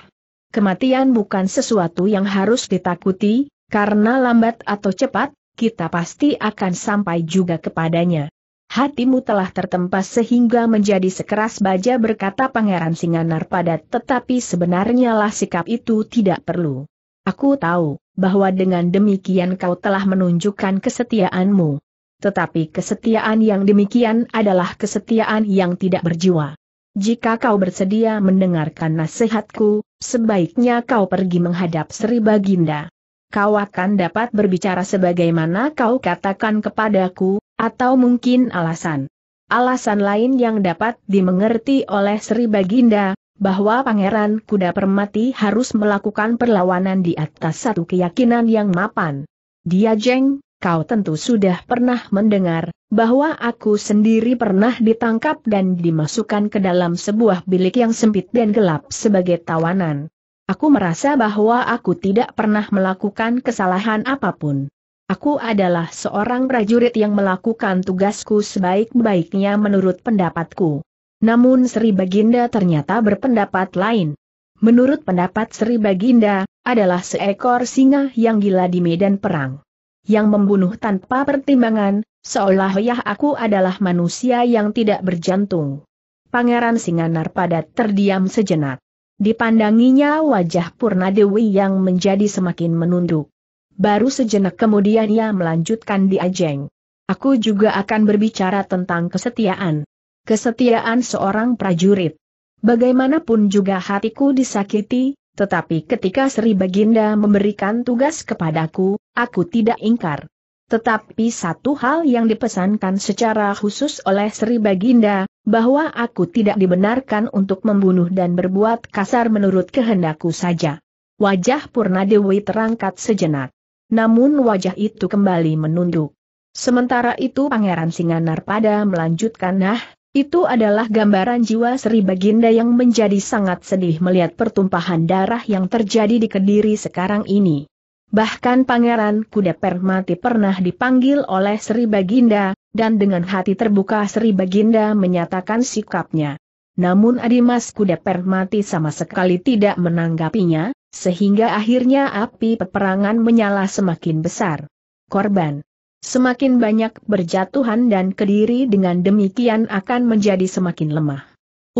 Kematian bukan sesuatu yang harus ditakuti, karena lambat atau cepat, kita pasti akan sampai juga kepadanya. Hatimu telah tertempas sehingga menjadi sekeras baja berkata Pangeran Singanar padat tetapi sebenarnya lah sikap itu tidak perlu. Aku tahu, bahwa dengan demikian kau telah menunjukkan kesetiaanmu. Tetapi kesetiaan yang demikian adalah kesetiaan yang tidak berjiwa. Jika kau bersedia mendengarkan nasihatku, sebaiknya kau pergi menghadap Sri Baginda. Kau akan dapat berbicara sebagaimana kau katakan kepadaku, atau mungkin alasan. Alasan lain yang dapat dimengerti oleh Sri Baginda, bahwa Pangeran Kuda Permati harus melakukan perlawanan di atas satu keyakinan yang mapan. Dia jeng, kau tentu sudah pernah mendengar, bahwa aku sendiri pernah ditangkap dan dimasukkan ke dalam sebuah bilik yang sempit dan gelap sebagai tawanan. Aku merasa bahwa aku tidak pernah melakukan kesalahan apa pun. Aku adalah seorang prajurit yang melakukan tugasku sebaik-baiknya menurut pendapatku. Namun Sri Baginda ternyata berpendapat lain. Menurut pendapat Sri Baginda, adalah seekor singa yang gila di medan perang. Yang membunuh tanpa pertimbangan, seolah olah aku adalah manusia yang tidak berjantung. Pangeran Singanar pada terdiam sejenak. Dipandanginya wajah Purna Dewi yang menjadi semakin menunduk. Baru sejenak kemudian ia melanjutkan di Ajeng. Aku juga akan berbicara tentang kesetiaan kesetiaan seorang prajurit. Bagaimanapun juga hatiku disakiti, tetapi ketika Sri Baginda memberikan tugas kepadaku, aku tidak ingkar. Tetapi satu hal yang dipesankan secara khusus oleh Sri Baginda, bahwa aku tidak dibenarkan untuk membunuh dan berbuat kasar menurut kehendakku saja. Wajah Purna Dewi terangkat sejenak. Namun wajah itu kembali menunduk. Sementara itu Pangeran Singanar pada melanjutkan nah, itu adalah gambaran jiwa Sri Baginda yang menjadi sangat sedih melihat pertumpahan darah yang terjadi di Kediri sekarang ini. Bahkan Pangeran Kuda Permati pernah dipanggil oleh Sri Baginda, dan dengan hati terbuka Sri Baginda menyatakan sikapnya. Namun Adimas Kuda Permati sama sekali tidak menanggapinya, sehingga akhirnya api peperangan menyala semakin besar. Korban Semakin banyak berjatuhan dan kediri dengan demikian akan menjadi semakin lemah.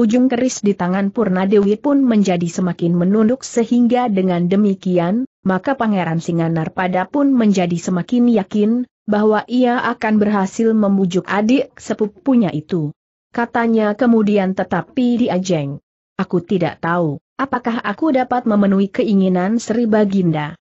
Ujung keris di tangan Purna Dewi pun menjadi semakin menunduk sehingga dengan demikian, maka Pangeran Singanar pada pun menjadi semakin yakin, bahwa ia akan berhasil membujuk adik sepupunya itu. Katanya kemudian tetapi di Ajeng. Aku tidak tahu, apakah aku dapat memenuhi keinginan Sri Baginda.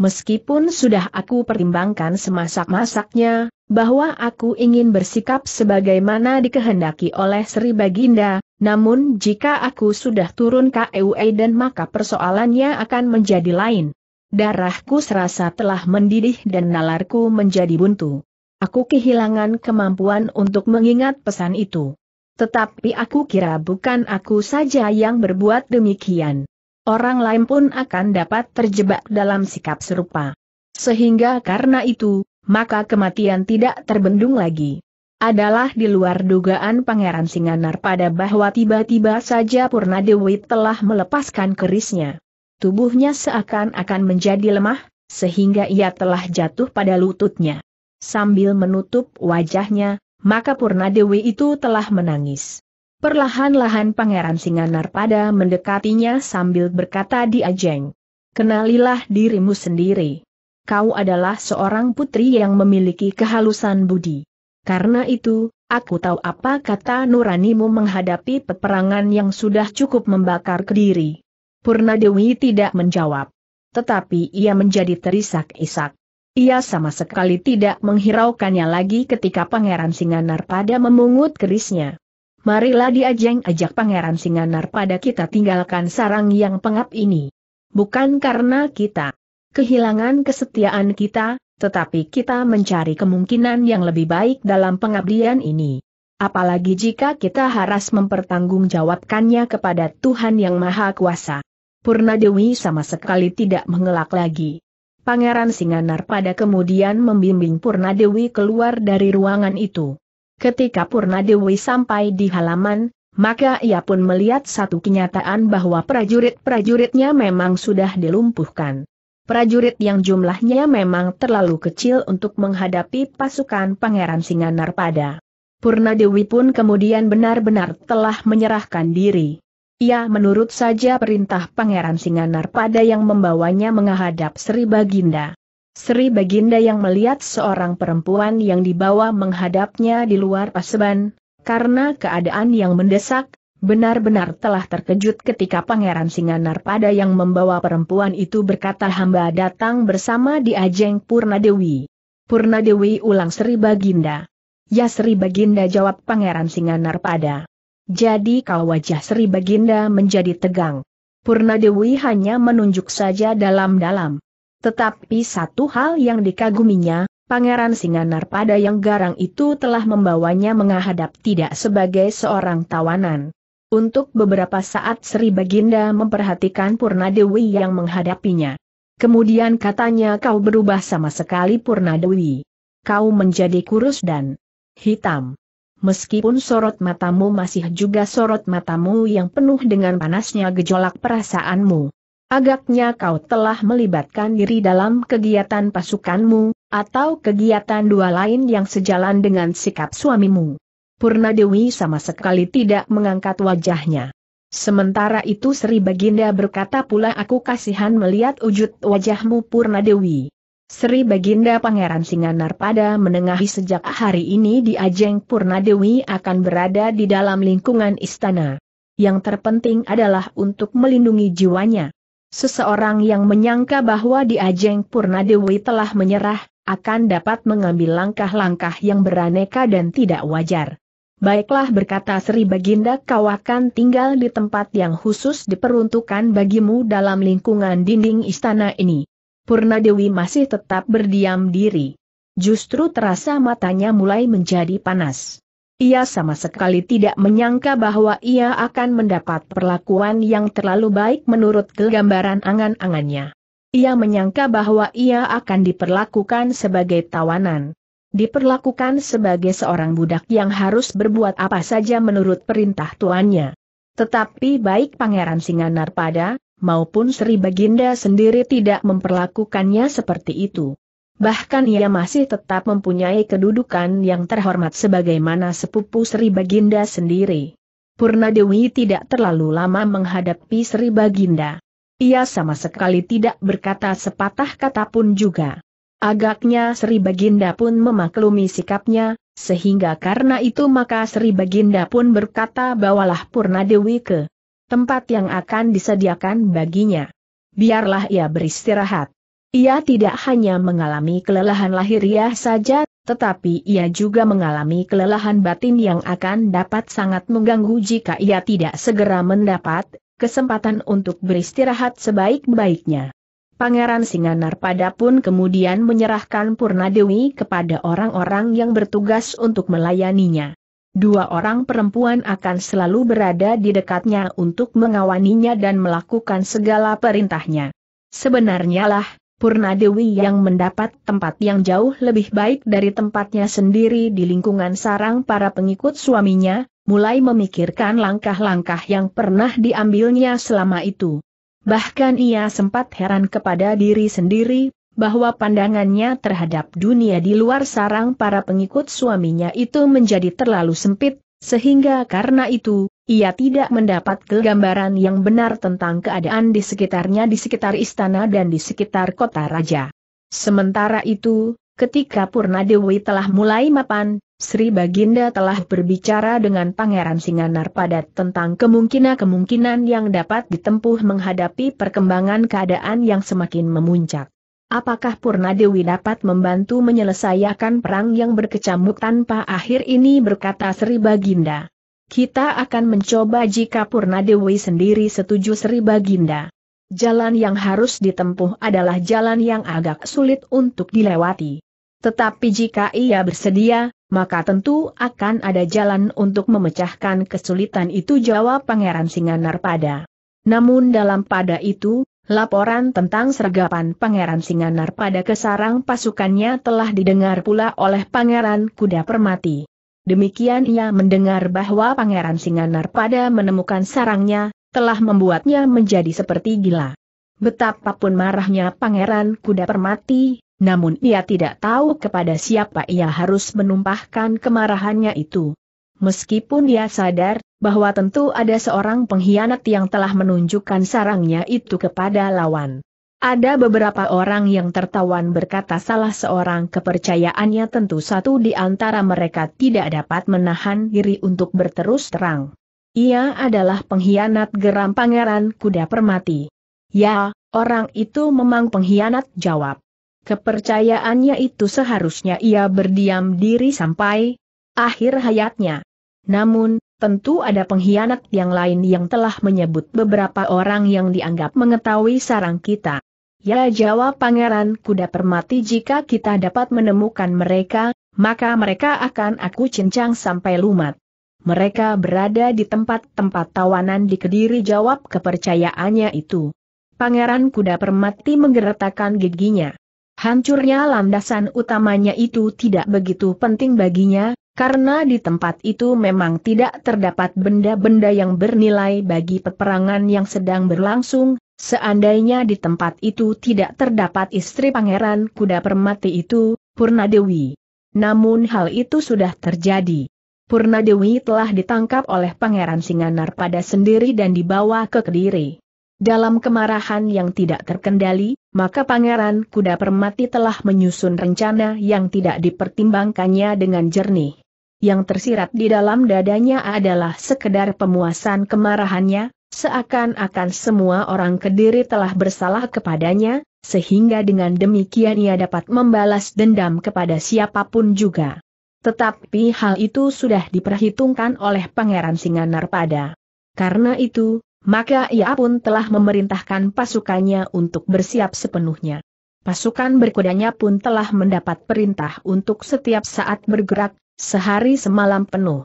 Meskipun sudah aku pertimbangkan semasak-masaknya, bahwa aku ingin bersikap sebagaimana dikehendaki oleh Sri Baginda, namun jika aku sudah turun ke EUE dan maka persoalannya akan menjadi lain. Darahku serasa telah mendidih dan nalarku menjadi buntu. Aku kehilangan kemampuan untuk mengingat pesan itu. Tetapi aku kira bukan aku saja yang berbuat demikian. Orang lain pun akan dapat terjebak dalam sikap serupa. Sehingga karena itu, maka kematian tidak terbendung lagi. Adalah di luar dugaan Pangeran Singanar pada bahwa tiba-tiba saja Purna Dewi telah melepaskan kerisnya tubuhnya seakan-akan menjadi lemah, sehingga ia telah jatuh pada lututnya. Sambil menutup wajahnya, maka Purna Dewi itu telah menangis. Perlahan-lahan Pangeran Singanar pada mendekatinya sambil berkata di Ajeng. Kenalilah dirimu sendiri. Kau adalah seorang putri yang memiliki kehalusan budi. Karena itu, aku tahu apa kata nuranimu menghadapi peperangan yang sudah cukup membakar kediri. Purna Dewi tidak menjawab. Tetapi ia menjadi terisak-isak. Ia sama sekali tidak menghiraukannya lagi ketika Pangeran Singanar pada memungut kerisnya. Marilah diajeng ajak Pangeran Singanar pada kita tinggalkan sarang yang pengap ini. Bukan karena kita kehilangan kesetiaan kita, tetapi kita mencari kemungkinan yang lebih baik dalam pengabdian ini. Apalagi jika kita harus mempertanggungjawabkannya kepada Tuhan Yang Maha Kuasa. Purna Dewi sama sekali tidak mengelak lagi. Pangeran Singanar pada kemudian membimbing Purna Dewi keluar dari ruangan itu. Ketika Purna Dewi sampai di halaman, maka ia pun melihat satu kenyataan bahwa prajurit-prajuritnya memang sudah dilumpuhkan. Prajurit yang jumlahnya memang terlalu kecil untuk menghadapi pasukan Pangeran Singanar pada. Purna Dewi pun kemudian benar-benar telah menyerahkan diri. Ia menurut saja perintah Pangeran Singanar pada yang membawanya menghadap Sri Baginda. Sri Baginda yang melihat seorang perempuan yang dibawa menghadapnya di luar paseban, karena keadaan yang mendesak, benar-benar telah terkejut ketika Pangeran Singanar pada yang membawa perempuan itu berkata hamba datang bersama di Ajeng Purnadewi. Purnadewi ulang Sri Baginda. Ya Sri Baginda jawab Pangeran Singanar pada. Jadi kau wajah Sri Baginda menjadi tegang. Purna Dewi hanya menunjuk saja dalam-dalam. Tetapi satu hal yang dikaguminya, Pangeran Singanar pada yang garang itu telah membawanya menghadap tidak sebagai seorang tawanan. Untuk beberapa saat Sri Baginda memperhatikan Purna Dewi yang menghadapinya. Kemudian katanya kau berubah sama sekali Purna Dewi. Kau menjadi kurus dan hitam meskipun sorot matamu masih juga sorot matamu yang penuh dengan panasnya gejolak perasaanmu. Agaknya kau telah melibatkan diri dalam kegiatan pasukanmu, atau kegiatan dua lain yang sejalan dengan sikap suamimu. Purna Dewi sama sekali tidak mengangkat wajahnya. Sementara itu Sri Baginda berkata pula aku kasihan melihat wujud wajahmu Purna Dewi. Sri Baginda Pangeran Singanar pada menengahi sejak hari ini di Ajeng Purnadewi akan berada di dalam lingkungan istana. Yang terpenting adalah untuk melindungi jiwanya. Seseorang yang menyangka bahwa di Ajeng Purnadewi telah menyerah, akan dapat mengambil langkah-langkah yang beraneka dan tidak wajar. Baiklah berkata Sri Baginda kau akan tinggal di tempat yang khusus diperuntukkan bagimu dalam lingkungan dinding istana ini. Purna Dewi masih tetap berdiam diri. Justru terasa matanya mulai menjadi panas. Ia sama sekali tidak menyangka bahwa ia akan mendapat perlakuan yang terlalu baik menurut gambaran angan-angannya. Ia menyangka bahwa ia akan diperlakukan sebagai tawanan. Diperlakukan sebagai seorang budak yang harus berbuat apa saja menurut perintah tuannya. Tetapi baik Pangeran Singanar pada, maupun Sri Baginda sendiri tidak memperlakukannya seperti itu. Bahkan ia masih tetap mempunyai kedudukan yang terhormat sebagaimana sepupu Sri Baginda sendiri. Purna Dewi tidak terlalu lama menghadapi Sri Baginda. Ia sama sekali tidak berkata sepatah kata pun juga. Agaknya Sri Baginda pun memaklumi sikapnya, sehingga karena itu maka Sri Baginda pun berkata bawalah Purna Dewi ke tempat yang akan disediakan baginya. Biarlah ia beristirahat. Ia tidak hanya mengalami kelelahan lahiriah saja, tetapi ia juga mengalami kelelahan batin yang akan dapat sangat mengganggu jika ia tidak segera mendapat kesempatan untuk beristirahat sebaik-baiknya. Pangeran Singanarpada pun kemudian menyerahkan Purnadewi kepada orang-orang yang bertugas untuk melayaninya. Dua orang perempuan akan selalu berada di dekatnya untuk mengawaninya dan melakukan segala perintahnya. Sebenarnya lah, Purnadewi yang mendapat tempat yang jauh lebih baik dari tempatnya sendiri di lingkungan sarang para pengikut suaminya, mulai memikirkan langkah-langkah yang pernah diambilnya selama itu. Bahkan ia sempat heran kepada diri sendiri, bahwa pandangannya terhadap dunia di luar sarang para pengikut suaminya itu menjadi terlalu sempit, sehingga karena itu, ia tidak mendapat kegambaran yang benar tentang keadaan di sekitarnya di sekitar istana dan di sekitar kota raja. Sementara itu, ketika Purna Dewi telah mulai mapan, Sri Baginda telah berbicara dengan Pangeran Singanar pada tentang kemungkinan-kemungkinan yang dapat ditempuh menghadapi perkembangan keadaan yang semakin memuncak. Apakah Purna Dewi dapat membantu menyelesaikan perang yang berkecamuk tanpa akhir ini berkata Sri Baginda. Kita akan mencoba jika Purna Dewi sendiri setuju Sri Baginda. Jalan yang harus ditempuh adalah jalan yang agak sulit untuk dilewati. Tetapi jika ia bersedia, maka tentu akan ada jalan untuk memecahkan kesulitan itu jawab Pangeran Singanarpada. Namun dalam pada itu, laporan tentang sergapan Pangeran Singanarpada ke sarang pasukannya telah didengar pula oleh Pangeran Kuda Permati. Demikian ia mendengar bahwa Pangeran Singanarpada menemukan sarangnya, telah membuatnya menjadi seperti gila. Betapapun marahnya Pangeran Kuda Permati, namun ia tidak tahu kepada siapa ia harus menumpahkan kemarahannya itu. Meskipun dia sadar, bahwa tentu ada seorang pengkhianat yang telah menunjukkan sarangnya itu kepada lawan. Ada beberapa orang yang tertawan berkata salah seorang kepercayaannya tentu satu di antara mereka tidak dapat menahan diri untuk berterus terang. Ia adalah pengkhianat geram pangeran kuda permati. Ya, orang itu memang pengkhianat jawab. Kepercayaannya itu seharusnya ia berdiam diri sampai akhir hayatnya. Namun, tentu ada pengkhianat yang lain yang telah menyebut beberapa orang yang dianggap mengetahui sarang kita. Ya jawab Pangeran Kuda Permati jika kita dapat menemukan mereka, maka mereka akan aku cincang sampai lumat. Mereka berada di tempat-tempat tawanan di Kediri jawab kepercayaannya itu. Pangeran Kuda Permati menggeretakkan giginya. Hancurnya landasan utamanya itu tidak begitu penting baginya, karena di tempat itu memang tidak terdapat benda-benda yang bernilai bagi peperangan yang sedang berlangsung, seandainya di tempat itu tidak terdapat istri pangeran kuda permati itu, Purnadewi. Namun hal itu sudah terjadi. Purnadewi telah ditangkap oleh Pangeran Singanar pada sendiri dan dibawa ke Kediri. Dalam kemarahan yang tidak terkendali, maka Pangeran Kuda Permati telah menyusun rencana yang tidak dipertimbangkannya dengan jernih. Yang tersirat di dalam dadanya adalah sekedar pemuasan kemarahannya, seakan-akan semua orang Kediri telah bersalah kepadanya, sehingga dengan demikian ia dapat membalas dendam kepada siapa pun juga. Tetapi hal itu sudah diperhitungkan oleh Pangeran Singanarpada. Karena itu, maka ia pun telah memerintahkan pasukannya untuk bersiap sepenuhnya. Pasukan berkudanya pun telah mendapat perintah untuk setiap saat bergerak, sehari semalam penuh.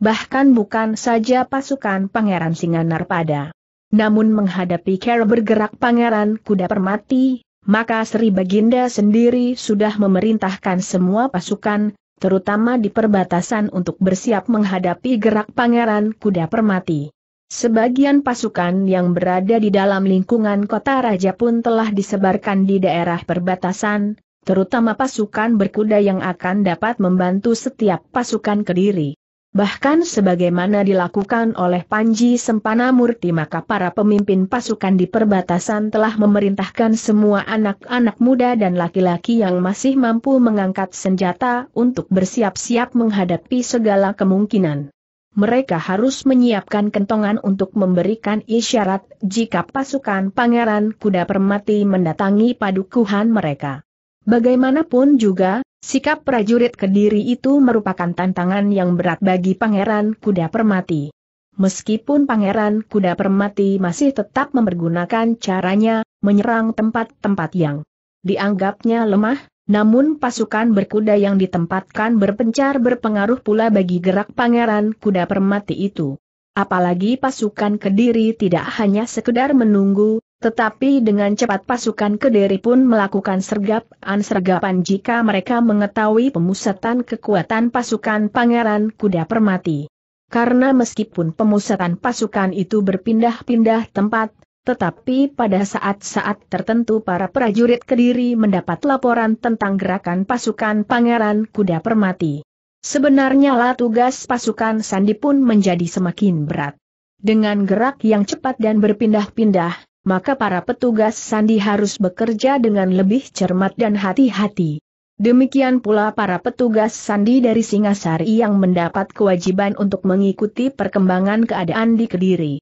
Bahkan bukan saja pasukan Pangeran Singanarpada. Namun menghadapi cara bergerak Pangeran Kuda Permati, maka Sri Baginda sendiri sudah memerintahkan semua pasukan, terutama di perbatasan untuk bersiap menghadapi gerak Pangeran Kuda Permati. Sebagian pasukan yang berada di dalam lingkungan kota raja pun telah disebarkan di daerah perbatasan, terutama pasukan berkuda yang akan dapat membantu setiap pasukan kediri. Bahkan sebagaimana dilakukan oleh Panji Sempana Murti maka para pemimpin pasukan di perbatasan telah memerintahkan semua anak-anak muda dan laki-laki yang masih mampu mengangkat senjata untuk bersiap-siap menghadapi segala kemungkinan. Mereka harus menyiapkan kentongan untuk memberikan isyarat jika pasukan Pangeran Kuda Permati mendatangi padukuhan mereka. Bagaimanapun juga, Sikap prajurit Kediri itu merupakan tantangan yang berat bagi Pangeran Kuda Permati. Meskipun Pangeran Kuda Permati masih tetap mempergunakan caranya, menyerang tempat-tempat yang dianggapnya lemah, namun pasukan berkuda yang ditempatkan berpencar berpengaruh pula bagi gerak Pangeran Kuda Permati itu. Apalagi pasukan Kediri tidak hanya sekedar menunggu, tetapi dengan cepat pasukan Kediri pun melakukan sergapan-sergapan jika mereka mengetahui pemusatan kekuatan pasukan Pangeran Kuda Permati. Karena meskipun pemusatan pasukan itu berpindah-pindah tempat, tetapi pada saat-saat tertentu para prajurit Kediri mendapat laporan tentang gerakan pasukan Pangeran Kuda Permati. Sebenarnya lah tugas pasukan Sandi pun menjadi semakin berat. Dengan gerak yang cepat dan berpindah-pindah, maka para petugas sandi harus bekerja dengan lebih cermat dan hati-hati. Demikian pula para petugas sandi dari Singasari yang mendapat kewajiban untuk mengikuti perkembangan keadaan di Kediri.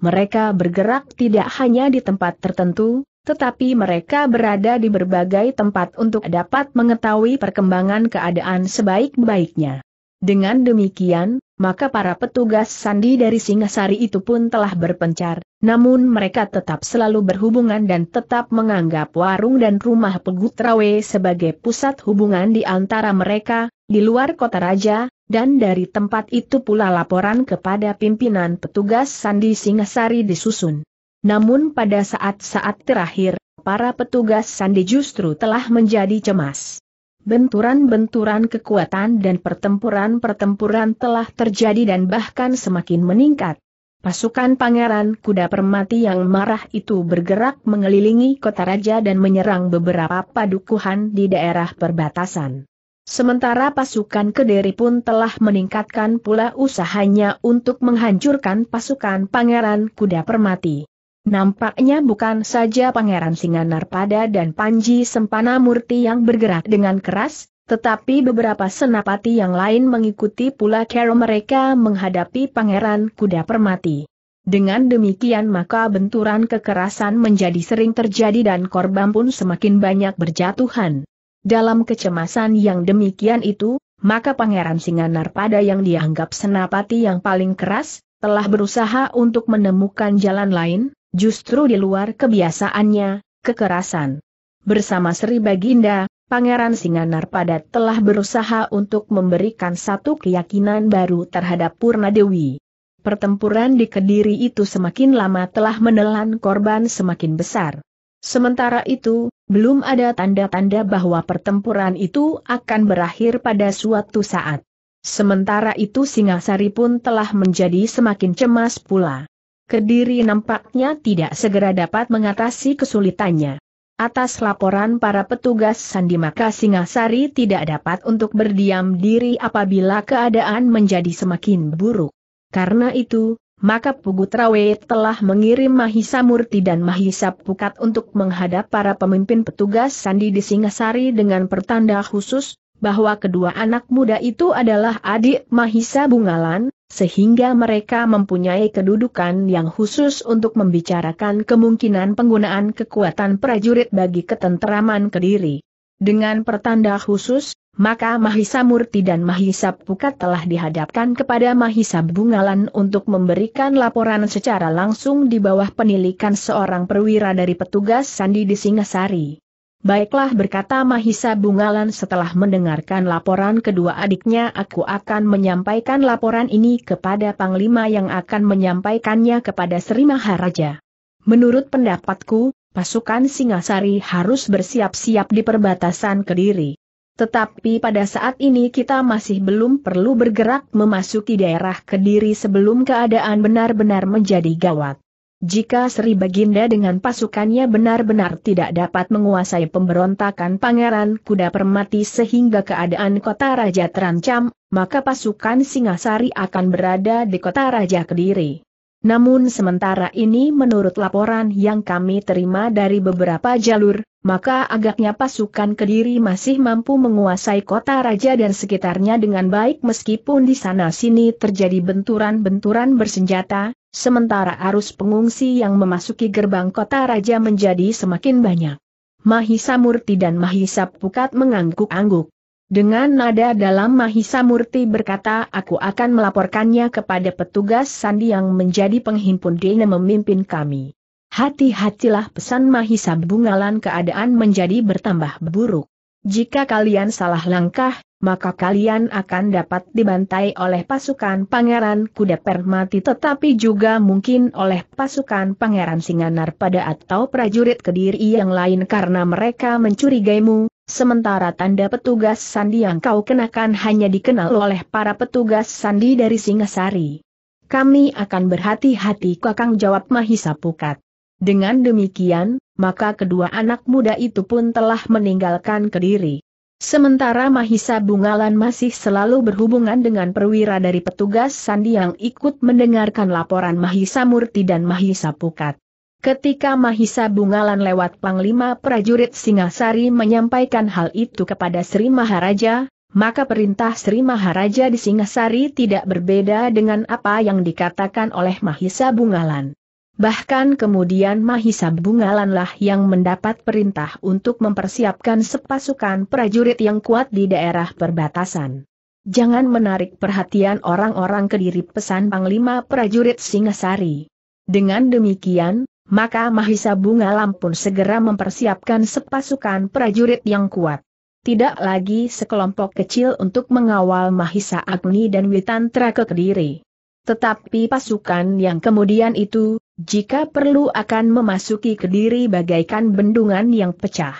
Mereka bergerak tidak hanya di tempat tertentu, tetapi mereka berada di berbagai tempat untuk dapat mengetahui perkembangan keadaan sebaik-baiknya. Dengan demikian, maka para petugas sandi dari Singasari itu pun telah berpencar, namun mereka tetap selalu berhubungan dan tetap menganggap warung dan rumah Pegut Rawe sebagai pusat hubungan di antara mereka, di luar kota raja, dan dari tempat itu pula laporan kepada pimpinan petugas sandi Singasari disusun. Namun pada saat-saat terakhir, para petugas sandi justru telah menjadi cemas. Benturan-benturan kekuatan dan pertempuran-pertempuran telah terjadi dan bahkan semakin meningkat. Pasukan Pangeran Kuda Permati yang marah itu bergerak mengelilingi kota raja dan menyerang beberapa padukuhan di daerah perbatasan. Sementara pasukan Kediri pun telah meningkatkan pula usahanya untuk menghancurkan pasukan Pangeran Kuda Permati. Nampaknya bukan saja Pangeran Singanarpada dan Panji Sempana Murti yang bergerak dengan keras, tetapi beberapa senapati yang lain mengikuti pula cara mereka menghadapi Pangeran Kuda Permati. Dengan demikian maka benturan kekerasan menjadi sering terjadi dan korban pun semakin banyak berjatuhan. Dalam kecemasan yang demikian itu, maka Pangeran Singanarpada yang dianggap senapati yang paling keras, telah berusaha untuk menemukan jalan lain, justru di luar kebiasaannya, kekerasan. Bersama Sri Baginda, Pangeran Singanar telah berusaha untuk memberikan satu keyakinan baru terhadap Purna Dewi. Pertempuran di Kediri itu semakin lama telah menelan korban semakin besar. Sementara itu, belum ada tanda-tanda bahwa pertempuran itu akan berakhir pada suatu saat. Sementara itu Singasari pun telah menjadi semakin cemas pula. Kediri nampaknya tidak segera dapat mengatasi kesulitannya. Atas laporan para petugas Sandi maka Singasari tidak dapat untuk berdiam diri apabila keadaan menjadi semakin buruk. Karena itu, maka Pugutrawe telah mengirim Mahisa Murti dan Mahisa Pukat untuk menghadap para pemimpin petugas Sandi di Singasari dengan pertanda khusus, bahwa kedua anak muda itu adalah adik Mahisa Bungalan, sehingga mereka mempunyai kedudukan yang khusus untuk membicarakan kemungkinan penggunaan kekuatan prajurit bagi ketenteraman Kediri. Dengan pertanda khusus, maka Mahisa Murti dan Mahisa Pukat telah dihadapkan kepada Mahisa Bungalan untuk memberikan laporan secara langsung di bawah penilikan seorang perwira dari petugas Sandi di Singasari. Baiklah berkata Mahisa Bungalan setelah mendengarkan laporan kedua adiknya aku akan menyampaikan laporan ini kepada Panglima yang akan menyampaikannya kepada Sri Maharaja. Menurut pendapatku, pasukan Singasari harus bersiap-siap di perbatasan Kediri. Tetapi pada saat ini kita masih belum perlu bergerak memasuki daerah Kediri sebelum keadaan benar-benar menjadi gawat. Jika Sri Baginda dengan pasukannya benar-benar tidak dapat menguasai pemberontakan Pangeran Kuda Permati sehingga keadaan kota Raja terancam, maka pasukan Singasari akan berada di kota Raja Kediri. Namun sementara ini menurut laporan yang kami terima dari beberapa jalur, maka agaknya pasukan Kediri masih mampu menguasai kota raja dan sekitarnya dengan baik meskipun di sana-sini terjadi benturan-benturan bersenjata, sementara arus pengungsi yang memasuki gerbang kota raja menjadi semakin banyak. Mahisa Murti dan Mahisa Pukat mengangguk-angguk. Dengan nada dalam Mahisa Murti berkata aku akan melaporkannya kepada petugas sandi yang menjadi penghimpun dana memimpin kami. Hati-hatilah pesan Mahisa Bungalan keadaan menjadi bertambah buruk. Jika kalian salah langkah, maka kalian akan dapat dibantai oleh pasukan Pangeran Kuda Permati tetapi juga mungkin oleh pasukan Pangeran Singanar pada atau prajurit Kediri yang lain karena mereka mencurigaimu, sementara tanda petugas sandi yang kau kenakan hanya dikenal oleh para petugas sandi dari Singasari. Kami akan berhati-hati kakang jawab Mahisa Pukat. Dengan demikian, maka kedua anak muda itu pun telah meninggalkan Kediri. Sementara Mahisa Bungalan masih selalu berhubungan dengan perwira dari petugas sandi yang ikut mendengarkan laporan Mahisa Murti dan Mahisa Pukat. Ketika Mahisa Bungalan lewat Panglima prajurit Singasari menyampaikan hal itu kepada Sri Maharaja, maka perintah Sri Maharaja di Singasari tidak berbeda dengan apa yang dikatakan oleh Mahisa Bungalan. Bahkan kemudian Mahisa Bungalanlah yang mendapat perintah untuk mempersiapkan sepasukan prajurit yang kuat di daerah perbatasan. Jangan menarik perhatian orang-orang kediri pesan Panglima prajurit Singasari. Dengan demikian, maka Mahisa Bungalam pun segera mempersiapkan sepasukan prajurit yang kuat. Tidak lagi sekelompok kecil untuk mengawal Mahisa Agni dan Witantra ke Kediri. Tetapi pasukan yang kemudian itu, jika perlu akan memasuki Kediri bagaikan bendungan yang pecah.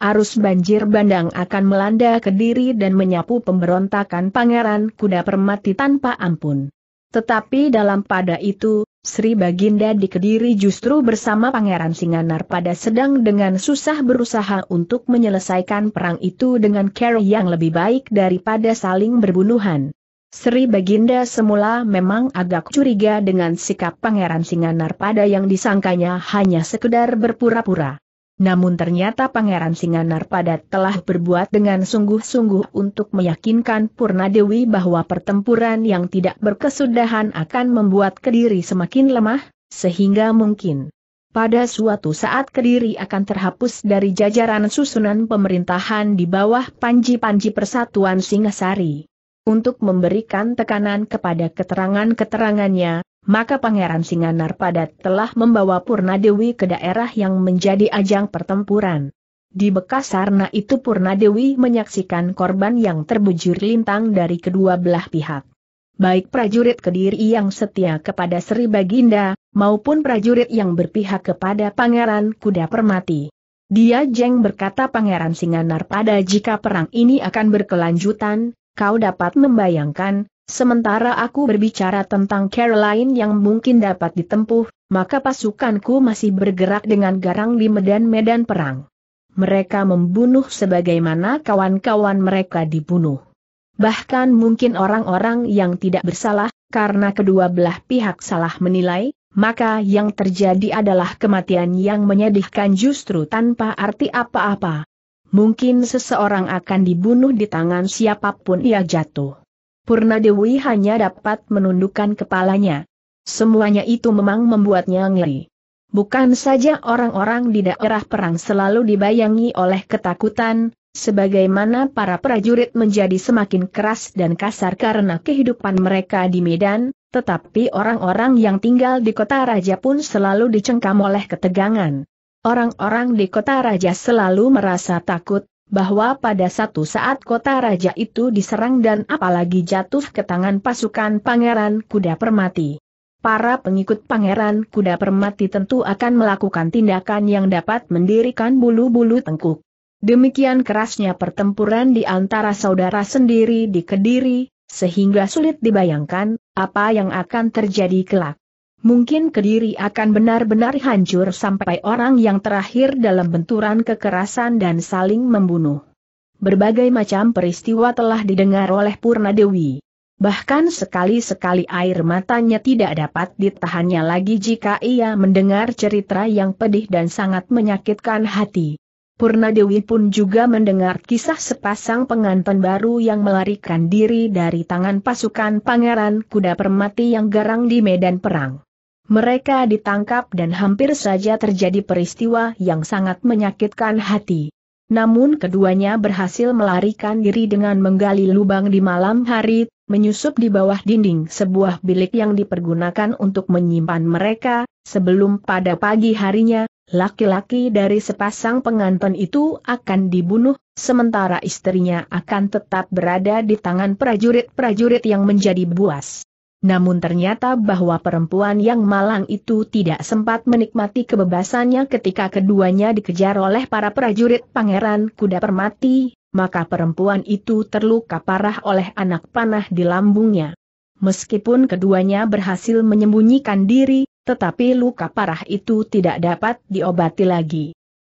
Arus banjir bandang akan melanda Kediri dan menyapu pemberontakan Pangeran Kuda Permati tanpa ampun. Tetapi dalam pada itu, Sri Baginda di Kediri justru bersama Pangeran Singanar pada sedang dengan susah berusaha untuk menyelesaikan perang itu dengan cara yang lebih baik daripada saling berbunuhan. Sri Baginda semula memang agak curiga dengan sikap Pangeran Singanar pada yang disangkanya hanya sekedar berpura-pura. Namun ternyata Pangeran Singanar pada telah berbuat dengan sungguh-sungguh untuk meyakinkan Purna Dewi bahwa pertempuran yang tidak berkesudahan akan membuat Kediri semakin lemah, sehingga mungkin pada suatu saat Kediri akan terhapus dari jajaran susunan pemerintahan di bawah panji-panji persatuan Singasari. Untuk memberikan tekanan kepada keterangan-keterangannya, maka Pangeran Singanar Padat telah membawa Purna Dewi ke daerah yang menjadi ajang pertempuran. Di bekas sarna itu Purna Dewi menyaksikan korban yang terbujur lintang dari kedua belah pihak. Baik prajurit Kediri yang setia kepada Sri Baginda, maupun prajurit yang berpihak kepada Pangeran Kuda Permati. Dia jeng berkata Pangeran Singanar pada jika perang ini akan berkelanjutan, kau dapat membayangkan, sementara aku berbicara tentang Caroline yang mungkin dapat ditempuh, maka pasukanku masih bergerak dengan garang di medan-medan perang. Mereka membunuh sebagaimana kawan-kawan mereka dibunuh. Bahkan mungkin orang-orang yang tidak bersalah, karena kedua belah pihak salah menilai, maka yang terjadi adalah kematian yang menyedihkan justru tanpa arti apa-apa mungkin seseorang akan dibunuh di tangan siapa pun ia jatuh. Purna Dewi hanya dapat menundukkan kepalanya. Semuanya itu memang membuatnya ngeri. Bukan saja orang-orang di daerah perang selalu dibayangi oleh ketakutan, sebagaimana para prajurit menjadi semakin keras dan kasar karena kehidupan mereka di medan, tetapi orang-orang yang tinggal di kota raja pun selalu dicengkam oleh ketegangan. Orang-orang di kota raja selalu merasa takut, bahwa pada satu saat kota raja itu diserang dan apalagi jatuh ke tangan pasukan Pangeran Kuda Permati. Para pengikut Pangeran Kuda Permati tentu akan melakukan tindakan yang dapat mendirikan bulu-bulu tengkuk. Demikian kerasnya pertempuran di antara saudara sendiri di Kediri, sehingga sulit dibayangkan, apa yang akan terjadi kelak. Mungkin Kediri akan benar-benar hancur sampai orang yang terakhir dalam benturan kekerasan dan saling membunuh. Berbagai macam peristiwa telah didengar oleh Purna Dewi. Bahkan sekali-sekali air matanya tidak dapat ditahannya lagi jika ia mendengar cerita yang pedih dan sangat menyakitkan hati. Purna Dewi pun juga mendengar kisah sepasang pengantin baru yang melarikan diri dari tangan pasukan Pangeran Kuda Permati yang garang di medan perang. Mereka ditangkap dan hampir saja terjadi peristiwa yang sangat menyakitkan hati. Namun keduanya berhasil melarikan diri dengan menggali lubang di malam hari, menyusup di bawah dinding sebuah bilik yang dipergunakan untuk menyimpan mereka, sebelum pada pagi harinya, laki-laki dari sepasang pengantin itu akan dibunuh, sementara istrinya akan tetap berada di tangan prajurit-prajurit yang menjadi buas. Namun ternyata bahwa perempuan yang malang itu tidak sempat menikmati kebebasannya ketika keduanya dikejar oleh para prajurit pangeran kuda permati, maka perempuan itu terluka parah oleh anak panah di lambungnya. Meskipun keduanya berhasil menyembunyikan diri, tetapi luka parah itu tidak dapat diobati lagi.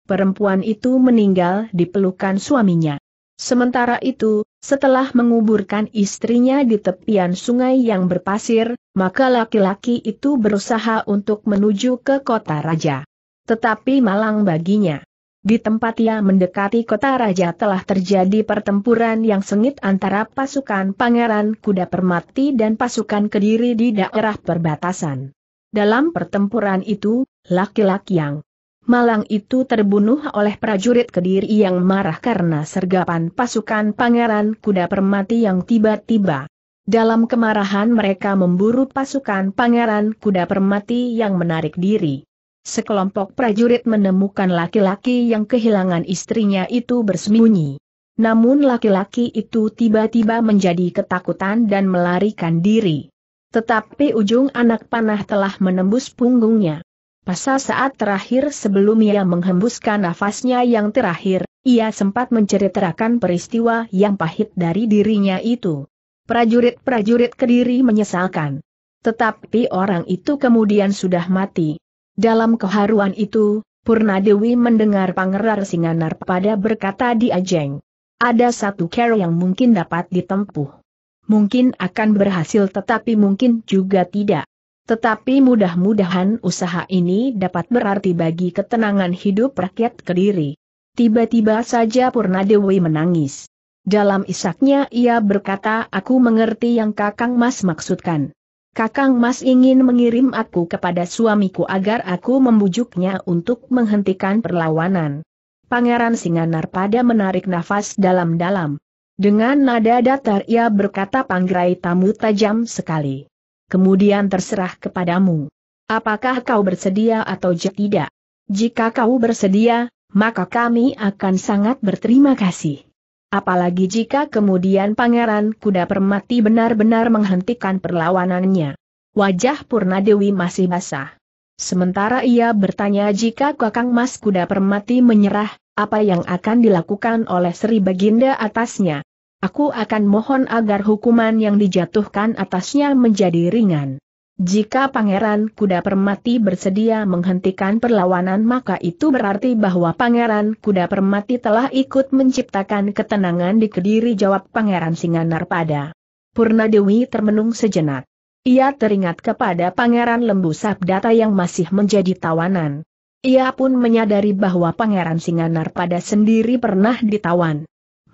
Perempuan itu meninggal di pelukan suaminya. Sementara itu, setelah menguburkan istrinya di tepian sungai yang berpasir, maka laki-laki itu berusaha untuk menuju ke kota raja. Tetapi malang baginya. Di tempat ia mendekati kota raja telah terjadi pertempuran yang sengit antara pasukan pangeran kuda permati dan pasukan kediri di daerah perbatasan. Dalam pertempuran itu, laki-laki yang malang itu terbunuh oleh prajurit kediri yang marah karena sergapan pasukan pangeran kuda permati yang tiba-tiba. Dalam kemarahan mereka memburu pasukan pangeran kuda permati yang menarik diri sekelompok prajurit menemukan laki-laki yang kehilangan istrinya itu bersembunyi. Namun laki-laki itu tiba-tiba menjadi ketakutan dan melarikan diri. Tetapi ujung anak panah telah menembus punggungnya. Pasal saat terakhir sebelum ia menghembuskan nafasnya yang terakhir, ia sempat menceritakan peristiwa yang pahit dari dirinya itu. Prajurit-prajurit kediri menyesalkan. Tetapi orang itu kemudian sudah mati. Dalam keharuan itu, Purna Dewi mendengar Pangeran Singanar pada berkata di Ajeng. Ada satu cara yang mungkin dapat ditempuh. Mungkin akan berhasil tetapi mungkin juga tidak. Tetapi mudah-mudahan usaha ini dapat berarti bagi ketenangan hidup rakyat Kediri. Tiba-tiba saja Purna Dewi menangis. Dalam isaknya ia berkata aku mengerti yang Kakang Mas maksudkan. Kakang Mas ingin mengirim aku kepada suamiku agar aku membujuknya untuk menghentikan perlawanan. Pangeran Singanar pada menarik nafas dalam-dalam. Dengan nada datar ia berkata panggirai tamu tajam sekali. Kemudian terserah kepadamu. Apakah kau bersedia atau tidak? Jika kau bersedia, maka kami akan sangat berterima kasih. Apalagi jika kemudian Pangeran Kuda Permati benar-benar menghentikan perlawanannya. Wajah Purna Dewi masih basah. Sementara ia bertanya jika Kakang Mas Kuda Permati menyerah, apa yang akan dilakukan oleh Sri Baginda atasnya. Aku akan mohon agar hukuman yang dijatuhkan atasnya menjadi ringan. Jika Pangeran Kuda Permati bersedia menghentikan perlawanan maka itu berarti bahwa Pangeran Kuda Permati telah ikut menciptakan ketenangan di Kediri jawab Pangeran Singanar pada. Purna Dewi termenung sejenak. Ia teringat kepada Pangeran Lembu Sabdata yang masih menjadi tawanan. Ia pun menyadari bahwa Pangeran Singanar pada sendiri pernah ditawan.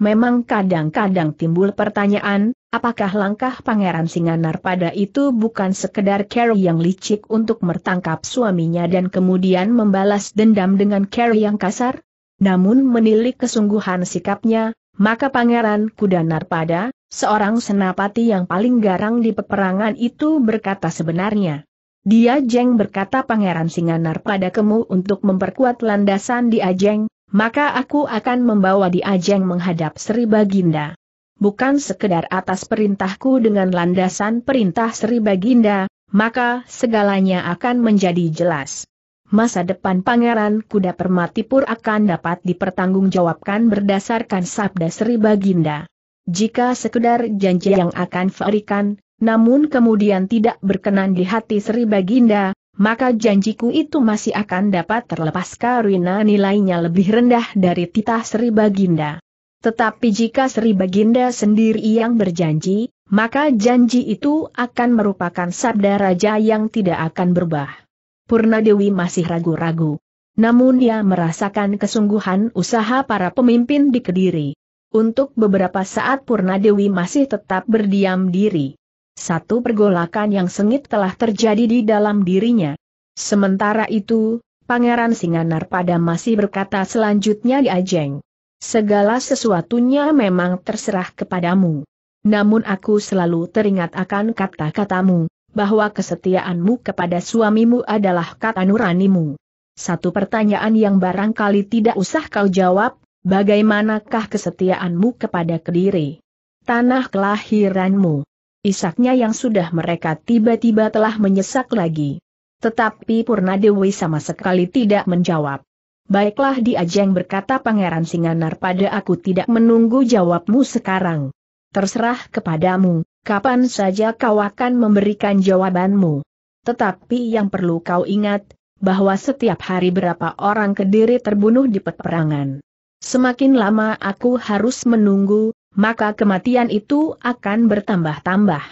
Memang kadang-kadang timbul pertanyaan, apakah langkah Pangeran Singanar pada itu bukan sekedar Carrie yang licik untuk mertangkap suaminya dan kemudian membalas dendam dengan Carrie yang kasar? Namun menilik kesungguhan sikapnya, maka Pangeran Kudanar pada, seorang senapati yang paling garang di peperangan itu berkata sebenarnya. Dia jeng berkata Pangeran Singanar pada kemu untuk memperkuat landasan di Ajeng, maka aku akan membawa di Ajeng menghadap Sri Baginda. Bukan sekedar atas perintahku dengan landasan perintah Sri Baginda, maka segalanya akan menjadi jelas. Masa depan Pangeran Kuda Permatipur akan dapat dipertanggungjawabkan berdasarkan sabda Sri Baginda. Jika sekedar janji yang akan diberikan, namun kemudian tidak berkenan di hati Sri Baginda, maka janjiku itu masih akan dapat terlepas karena nilainya lebih rendah dari titah Sri Baginda. Tetapi jika Sri Baginda sendiri yang berjanji, maka janji itu akan merupakan sabda raja yang tidak akan berubah. Purna Dewi masih ragu-ragu. Namun ia merasakan kesungguhan usaha para pemimpin di Kediri. Untuk beberapa saat Purna Dewi masih tetap berdiam diri. Satu pergolakan yang sengit telah terjadi di dalam dirinya. Sementara itu, Pangeran Singanarpada masih berkata selanjutnya di Ajeng. Segala sesuatunya memang terserah kepadamu. Namun aku selalu teringat akan kata-katamu, bahwa kesetiaanmu kepada suamimu adalah kata nuranimu. Satu pertanyaan yang barangkali tidak usah kau jawab, bagaimanakah kesetiaanmu kepada Kediri? Tanah kelahiranmu. Isaknya yang sudah mereka tiba-tiba telah menyesak lagi. Tetapi Purna Dewi sama sekali tidak menjawab. Baiklah di Ajeng berkata Pangeran Singanar pada aku tidak menunggu jawabmu sekarang. Terserah kepadamu, kapan saja kau akan memberikan jawabanmu. Tetapi yang perlu kau ingat, bahwa setiap hari berapa orang kediri terbunuh di peperangan. Semakin lama aku harus menunggu, maka kematian itu akan bertambah-tambah.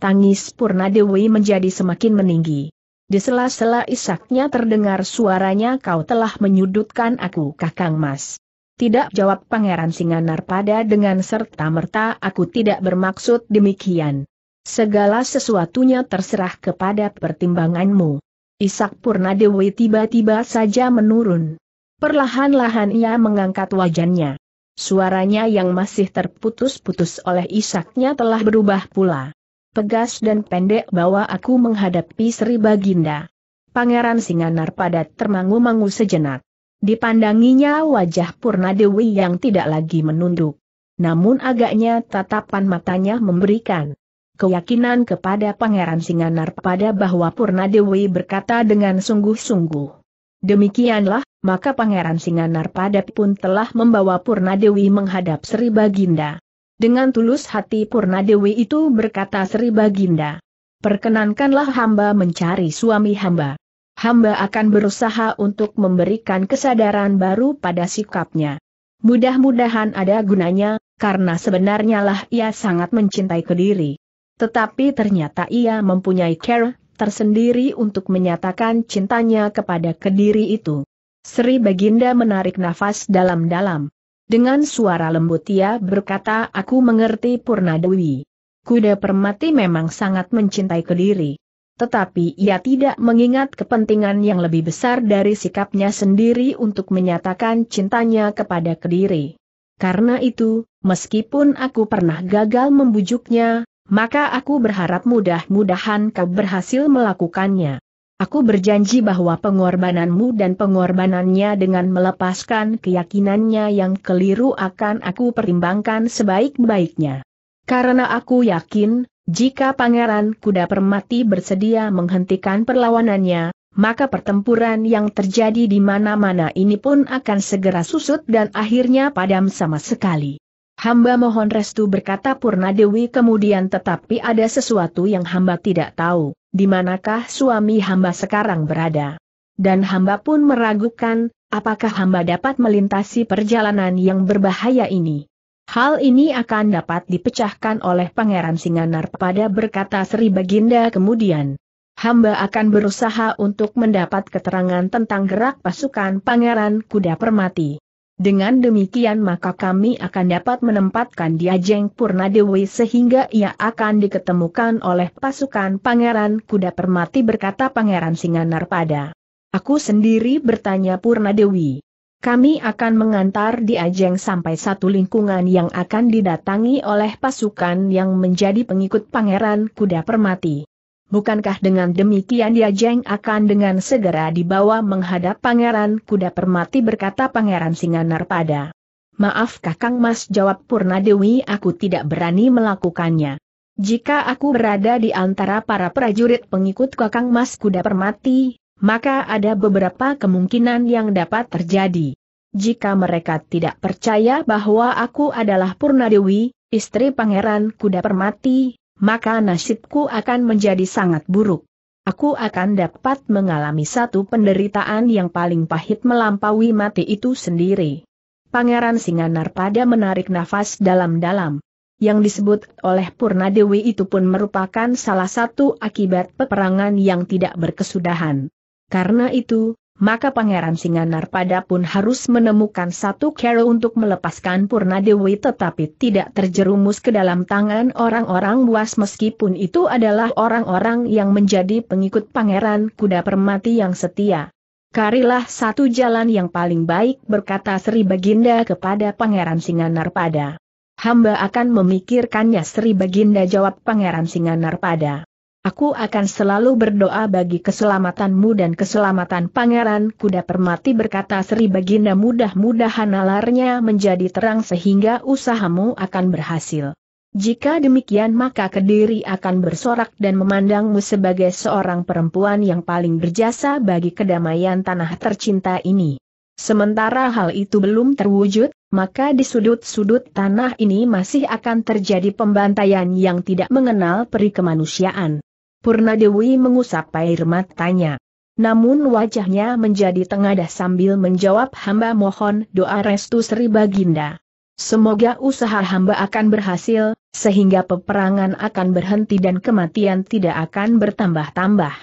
Tangis Purna Dewi menjadi semakin meninggi. Di sela-sela isaknya terdengar suaranya kau telah menyudutkan aku kakang mas. Tidak jawab Pangeran Singanar pada dengan serta-merta aku tidak bermaksud demikian. Segala sesuatunya terserah kepada pertimbanganmu. Isak Purna Dewi tiba-tiba saja menurun. Perlahan-lahan ia mengangkat wajahnya. Suaranya yang masih terputus-putus oleh isaknya telah berubah pula. Tegas dan pendek bahwa aku menghadapi Sri Baginda. Pangeran Singanar pada termangu-mangu sejenak. Dipandanginya wajah Purna Dewi yang tidak lagi menunduk. Namun agaknya tatapan matanya memberikan keyakinan kepada Pangeran Singanar pada bahwa Purna Dewi berkata dengan sungguh-sungguh. Demikianlah, maka Pangeran Singanar-Pada pun telah membawa Purna Dewi menghadap Sri Baginda. Dengan tulus hati Purna Dewi itu berkata Sri Baginda, perkenankanlah hamba mencari suami hamba. Hamba akan berusaha untuk memberikan kesadaran baru pada sikapnya. Mudah-mudahan ada gunanya, karena sebenarnya lah ia sangat mencintai Kediri. Tetapi ternyata ia mempunyai care tersendiri untuk menyatakan cintanya kepada Kediri itu. Sri Baginda menarik nafas dalam-dalam. Dengan suara lembut ia berkata aku mengerti Purna Dewi. Kuda Permati memang sangat mencintai Kediri. Tetapi ia tidak mengingat kepentingan yang lebih besar dari sikapnya sendiri untuk menyatakan cintanya kepada Kediri. Karena itu, meskipun aku pernah gagal membujuknya, maka aku berharap mudah-mudahan kau berhasil melakukannya. Aku berjanji bahwa pengorbananmu dan pengorbanannya dengan melepaskan keyakinannya yang keliru akan aku pertimbangkan sebaik-baiknya. Karena aku yakin, jika Pangeran Kuda Permati bersedia menghentikan perlawanannya, maka pertempuran yang terjadi di mana-mana ini pun akan segera susut dan akhirnya padam sama sekali. Hamba mohon restu berkata Purna Dewi kemudian tetapi ada sesuatu yang hamba tidak tahu, di manakah suami hamba sekarang berada. Dan hamba pun meragukan, apakah hamba dapat melintasi perjalanan yang berbahaya ini. Hal ini akan dapat dipecahkan oleh Pangeran Singanar pada berkata Sri Baginda kemudian. Hamba akan berusaha untuk mendapat keterangan tentang gerak pasukan Pangeran Kuda Permati. Dengan demikian maka kami akan dapat menempatkan Diajeng Purnadewi sehingga ia akan diketemukan oleh pasukan Pangeran Kuda Permati berkata Pangeran Singanar pada. Aku sendiri bertanya Purnadewi. Kami akan mengantar Diajeng sampai satu lingkungan yang akan didatangi oleh pasukan yang menjadi pengikut Pangeran Kuda Permati. Bukankah dengan demikian dia Jeng akan dengan segera dibawa menghadap Pangeran Kuda Permati berkata Pangeran Singanar pada. Maaf Kakang Mas jawab Purna Dewi aku tidak berani melakukannya. Jika aku berada di antara para prajurit pengikut Kakang Mas Kuda Permati, maka ada beberapa kemungkinan yang dapat terjadi. Jika mereka tidak percaya bahwa aku adalah Purna Dewi, istri Pangeran Kuda Permati, maka nasibku akan menjadi sangat buruk. Aku akan dapat mengalami satu penderitaan yang paling pahit melampaui mati itu sendiri. Pangeran Singanarpada menarik nafas dalam-dalam. Yang disebut oleh Purna Dewi itu pun merupakan salah satu akibat peperangan yang tidak berkesudahan. Karena itu, maka Pangeran Singanarpada pun harus menemukan satu cara untuk melepaskan Purna Dewi tetapi tidak terjerumus ke dalam tangan orang-orang buas meskipun itu adalah orang-orang yang menjadi pengikut Pangeran Kuda Permati yang setia. Karilah satu jalan yang paling baik berkata Sri Baginda kepada Pangeran Singanarpada. Hamba akan memikirkannya Sri Baginda jawab Pangeran Singanarpada. Aku akan selalu berdoa bagi keselamatanmu dan keselamatan Pangeran Kuda Permati berkata Sri Baginda mudah-mudahan nalarnya menjadi terang sehingga usahamu akan berhasil. Jika demikian maka Kediri akan bersorak dan memandangmu sebagai seorang perempuan yang paling berjasa bagi kedamaian tanah tercinta ini. Sementara hal itu belum terwujud, maka di sudut-sudut tanah ini masih akan terjadi pembantaian yang tidak mengenal peri kemanusiaan. Purna Dewi mengusap air matanya. Namun wajahnya menjadi tengadah sambil menjawab hamba mohon doa restu Sri Baginda. Semoga usaha hamba akan berhasil, sehingga peperangan akan berhenti dan kematian tidak akan bertambah-tambah.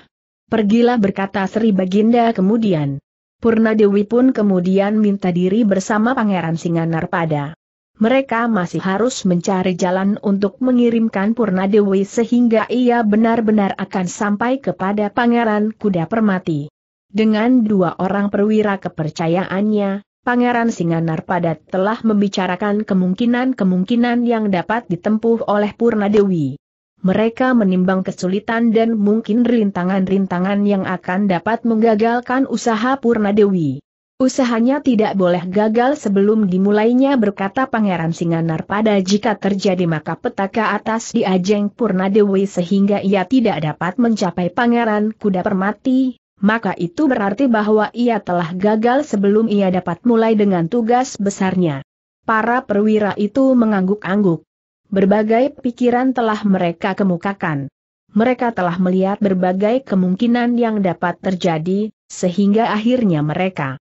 Pergilah berkata Sri Baginda kemudian. Purna Dewi pun kemudian minta diri bersama Pangeran Singanarpada mereka masih harus mencari jalan untuk mengirimkan Purnadewi sehingga ia benar-benar akan sampai kepada Pangeran Kuda Permati. Dengan dua orang perwira kepercayaannya, Pangeran Singanarpada telah membicarakan kemungkinan-kemungkinan yang dapat ditempuh oleh Purnadewi. Mereka menimbang kesulitan dan mungkin rintangan-rintangan yang akan dapat menggagalkan usaha Purnadewi. Usahanya tidak boleh gagal sebelum dimulainya berkata Pangeran Singanar pada jika terjadi maka petaka atas di Ajeng Purnadewi sehingga ia tidak dapat mencapai Pangeran Kuda Permati, maka itu berarti bahwa ia telah gagal sebelum ia dapat mulai dengan tugas besarnya. Para perwira itu mengangguk-angguk. Berbagai pikiran telah mereka kemukakan. Mereka telah melihat berbagai kemungkinan yang dapat terjadi, sehingga akhirnya mereka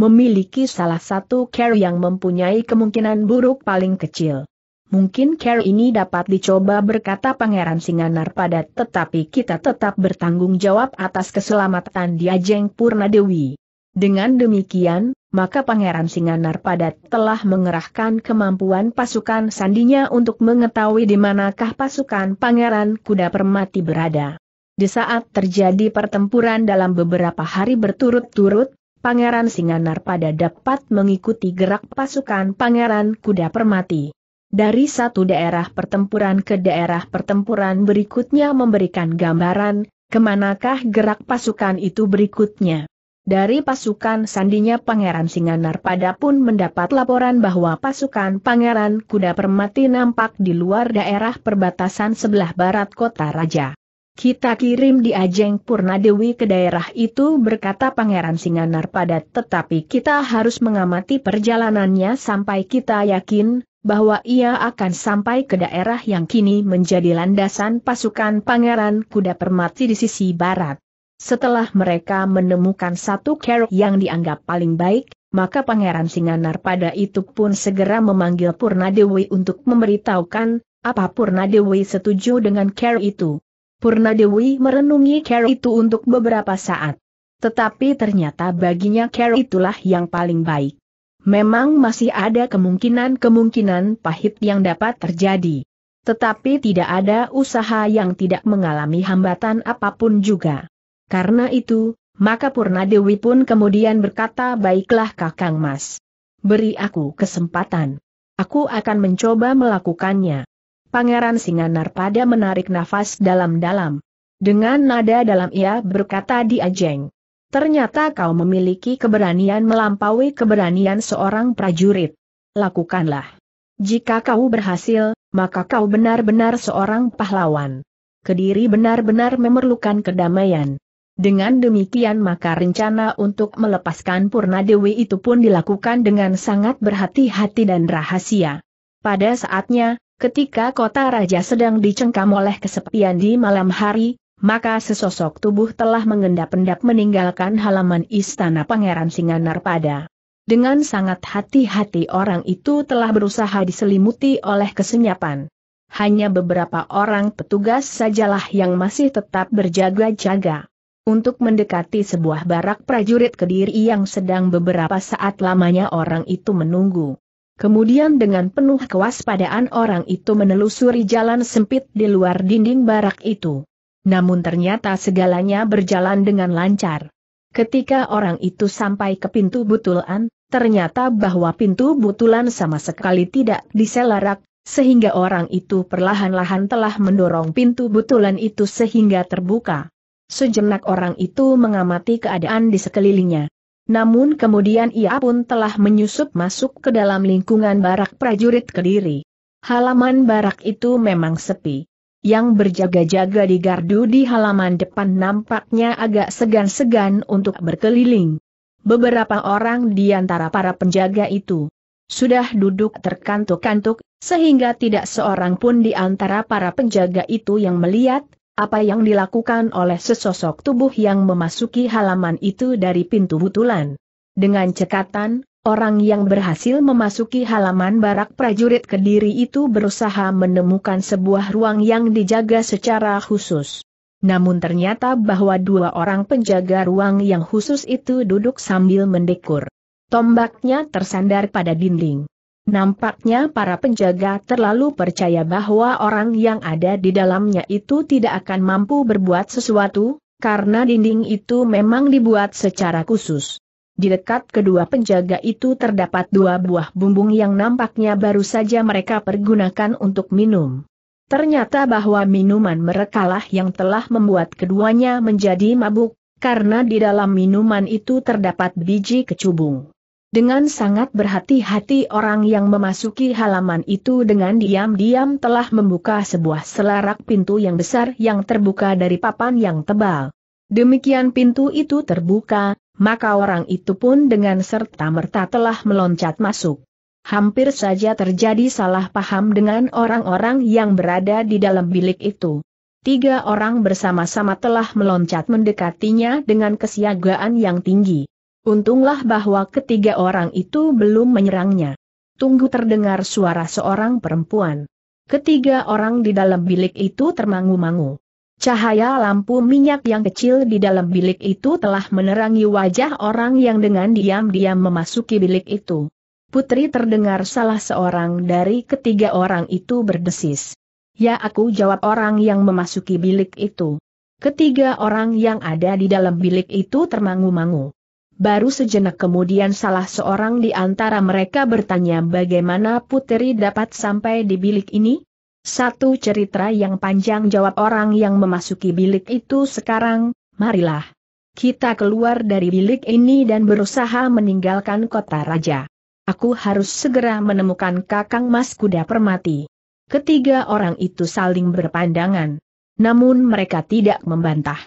memiliki salah satu care yang mempunyai kemungkinan buruk paling kecil. Mungkin care ini dapat dicoba berkata Pangeran Singanar pada tetapi kita tetap bertanggung jawab atas keselamatan Diajeng Purnadewi. Dengan demikian, maka Pangeran Singanar pada telah mengerahkan kemampuan pasukan sandinya untuk mengetahui di manakah pasukan Pangeran Kuda Permati berada. Di saat terjadi pertempuran dalam beberapa hari berturut-turut, Pangeran Singanar pada dapat mengikuti gerak pasukan Pangeran Kuda Permati. Dari satu daerah pertempuran ke daerah pertempuran berikutnya memberikan gambaran, ke manakah gerak pasukan itu berikutnya. Dari pasukan sandinya Pangeran Singanar pada pun mendapat laporan bahwa pasukan Pangeran Kuda Permati nampak di luar daerah perbatasan sebelah barat kota Raja. Kita kirim di Ajeng Purnadewi ke daerah itu berkata Pangeran Singanar pada tetapi kita harus mengamati perjalanannya sampai kita yakin bahwa ia akan sampai ke daerah yang kini menjadi landasan pasukan Pangeran Kuda Permati di sisi barat. Setelah mereka menemukan satu care yang dianggap paling baik, maka Pangeran Singanar pada itu pun segera memanggil Purnadewi untuk memberitahukan apa Purnadewi setuju dengan care itu. Purna Dewi merenungi care itu untuk beberapa saat. Tetapi ternyata baginya care itulah yang paling baik. Memang masih ada kemungkinan-kemungkinan pahit yang dapat terjadi. Tetapi tidak ada usaha yang tidak mengalami hambatan apa pun juga. Karena itu, maka Purna Dewi pun kemudian berkata baiklah Kakang Mas. Beri aku kesempatan. Aku akan mencoba melakukannya. Pangeran Singanar pada menarik nafas dalam-dalam. Dengan nada dalam ia berkata di Ajeng. Ternyata kau memiliki keberanian melampaui keberanian seorang prajurit. Lakukanlah. Jika kau berhasil, maka kau benar-benar seorang pahlawan. Kediri benar-benar memerlukan kedamaian. Dengan demikian maka rencana untuk melepaskan Purnadewi itu pun dilakukan dengan sangat berhati-hati dan rahasia. Pada saatnya, Ketika kota raja sedang dicengkam oleh kesepian di malam hari, maka sesosok tubuh telah mengendap-endap meninggalkan halaman istana Pangeran Singanarpada. Dengan sangat hati-hati orang itu telah berusaha diselimuti oleh kesenyapan. Hanya beberapa orang petugas sajalah yang masih tetap berjaga-jaga. Untuk mendekati sebuah barak prajurit kediri yang sedang beberapa saat lamanya orang itu menunggu. Kemudian dengan penuh kewaspadaan orang itu menelusuri jalan sempit di luar dinding barak itu. Namun ternyata segalanya berjalan dengan lancar. Ketika orang itu sampai ke pintu butulan, ternyata bahwa pintu butulan sama sekali tidak diselarak, sehingga orang itu perlahan-lahan telah mendorong pintu butulan itu sehingga terbuka. Sejenak orang itu mengamati keadaan di sekelilingnya. Namun kemudian ia pun telah menyusup masuk ke dalam lingkungan barak prajurit Kediri. Halaman barak itu memang sepi. Yang berjaga-jaga di gardu di halaman depan nampaknya agak segan-segan untuk berkeliling. Beberapa orang di antara para penjaga itu sudah duduk terkantuk-kantuk, sehingga tidak seorang pun di antara para penjaga itu yang melihat apa yang dilakukan oleh sesosok tubuh yang memasuki halaman itu dari pintu butulan. Dengan cekatan, orang yang berhasil memasuki halaman barak prajurit Kediri itu berusaha menemukan sebuah ruang yang dijaga secara khusus. Namun ternyata bahwa dua orang penjaga ruang yang khusus itu duduk sambil mendekur. Tombaknya tersandar pada dinding. Nampaknya para penjaga terlalu percaya bahwa orang yang ada di dalamnya itu tidak akan mampu berbuat sesuatu, karena dinding itu memang dibuat secara khusus. Di dekat kedua penjaga itu terdapat dua buah bumbung yang nampaknya baru saja mereka pergunakan untuk minum. Ternyata bahwa minuman merekalah yang telah membuat keduanya menjadi mabuk, karena di dalam minuman itu terdapat biji kecubung. Dengan sangat berhati-hati orang yang memasuki halaman itu dengan diam-diam telah membuka sebuah selarak pintu yang besar yang terbuka dari papan yang tebal. Demikian pintu itu terbuka, maka orang itu pun dengan serta-merta telah meloncat masuk. Hampir saja terjadi salah paham dengan orang-orang yang berada di dalam bilik itu. Tiga orang bersama-sama telah meloncat mendekatinya dengan kesiagaan yang tinggi. Untunglah bahwa ketiga orang itu belum menyerangnya. Tunggu terdengar suara seorang perempuan. Ketiga orang di dalam bilik itu termangu-mangu. Cahaya lampu minyak yang kecil di dalam bilik itu telah menerangi wajah orang yang dengan diam-diam memasuki bilik itu. Putri terdengar salah seorang dari ketiga orang itu berdesis. Ya aku jawab orang yang memasuki bilik itu. Ketiga orang yang ada di dalam bilik itu termangu-mangu. Baru sejenak kemudian salah seorang di antara mereka bertanya bagaimana Putri dapat sampai di bilik ini? Satu cerita yang panjang jawab orang yang memasuki bilik itu sekarang, marilah. Kita keluar dari bilik ini dan berusaha meninggalkan kota raja. Aku harus segera menemukan kakang mas kuda permati. Ketiga orang itu saling berpandangan. Namun mereka tidak membantah.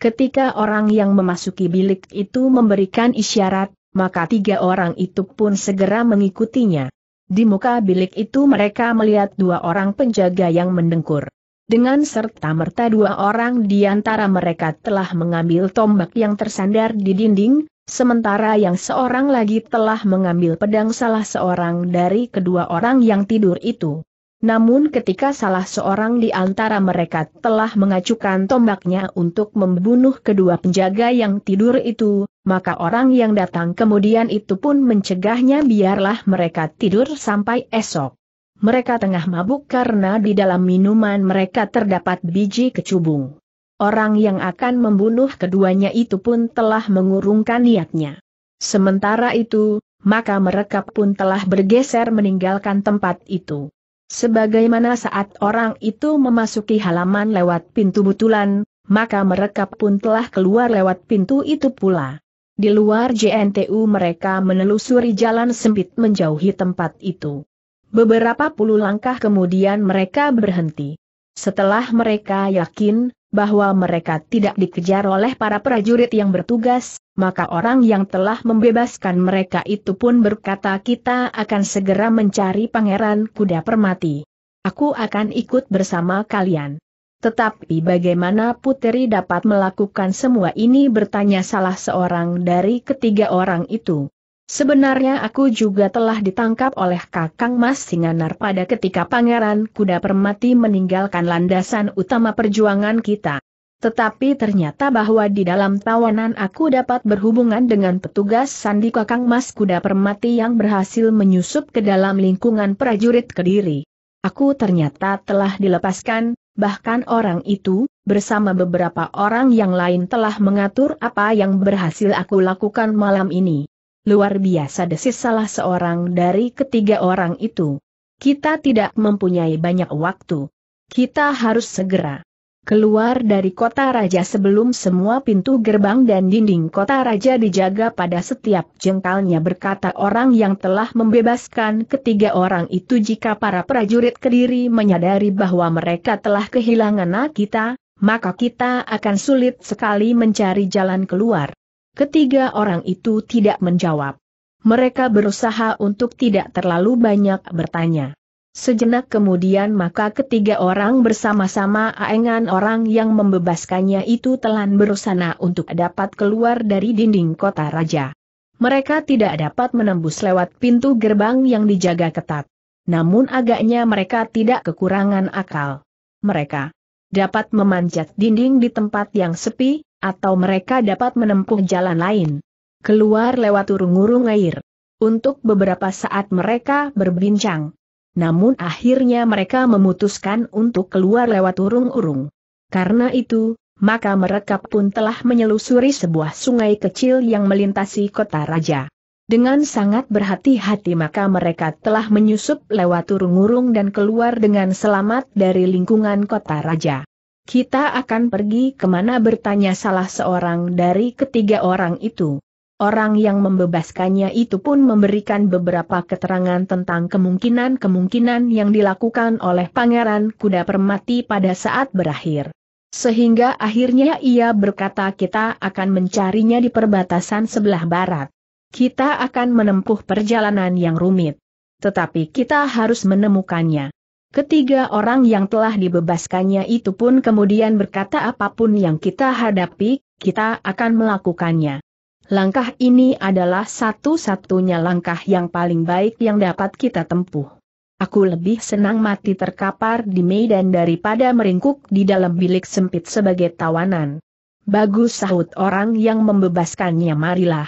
Ketika orang yang memasuki bilik itu memberikan isyarat, maka tiga orang itu pun segera mengikutinya. Di muka bilik itu mereka melihat dua orang penjaga yang mendengkur. Dengan serta-merta dua orang di antara mereka telah mengambil tombak yang tersandar di dinding, sementara yang seorang lagi telah mengambil pedang salah seorang dari kedua orang yang tidur itu. Namun ketika salah seorang di antara mereka telah mengacukan tombaknya untuk membunuh kedua penjaga yang tidur itu, maka orang yang datang kemudian itu pun mencegahnya biarlah mereka tidur sampai esok. Mereka tengah mabuk karena di dalam minuman mereka terdapat biji kecubung. Orang yang akan membunuh keduanya itu pun telah mengurungkan niatnya. Sementara itu, maka mereka pun telah bergeser meninggalkan tempat itu. Sebagaimana saat orang itu memasuki halaman lewat pintu butulan, maka mereka pun telah keluar lewat pintu itu pula. Di luar JNTU mereka menelusuri jalan sempit menjauhi tempat itu. Beberapa puluh langkah kemudian mereka berhenti. Setelah mereka yakin bahwa mereka tidak dikejar oleh para prajurit yang bertugas, maka orang yang telah membebaskan mereka itu pun berkata kita akan segera mencari pangeran kuda permati. Aku akan ikut bersama kalian. Tetapi bagaimana Putri dapat melakukan semua ini bertanya salah seorang dari ketiga orang itu. Sebenarnya aku juga telah ditangkap oleh Kakang Mas Singanar pada ketika Pangeran Kuda Permati meninggalkan landasan utama perjuangan kita. Tetapi ternyata bahwa di dalam tawanan aku dapat berhubungan dengan petugas Sandi Kakang Mas Kuda Permati yang berhasil menyusup ke dalam lingkungan prajurit Kediri. Aku ternyata telah dilepaskan, bahkan orang itu, bersama beberapa orang yang lain telah mengatur apa yang berhasil aku lakukan malam ini. Luar biasa desis salah seorang dari ketiga orang itu. Kita tidak mempunyai banyak waktu. Kita harus segera keluar dari kota raja sebelum semua pintu gerbang dan dinding kota raja dijaga pada setiap jengkalnya berkata orang yang telah membebaskan ketiga orang itu jika para prajurit kediri menyadari bahwa mereka telah kehilangan kita, maka kita akan sulit sekali mencari jalan keluar. Ketiga orang itu tidak menjawab. Mereka berusaha untuk tidak terlalu banyak bertanya. Sejenak kemudian maka ketiga orang bersama-sama aengan orang yang membebaskannya itu telan berusana untuk dapat keluar dari dinding kota raja. Mereka tidak dapat menembus lewat pintu gerbang yang dijaga ketat. Namun agaknya mereka tidak kekurangan akal. Mereka dapat memanjat dinding di tempat yang sepi, atau mereka dapat menempuh jalan lain. Keluar lewat urung-urung air. Untuk beberapa saat mereka berbincang namun akhirnya mereka memutuskan untuk keluar lewat urung-urung. Karena itu, maka mereka pun telah menyelusuri sebuah sungai kecil yang melintasi kota raja. Dengan sangat berhati-hati maka mereka telah menyusup lewat urung-urung dan keluar dengan selamat dari lingkungan kota raja. Kita akan pergi ke mana bertanya salah seorang dari ketiga orang itu. Orang yang membebaskannya itu pun memberikan beberapa keterangan tentang kemungkinan-kemungkinan yang dilakukan oleh Pangeran Kuda Permati pada saat berakhir. Sehingga akhirnya ia berkata kita akan mencarinya di perbatasan sebelah barat. Kita akan menempuh perjalanan yang rumit. Tetapi kita harus menemukannya. Ketiga orang yang telah dibebaskannya itu pun kemudian berkata apa pun yang kita hadapi, kita akan melakukannya. Langkah ini adalah satu-satunya langkah yang paling baik yang dapat kita tempuh. Aku lebih senang mati terkapar di medan daripada meringkuk di dalam bilik sempit sebagai tawanan. Bagus sahut orang yang membebaskannya marilah.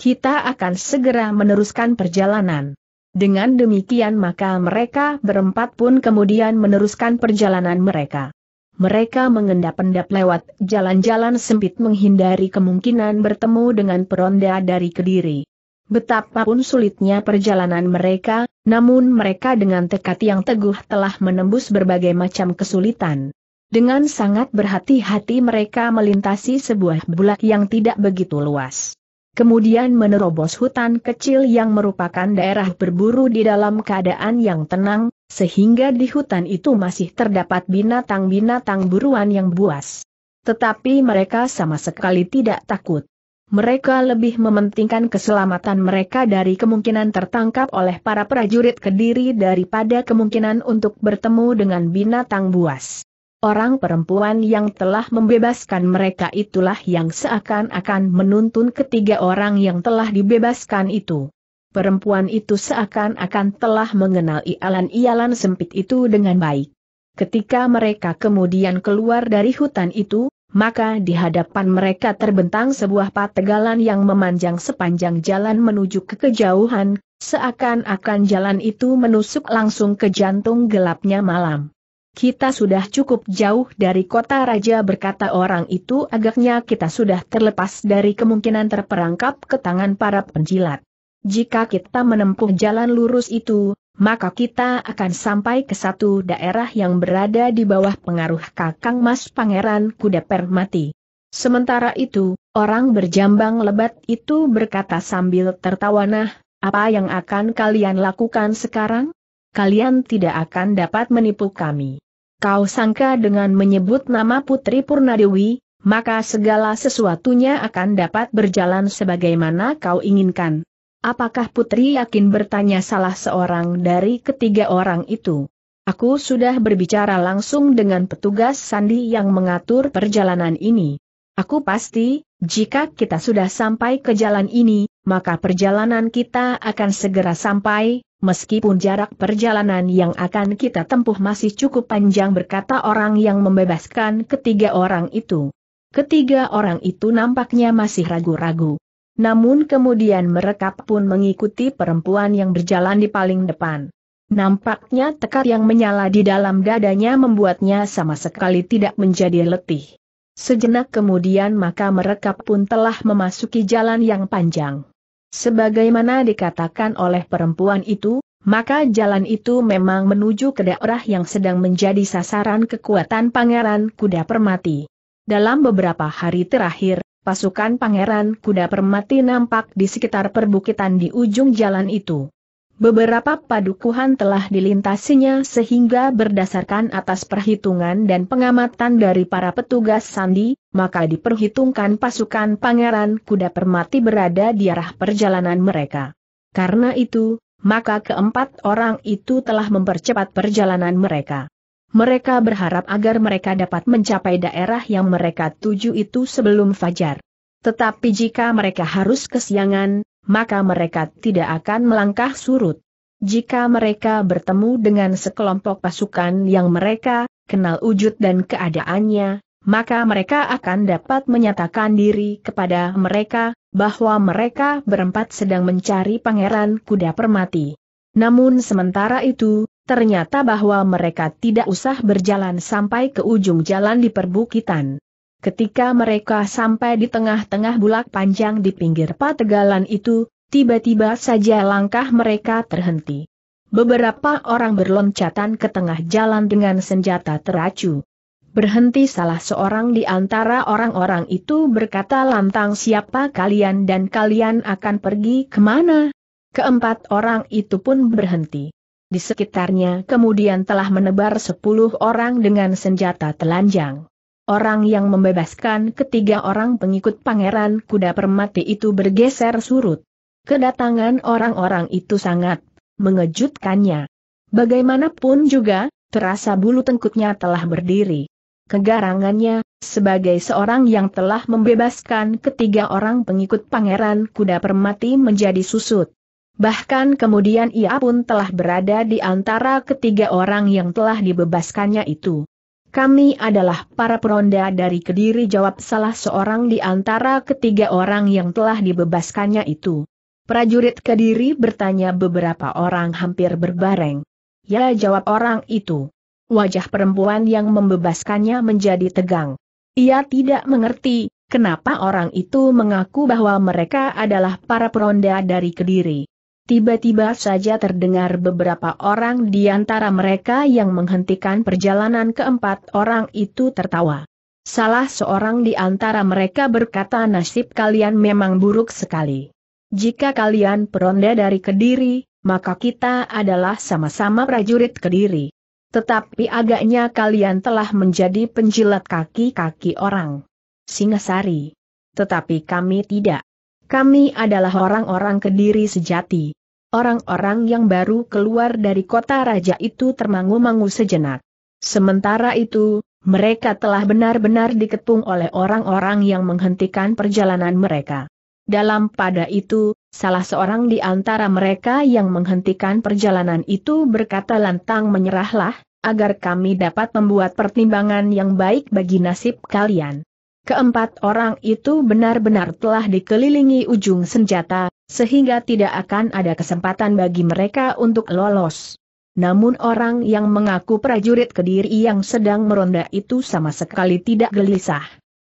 Kita akan segera meneruskan perjalanan. Dengan demikian maka mereka berempat pun kemudian meneruskan perjalanan mereka mereka mengendap-endap lewat jalan-jalan sempit menghindari kemungkinan bertemu dengan peronda dari Kediri. Betapapun sulitnya perjalanan mereka, namun mereka dengan tekad yang teguh telah menembus berbagai macam kesulitan. Dengan sangat berhati-hati mereka melintasi sebuah bulak yang tidak begitu luas. Kemudian menerobos hutan kecil yang merupakan daerah berburu di dalam keadaan yang tenang, sehingga di hutan itu masih terdapat binatang-binatang buruan yang buas. Tetapi mereka sama sekali tidak takut. Mereka lebih mementingkan keselamatan mereka dari kemungkinan tertangkap oleh para prajurit kediri daripada kemungkinan untuk bertemu dengan binatang buas. Orang perempuan yang telah membebaskan mereka itulah yang seakan-akan menuntun ketiga orang yang telah dibebaskan itu perempuan itu seakan-akan telah mengenal ialan-ialan sempit itu dengan baik. Ketika mereka kemudian keluar dari hutan itu, maka di hadapan mereka terbentang sebuah pategalan yang memanjang sepanjang jalan menuju ke kejauhan, seakan-akan jalan itu menusuk langsung ke jantung gelapnya malam. Kita sudah cukup jauh dari kota raja berkata orang itu agaknya kita sudah terlepas dari kemungkinan terperangkap ke tangan para penjilat. Jika kita menempuh jalan lurus itu, maka kita akan sampai ke satu daerah yang berada di bawah pengaruh Kakang Mas Pangeran Kuda Permati. Sementara itu, orang berjambang lebat itu berkata sambil tertawa nah, apa yang akan kalian lakukan sekarang? Kalian tidak akan dapat menipu kami. Kau sangka dengan menyebut nama Putri Purnadewi, maka segala sesuatunya akan dapat berjalan sebagaimana kau inginkan. Apakah Putri yakin bertanya salah seorang dari ketiga orang itu? Aku sudah berbicara langsung dengan petugas sandi yang mengatur perjalanan ini. Aku pasti, jika kita sudah sampai ke jalan ini, maka perjalanan kita akan segera sampai, meskipun jarak perjalanan yang akan kita tempuh masih cukup panjang berkata orang yang membebaskan ketiga orang itu. Ketiga orang itu nampaknya masih ragu-ragu. Namun kemudian mereka pun mengikuti perempuan yang berjalan di paling depan. Nampaknya tekad yang menyala di dalam dadanya membuatnya sama sekali tidak menjadi letih. Sejenak kemudian maka mereka pun telah memasuki jalan yang panjang. Sebagaimana dikatakan oleh perempuan itu, maka jalan itu memang menuju ke daerah yang sedang menjadi sasaran kekuatan Pangeran Kuda Permati. Dalam beberapa hari terakhir, pasukan Pangeran Kuda Permati nampak di sekitar perbukitan di ujung jalan itu. Beberapa padukuhan telah dilintasinya sehingga berdasarkan atas perhitungan dan pengamatan dari para petugas sandi, maka diperhitungkan pasukan Pangeran Kuda Permati berada di arah perjalanan mereka. Karena itu, maka keempat orang itu telah mempercepat perjalanan mereka. Mereka berharap agar mereka dapat mencapai daerah yang mereka tuju itu sebelum fajar. Tetapi jika mereka harus kesiangan, maka mereka tidak akan melangkah surut. Jika mereka bertemu dengan sekelompok pasukan yang mereka kenal wujud dan keadaannya, maka mereka akan dapat menyatakan diri kepada mereka bahwa mereka berempat sedang mencari pangeran kuda permati. Namun sementara itu, ternyata bahwa mereka tidak usah berjalan sampai ke ujung jalan di perbukitan. Ketika mereka sampai di tengah-tengah bulak panjang di pinggir pategalan itu, tiba-tiba saja langkah mereka terhenti. Beberapa orang berloncatan ke tengah jalan dengan senjata teracu. Berhenti salah seorang di antara orang-orang itu berkata lantang siapa kalian dan kalian akan pergi ke mana? Keempat orang itu pun berhenti. Di sekitarnya kemudian telah menebar sepuluh orang dengan senjata telanjang. Orang yang membebaskan ketiga orang pengikut pangeran kuda permati itu bergeser surut. Kedatangan orang-orang itu sangat mengejutkannya. Bagaimanapun juga, terasa bulu tengkuknya telah berdiri. Kegarangannya, sebagai seorang yang telah membebaskan ketiga orang pengikut pangeran kuda permati menjadi susut. Bahkan kemudian ia pun telah berada di antara ketiga orang yang telah dibebaskannya itu. Kami adalah para peronda dari Kediri jawab salah seorang di antara ketiga orang yang telah dibebaskannya itu. Prajurit Kediri bertanya beberapa orang hampir berbareng. Ya jawab orang itu. Wajah perempuan yang membebaskannya menjadi tegang. Ia tidak mengerti, kenapa orang itu mengaku bahwa mereka adalah para peronda dari Kediri. Tiba-tiba saja terdengar beberapa orang di antara mereka yang menghentikan perjalanan keempat orang itu tertawa. Salah seorang di antara mereka berkata nasib kalian memang buruk sekali. Jika kalian peronda dari Kediri, maka kita adalah sama-sama prajurit Kediri. Tetapi agaknya kalian telah menjadi penjilat kaki-kaki orang. Singasari. Tetapi kami tidak. Kami adalah orang-orang Kediri sejati. Orang-orang yang baru keluar dari kota raja itu termangu-mangu sejenak. Sementara itu, mereka telah benar-benar dikepung oleh orang-orang yang menghentikan perjalanan mereka. Dalam pada itu, salah seorang di antara mereka yang menghentikan perjalanan itu berkata lantang menyerahlah, agar kami dapat membuat pertimbangan yang baik bagi nasib kalian. Keempat orang itu benar-benar telah dikelilingi ujung senjata, sehingga tidak akan ada kesempatan bagi mereka untuk lolos. Namun orang yang mengaku prajurit kediri yang sedang meronda itu sama sekali tidak gelisah.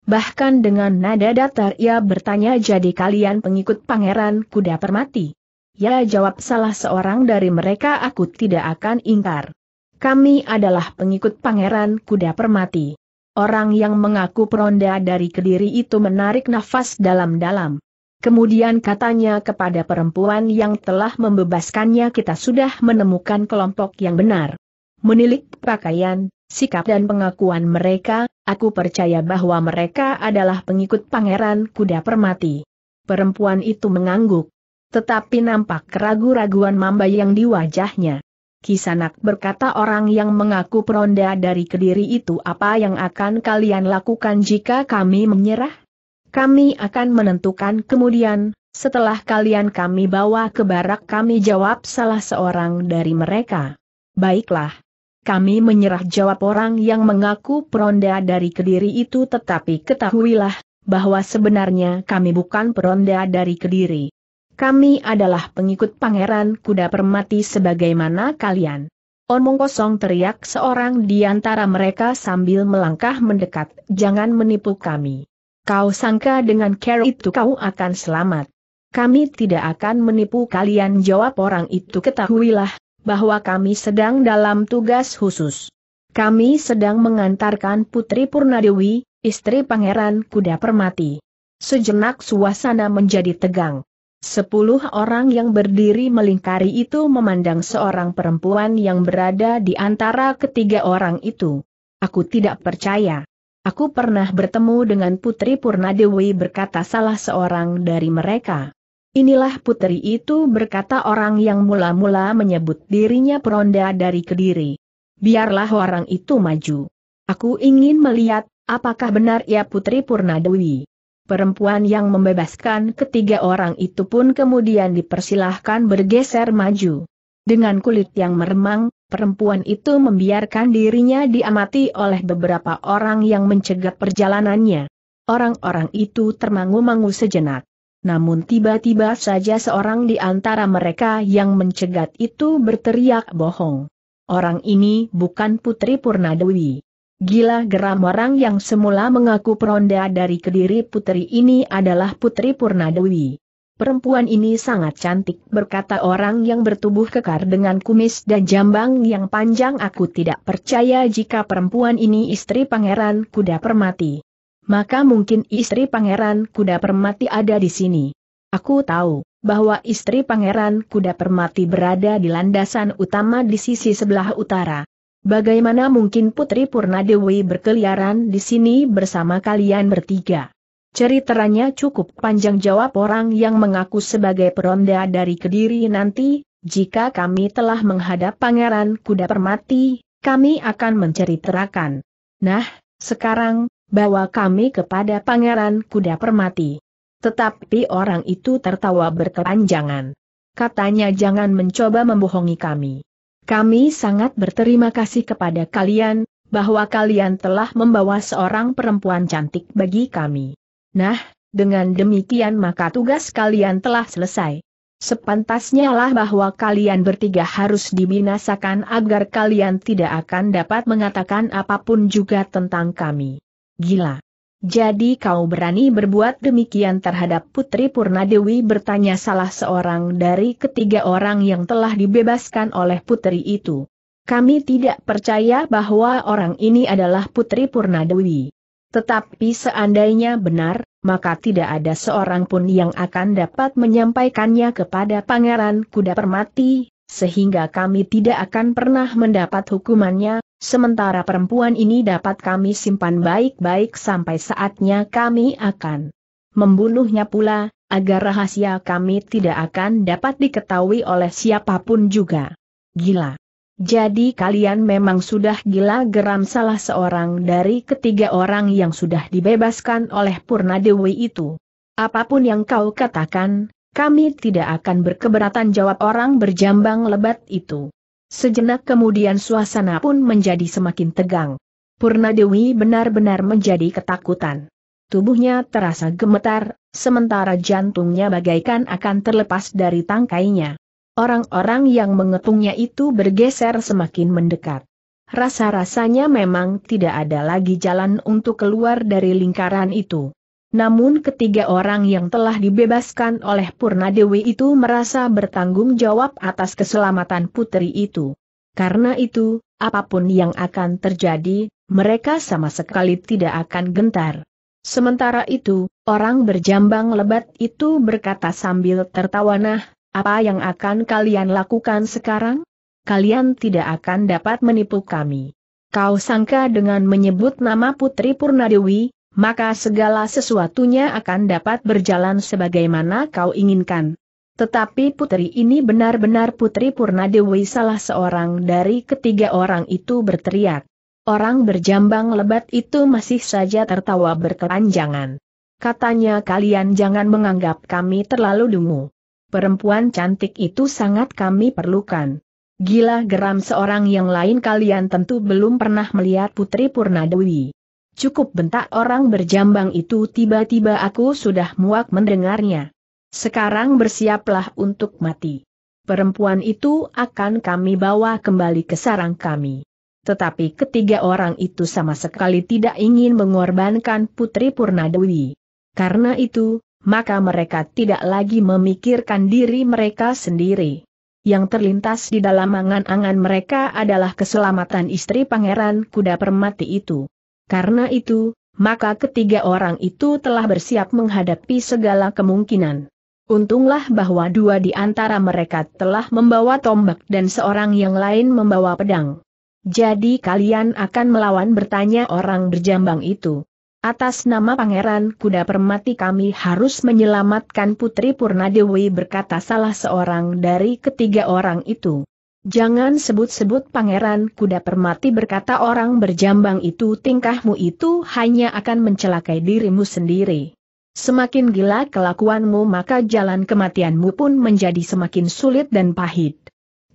Bahkan dengan nada datar ia bertanya jadi kalian pengikut pangeran kuda permati. Ya jawab salah seorang dari mereka aku tidak akan ingkar. Kami adalah pengikut pangeran kuda permati. Orang yang mengaku peronda dari Kediri itu menarik nafas dalam-dalam. Kemudian katanya kepada perempuan yang telah membebaskannya kita sudah menemukan kelompok yang benar. Menilik pakaian, sikap dan pengakuan mereka, aku percaya bahwa mereka adalah pengikut pangeran kuda permati. Perempuan itu mengangguk. Tetapi nampak keragu-raguan membayang di wajahnya. Kisanak berkata orang yang mengaku peronda dari Kediri itu apa yang akan kalian lakukan jika kami menyerah? Kami akan menentukan kemudian, setelah kalian kami bawa ke barak kami jawab salah seorang dari mereka. Baiklah. Kami menyerah jawab orang yang mengaku peronda dari Kediri itu tetapi ketahuilah, bahwa sebenarnya kami bukan peronda dari Kediri. Kami adalah pengikut Pangeran Kuda Permati sebagaimana kalian. Omong kosong teriak seorang di antara mereka sambil melangkah mendekat, jangan menipu kami. Kau sangka dengan care itu kau akan selamat. Kami tidak akan menipu kalian jawab orang itu ketahuilah, bahwa kami sedang dalam tugas khusus. Kami sedang mengantarkan Putri Purnadewi, istri Pangeran Kuda Permati. Sejenak suasana menjadi tegang. Sepuluh orang yang berdiri melingkari itu memandang seorang perempuan yang berada di antara ketiga orang itu. Aku tidak percaya. Aku pernah bertemu dengan Putri Purnadewi berkata salah seorang dari mereka. Inilah putri itu berkata orang yang mula-mula menyebut dirinya peronda dari Kediri. Biarlah orang itu maju. Aku ingin melihat, apakah benar ia Putri Purnadewi. Perempuan yang membebaskan ketiga orang itu pun kemudian dipersilahkan bergeser maju. Dengan kulit yang meremang, perempuan itu membiarkan dirinya diamati oleh beberapa orang yang mencegat perjalanannya. Orang-orang itu termangu-mangu sejenak. Namun tiba-tiba saja seorang di antara mereka yang mencegat itu berteriak bohong. Orang ini bukan Putri Purnadewi. Gila geram orang yang semula mengaku peronda dari Kediri putri ini adalah Putri Purnadewi. Perempuan ini sangat cantik berkata orang yang bertubuh kekar dengan kumis dan jambang yang panjang aku tidak percaya jika perempuan ini istri Pangeran Kuda Permati. Maka mungkin istri Pangeran Kuda Permati ada di sini. Aku tahu bahwa istri Pangeran Kuda Permati berada di landasan utama di sisi sebelah utara. Bagaimana mungkin Putri Purnadewi berkeliaran di sini bersama kalian bertiga? Ceritanya cukup panjang jawab orang yang mengaku sebagai peronda dari Kediri nanti, jika kami telah menghadap Pangeran Kuda Permati, kami akan menceritakan. Nah, sekarang, bawa kami kepada Pangeran Kuda Permati. Tetapi orang itu tertawa berkepanjangan. Katanya jangan mencoba membohongi kami. Kami sangat berterima kasih kepada kalian, bahwa kalian telah membawa seorang perempuan cantik bagi kami. Nah, dengan demikian maka tugas kalian telah selesai. Sepantasnya lah bahwa kalian bertiga harus dibinasakan agar kalian tidak akan dapat mengatakan apa pun juga tentang kami. Gila. Jadi kau berani berbuat demikian terhadap Putri Purnadewi bertanya salah seorang dari ketiga orang yang telah dibebaskan oleh putri itu. Kami tidak percaya bahwa orang ini adalah Putri Purnadewi. Tetapi seandainya benar, maka tidak ada seorang pun yang akan dapat menyampaikannya kepada Pangeran Kuda Permati, sehingga kami tidak akan pernah mendapat hukumannya, sementara perempuan ini dapat kami simpan baik-baik sampai saatnya kami akan membunuhnya pula, agar rahasia kami tidak akan dapat diketahui oleh siapa pun juga. Gila. Jadi kalian memang sudah gila geram salah seorang dari ketiga orang yang sudah dibebaskan oleh Purnadewi itu. Apa pun yang kau katakan, kami tidak akan berkeberatan jawab orang berjambang lebat itu. Sejenak kemudian suasana pun menjadi semakin tegang. Purna Dewi benar-benar menjadi ketakutan. Tubuhnya terasa gemetar, sementara jantungnya bagaikan akan terlepas dari tangkainya. Orang-orang yang mengepungnya itu bergeser semakin mendekat. Rasa-rasanya memang tidak ada lagi jalan untuk keluar dari lingkaran itu. Namun ketiga orang yang telah dibebaskan oleh Purnadewi itu merasa bertanggung jawab atas keselamatan putri itu. Karena itu, apa pun yang akan terjadi, mereka sama sekali tidak akan gentar. Sementara itu, orang berjambang lebat itu berkata sambil tertawa nah, apa yang akan kalian lakukan sekarang? Kalian tidak akan dapat menipu kami. Kau sangka dengan menyebut nama Putri Purnadewi, maka segala sesuatunya akan dapat berjalan sebagaimana kau inginkan. Tetapi putri ini benar-benar putri Purnadewi salah seorang dari ketiga orang itu berteriak. Orang berjambang lebat itu masih saja tertawa berkepanjangan. Katanya kalian jangan menganggap kami terlalu dungu. Perempuan cantik itu sangat kami perlukan. Gila geram seorang yang lain kalian tentu belum pernah melihat Putri Purnadewi. Cukup bentak orang berjambang itu tiba-tiba aku sudah muak mendengarnya. Sekarang bersiaplah untuk mati. Perempuan itu akan kami bawa kembali ke sarang kami. Tetapi ketiga orang itu sama sekali tidak ingin mengorbankan Putri Purnadewi. Karena itu, maka mereka tidak lagi memikirkan diri mereka sendiri. Yang terlintas di dalam angan-angan mereka adalah keselamatan istri Pangeran Kuda Permati itu. Karena itu, maka ketiga orang itu telah bersiap menghadapi segala kemungkinan. Untunglah bahwa dua di antara mereka telah membawa tombak dan seorang yang lain membawa pedang. Jadi kalian akan melawan bertanya orang berjambang itu. Atas nama Pangeran Kuda Permati kami harus menyelamatkan Putri Purnadewi berkata salah seorang dari ketiga orang itu. Jangan sebut-sebut Pangeran Kuda Permati berkata orang berjambang itu tingkahmu itu hanya akan mencelakai dirimu sendiri. Semakin gila kelakuanmu maka jalan kematianmu pun menjadi semakin sulit dan pahit.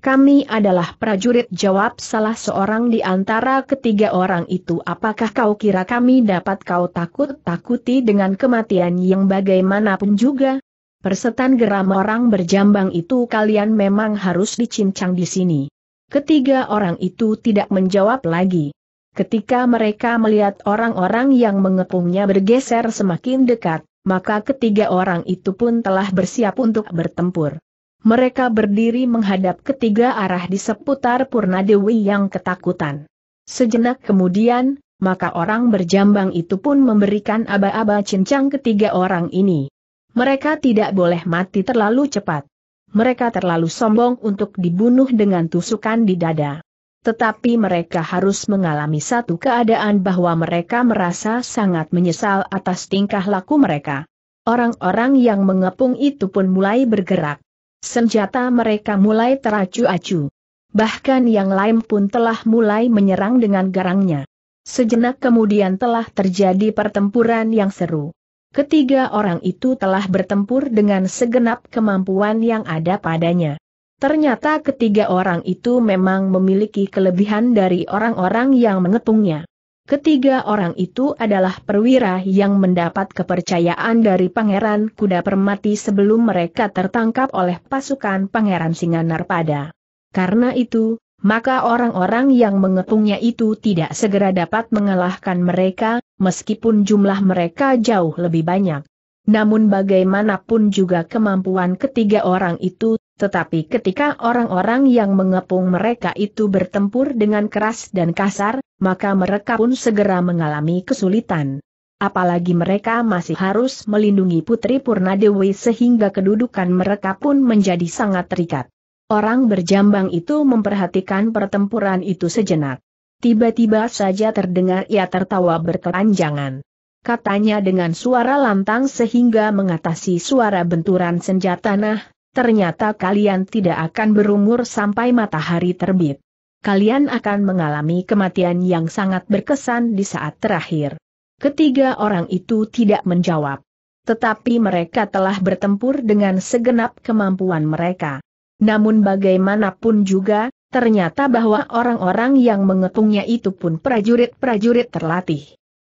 Kami adalah prajurit jawab salah seorang di antara ketiga orang itu apakah kau kira kami dapat kau takut-takuti dengan kematian yang bagaimanapun juga? Persetan geram orang berjambang itu kalian memang harus dicincang di sini. Ketiga orang itu tidak menjawab lagi. Ketika mereka melihat orang-orang yang mengepungnya bergeser semakin dekat, maka ketiga orang itu pun telah bersiap untuk bertempur. Mereka berdiri menghadap ketiga arah di seputar Purnadewi yang ketakutan. Sejenak kemudian, maka orang berjambang itu pun memberikan aba-aba cincang ketiga orang ini. Mereka tidak boleh mati terlalu cepat. Mereka terlalu sombong untuk dibunuh dengan tusukan di dada. Tetapi mereka harus mengalami satu keadaan bahwa mereka merasa sangat menyesal atas tingkah laku mereka. Orang-orang yang mengepung itu pun mulai bergerak. Senjata mereka mulai teracu-acu. Bahkan yang lain pun telah mulai menyerang dengan garangnya. Sejenak kemudian telah terjadi pertempuran yang seru. Ketiga orang itu telah bertempur dengan segenap kemampuan yang ada padanya. Ternyata ketiga orang itu memang memiliki kelebihan dari orang-orang yang mengepungnya. Ketiga orang itu adalah perwira yang mendapat kepercayaan dari Pangeran Kuda Permati sebelum mereka tertangkap oleh pasukan Pangeran Singanarpada. Karena itu, maka orang-orang yang mengepungnya itu tidak segera dapat mengalahkan mereka, meskipun jumlah mereka jauh lebih banyak. Namun bagaimanapun juga kemampuan ketiga orang itu, tetapi ketika orang-orang yang mengepung mereka itu bertempur dengan keras dan kasar, maka mereka pun segera mengalami kesulitan. Apalagi mereka masih harus melindungi Putri Purnadewi sehingga kedudukan mereka pun menjadi sangat terikat. Orang berjambang itu memperhatikan pertempuran itu sejenak. Tiba-tiba saja terdengar ia tertawa berkepanjangan. Katanya dengan suara lantang sehingga mengatasi suara benturan senjata nah, ternyata kalian tidak akan berumur sampai matahari terbit kalian akan mengalami kematian yang sangat berkesan di saat terakhir. Ketiga orang itu tidak menjawab. Tetapi mereka telah bertempur dengan segenap kemampuan mereka. Namun bagaimanapun juga, ternyata bahwa orang-orang yang mengepungnya itu pun prajurit-prajurit terlatih.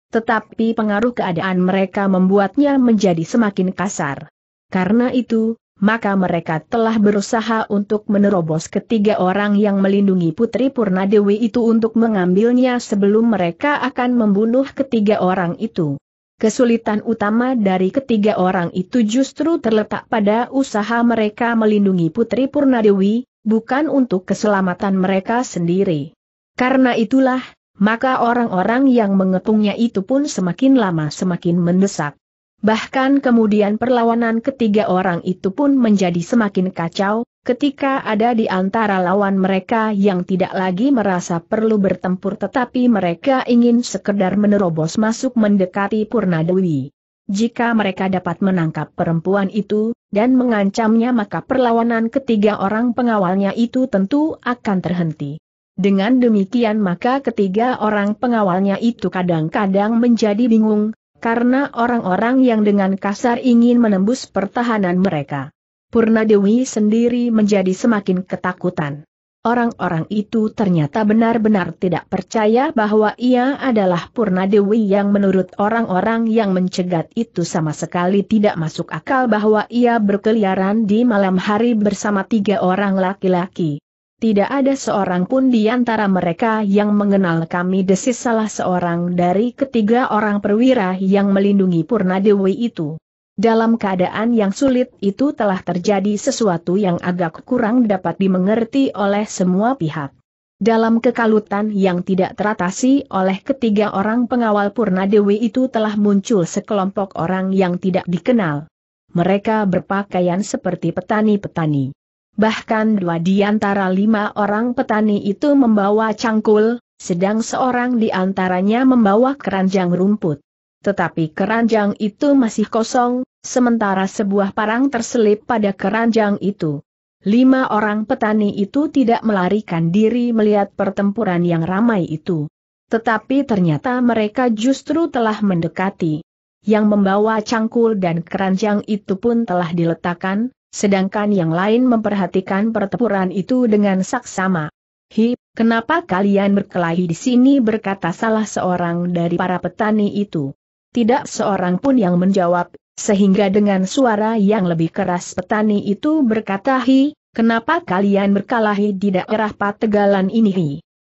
Tetapi pengaruh keadaan mereka membuatnya menjadi semakin kasar. Karena itu, maka mereka telah berusaha untuk menerobos ketiga orang yang melindungi Putri Purnadewi itu untuk mengambilnya sebelum mereka akan membunuh ketiga orang itu. Kesulitan utama dari ketiga orang itu justru terletak pada usaha mereka melindungi Putri Purnadewi, bukan untuk keselamatan mereka sendiri. Karena itulah, maka orang-orang yang mengepungnya itu pun semakin lama semakin mendesak. Bahkan kemudian perlawanan ketiga orang itu pun menjadi semakin kacau, ketika ada di antara lawan mereka yang tidak lagi merasa perlu bertempur tetapi mereka ingin sekedar menerobos masuk mendekati Purnadewi. Jika mereka dapat menangkap perempuan itu, dan mengancamnya maka perlawanan ketiga orang pengawalnya itu tentu akan terhenti. Dengan demikian maka ketiga orang pengawalnya itu kadang-kadang menjadi bingung, karena orang-orang yang dengan kasar ingin menembus pertahanan mereka. Purna Dewi sendiri menjadi semakin ketakutan. Orang-orang itu ternyata benar-benar tidak percaya bahwa ia adalah Purna Dewi yang menurut orang-orang yang mencegat itu sama sekali tidak masuk akal bahwa ia berkeliaran di malam hari bersama tiga orang laki-laki. Tidak ada seorang pun di antara mereka yang mengenal kami desis salah seorang dari ketiga orang perwira yang melindungi Purna Dewi itu. Dalam keadaan yang sulit itu telah terjadi sesuatu yang agak kurang dapat dimengerti oleh semua pihak. Dalam kekalutan yang tidak teratasi oleh ketiga orang pengawal Purna Dewi itu telah muncul sekelompok orang yang tidak dikenal. Mereka berpakaian seperti petani-petani. Bahkan dua di antara lima orang petani itu membawa cangkul, sedang seorang di antaranya membawa keranjang rumput. Tetapi keranjang itu masih kosong, sementara sebuah parang terselip pada keranjang itu. Lima orang petani itu tidak melarikan diri melihat pertempuran yang ramai itu. Tetapi ternyata mereka justru telah mendekati. Yang membawa cangkul dan keranjang itu pun telah diletakkan, sedangkan yang lain memperhatikan pertempuran itu dengan saksama. Hi, kenapa kalian berkelahi di sini berkata salah seorang dari para petani itu. Tidak seorang pun yang menjawab, sehingga dengan suara yang lebih keras petani itu berkata hi, kenapa kalian berkelahi di daerah Pategalan ini hi?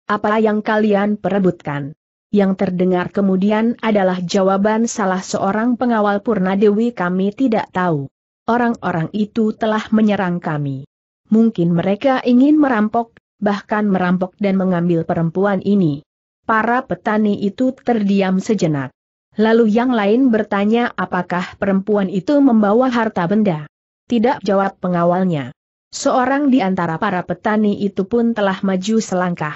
Apa yang kalian perebutkan? Yang terdengar kemudian adalah jawaban salah seorang pengawal Purna Dewi kami tidak tahu. Orang-orang itu telah menyerang kami. Mungkin mereka ingin merampok, bahkan merampok dan mengambil perempuan ini. Para petani itu terdiam sejenak. Lalu yang lain bertanya apakah perempuan itu membawa harta benda. Tidak jawab pengawalnya. Seorang di antara para petani itu pun telah maju selangkah.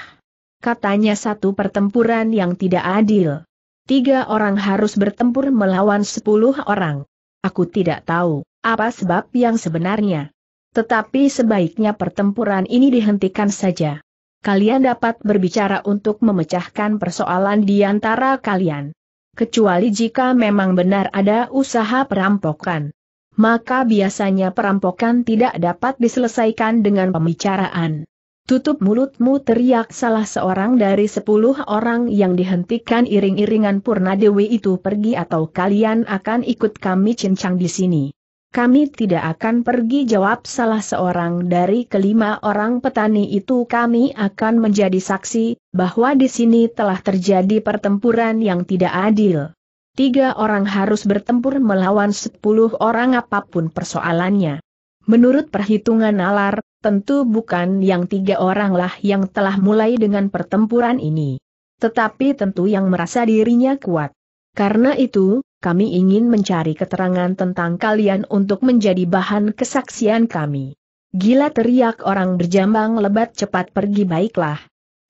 Katanya satu pertempuran yang tidak adil. Tiga orang harus bertempur melawan sepuluh orang. Aku tidak tahu, apa sebab yang sebenarnya. Tetapi sebaiknya pertempuran ini dihentikan saja. Kalian dapat berbicara untuk memecahkan persoalan di antara kalian kecuali jika memang benar ada usaha perampokan. Maka biasanya perampokan tidak dapat diselesaikan dengan pembicaraan. Tutup mulutmu teriak salah seorang dari sepuluh orang yang dihentikan iring-iringan Purna Dewi itu pergi atau kalian akan ikut kami cincang di sini. Kami tidak akan pergi jawab salah seorang dari kelima orang petani itu kami akan menjadi saksi, bahwa di sini telah terjadi pertempuran yang tidak adil. Tiga orang harus bertempur melawan sepuluh orang apa pun persoalannya. Menurut perhitungan nalar, tentu bukan yang tiga oranglah yang telah mulai dengan pertempuran ini. Tetapi tentu yang merasa dirinya kuat. Karena itu, kami ingin mencari keterangan tentang kalian untuk menjadi bahan kesaksian kami. Gila teriak orang berjambang lebat cepat pergi baiklah.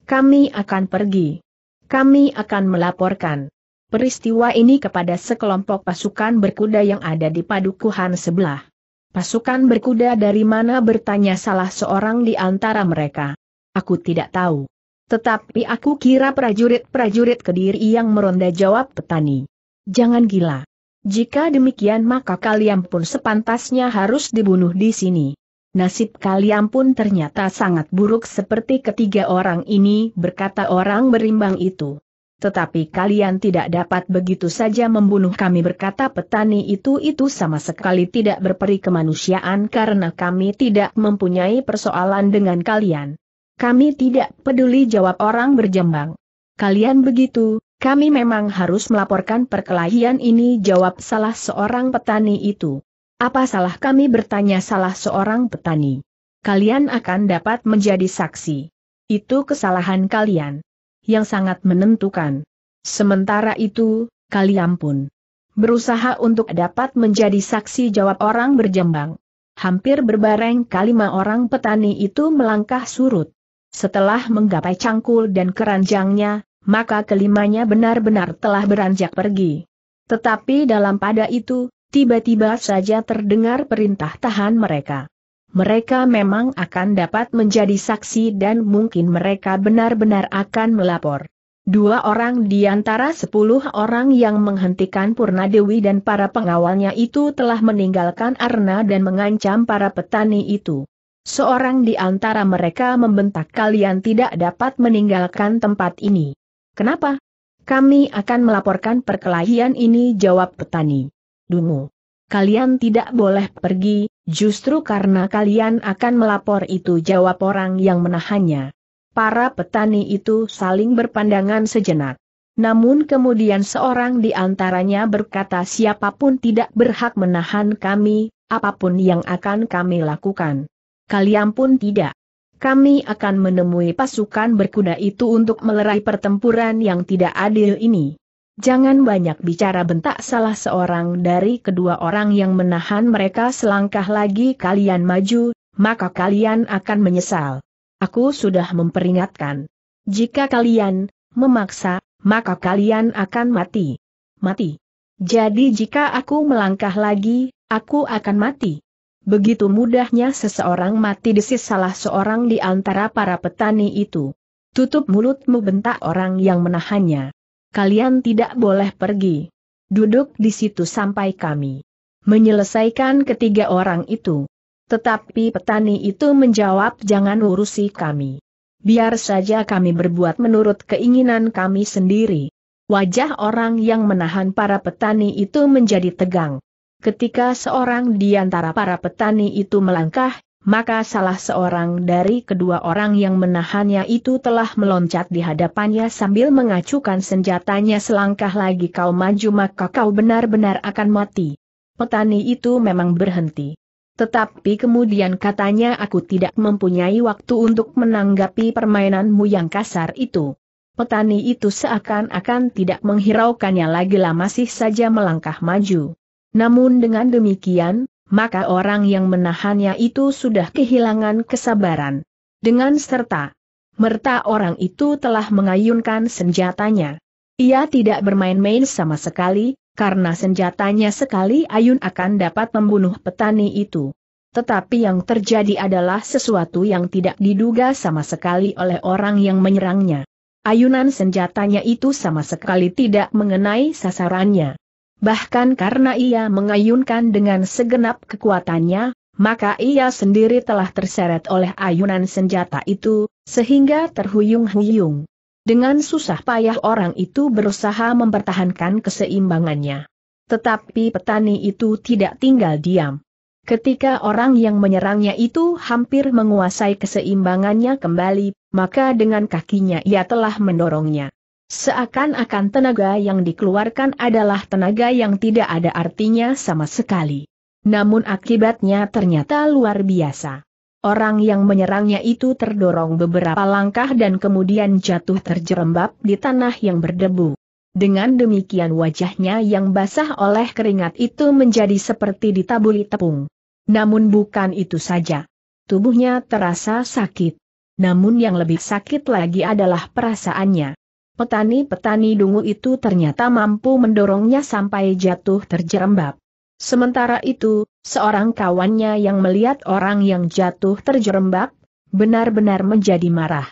Kami akan pergi. Kami akan melaporkan peristiwa ini kepada sekelompok pasukan berkuda yang ada di padukuhan sebelah. Pasukan berkuda dari mana bertanya salah seorang di antara mereka. Aku tidak tahu. Tetapi aku kira prajurit-prajurit kediri yang meronda jawab petani. Jangan gila. Jika demikian maka kalian pun sepantasnya harus dibunuh di sini. Nasib kalian pun ternyata sangat buruk seperti ketiga orang ini, berkata orang berimbang itu. Tetapi kalian tidak dapat begitu saja membunuh kami berkata petani itu itu sama sekali tidak berperi kemanusiaan karena kami tidak mempunyai persoalan dengan kalian. Kami tidak peduli jawab orang berjembang. Kalian begitu, kami memang harus melaporkan perkelahian ini jawab salah seorang petani itu. Apa salah kami bertanya salah seorang petani? Kalian akan dapat menjadi saksi. Itu kesalahan kalian. Yang sangat menentukan. Sementara itu, kalian pun berusaha untuk dapat menjadi saksi jawab orang berjembang. Hampir berbareng kalima orang petani itu melangkah surut. Setelah menggapai cangkul dan keranjangnya, maka kelimanya benar-benar telah beranjak pergi. Tetapi dalam pada itu, tiba-tiba saja terdengar perintah tahan mereka. Mereka memang akan dapat menjadi saksi dan mungkin mereka benar-benar akan melapor. Dua orang di antara sepuluh orang yang menghentikan Purnadewi dan para pengawalnya itu telah meninggalkan Arna dan mengancam para petani itu. Seorang di antara mereka membentak kalian tidak dapat meninggalkan tempat ini. Kenapa? Kami akan melaporkan perkelahian ini jawab petani. Dungu. Kalian tidak boleh pergi, justru karena kalian akan melapor itu jawab orang yang menahannya. Para petani itu saling berpandangan sejenak. Namun kemudian seorang di antaranya berkata siapa pun tidak berhak menahan kami, apa pun yang akan kami lakukan. Kalian pun tidak. Kami akan menemui pasukan berkuda itu untuk melerai pertempuran yang tidak adil ini. Jangan banyak bicara bentak salah seorang dari kedua orang yang menahan mereka selangkah lagi kalian maju, maka kalian akan menyesal. Aku sudah memperingatkan. Jika kalian memaksa, maka kalian akan mati. Mati. Jadi jika aku melangkah lagi, aku akan mati. Begitu mudahnya seseorang mati desis salah seorang di antara para petani itu. Tutup mulutmu bentak orang yang menahannya kalian tidak boleh pergi. Duduk di situ sampai kami menyelesaikan ketiga orang itu. Tetapi petani itu menjawab jangan urusi kami. Biar saja kami berbuat menurut keinginan kami sendiri. Wajah orang yang menahan para petani itu menjadi tegang. Ketika seorang di antara para petani itu melangkah, maka salah seorang dari kedua orang yang menahannya itu telah meloncat di hadapannya sambil mengacukan senjatanya selangkah lagi kau maju maka kau benar-benar akan mati. Petani itu memang berhenti. Tetapi kemudian katanya aku tidak mempunyai waktu untuk menanggapi permainanmu yang kasar itu. Petani itu seakan-akan tidak menghiraukannya lagi lah masih saja melangkah maju. Namun dengan demikian, maka orang yang menahannya itu sudah kehilangan kesabaran. Dengan serta merta orang itu telah mengayunkan senjatanya. Ia tidak bermain-main sama sekali, karena senjatanya sekali ayun akan dapat membunuh petani itu. Tetapi yang terjadi adalah sesuatu yang tidak diduga sama sekali oleh orang yang menyerangnya. Ayunan senjatanya itu sama sekali tidak mengenai sasarannya. Bahkan karena ia mengayunkan dengan segenap kekuatannya, maka ia sendiri telah terseret oleh ayunan senjata itu, sehingga terhuyung-huyung. Dengan susah payah orang itu berusaha mempertahankan keseimbangannya. Tetapi petani itu tidak tinggal diam. Ketika orang yang menyerangnya itu hampir menguasai keseimbangannya kembali, maka dengan kakinya ia telah mendorongnya. Seakan-akan tenaga yang dikeluarkan adalah tenaga yang tidak ada artinya sama sekali. Namun akibatnya ternyata luar biasa. Orang yang menyerangnya itu terdorong beberapa langkah dan kemudian jatuh terjerembab di tanah yang berdebu. Dengan demikian wajahnya yang basah oleh keringat itu menjadi seperti ditaburi tepung. Namun bukan itu saja. Tubuhnya terasa sakit. Namun yang lebih sakit lagi adalah perasaannya. Petani-petani dungu itu ternyata mampu mendorongnya sampai jatuh terjerembab. Sementara itu, seorang kawannya yang melihat orang yang jatuh terjerembab, benar-benar menjadi marah.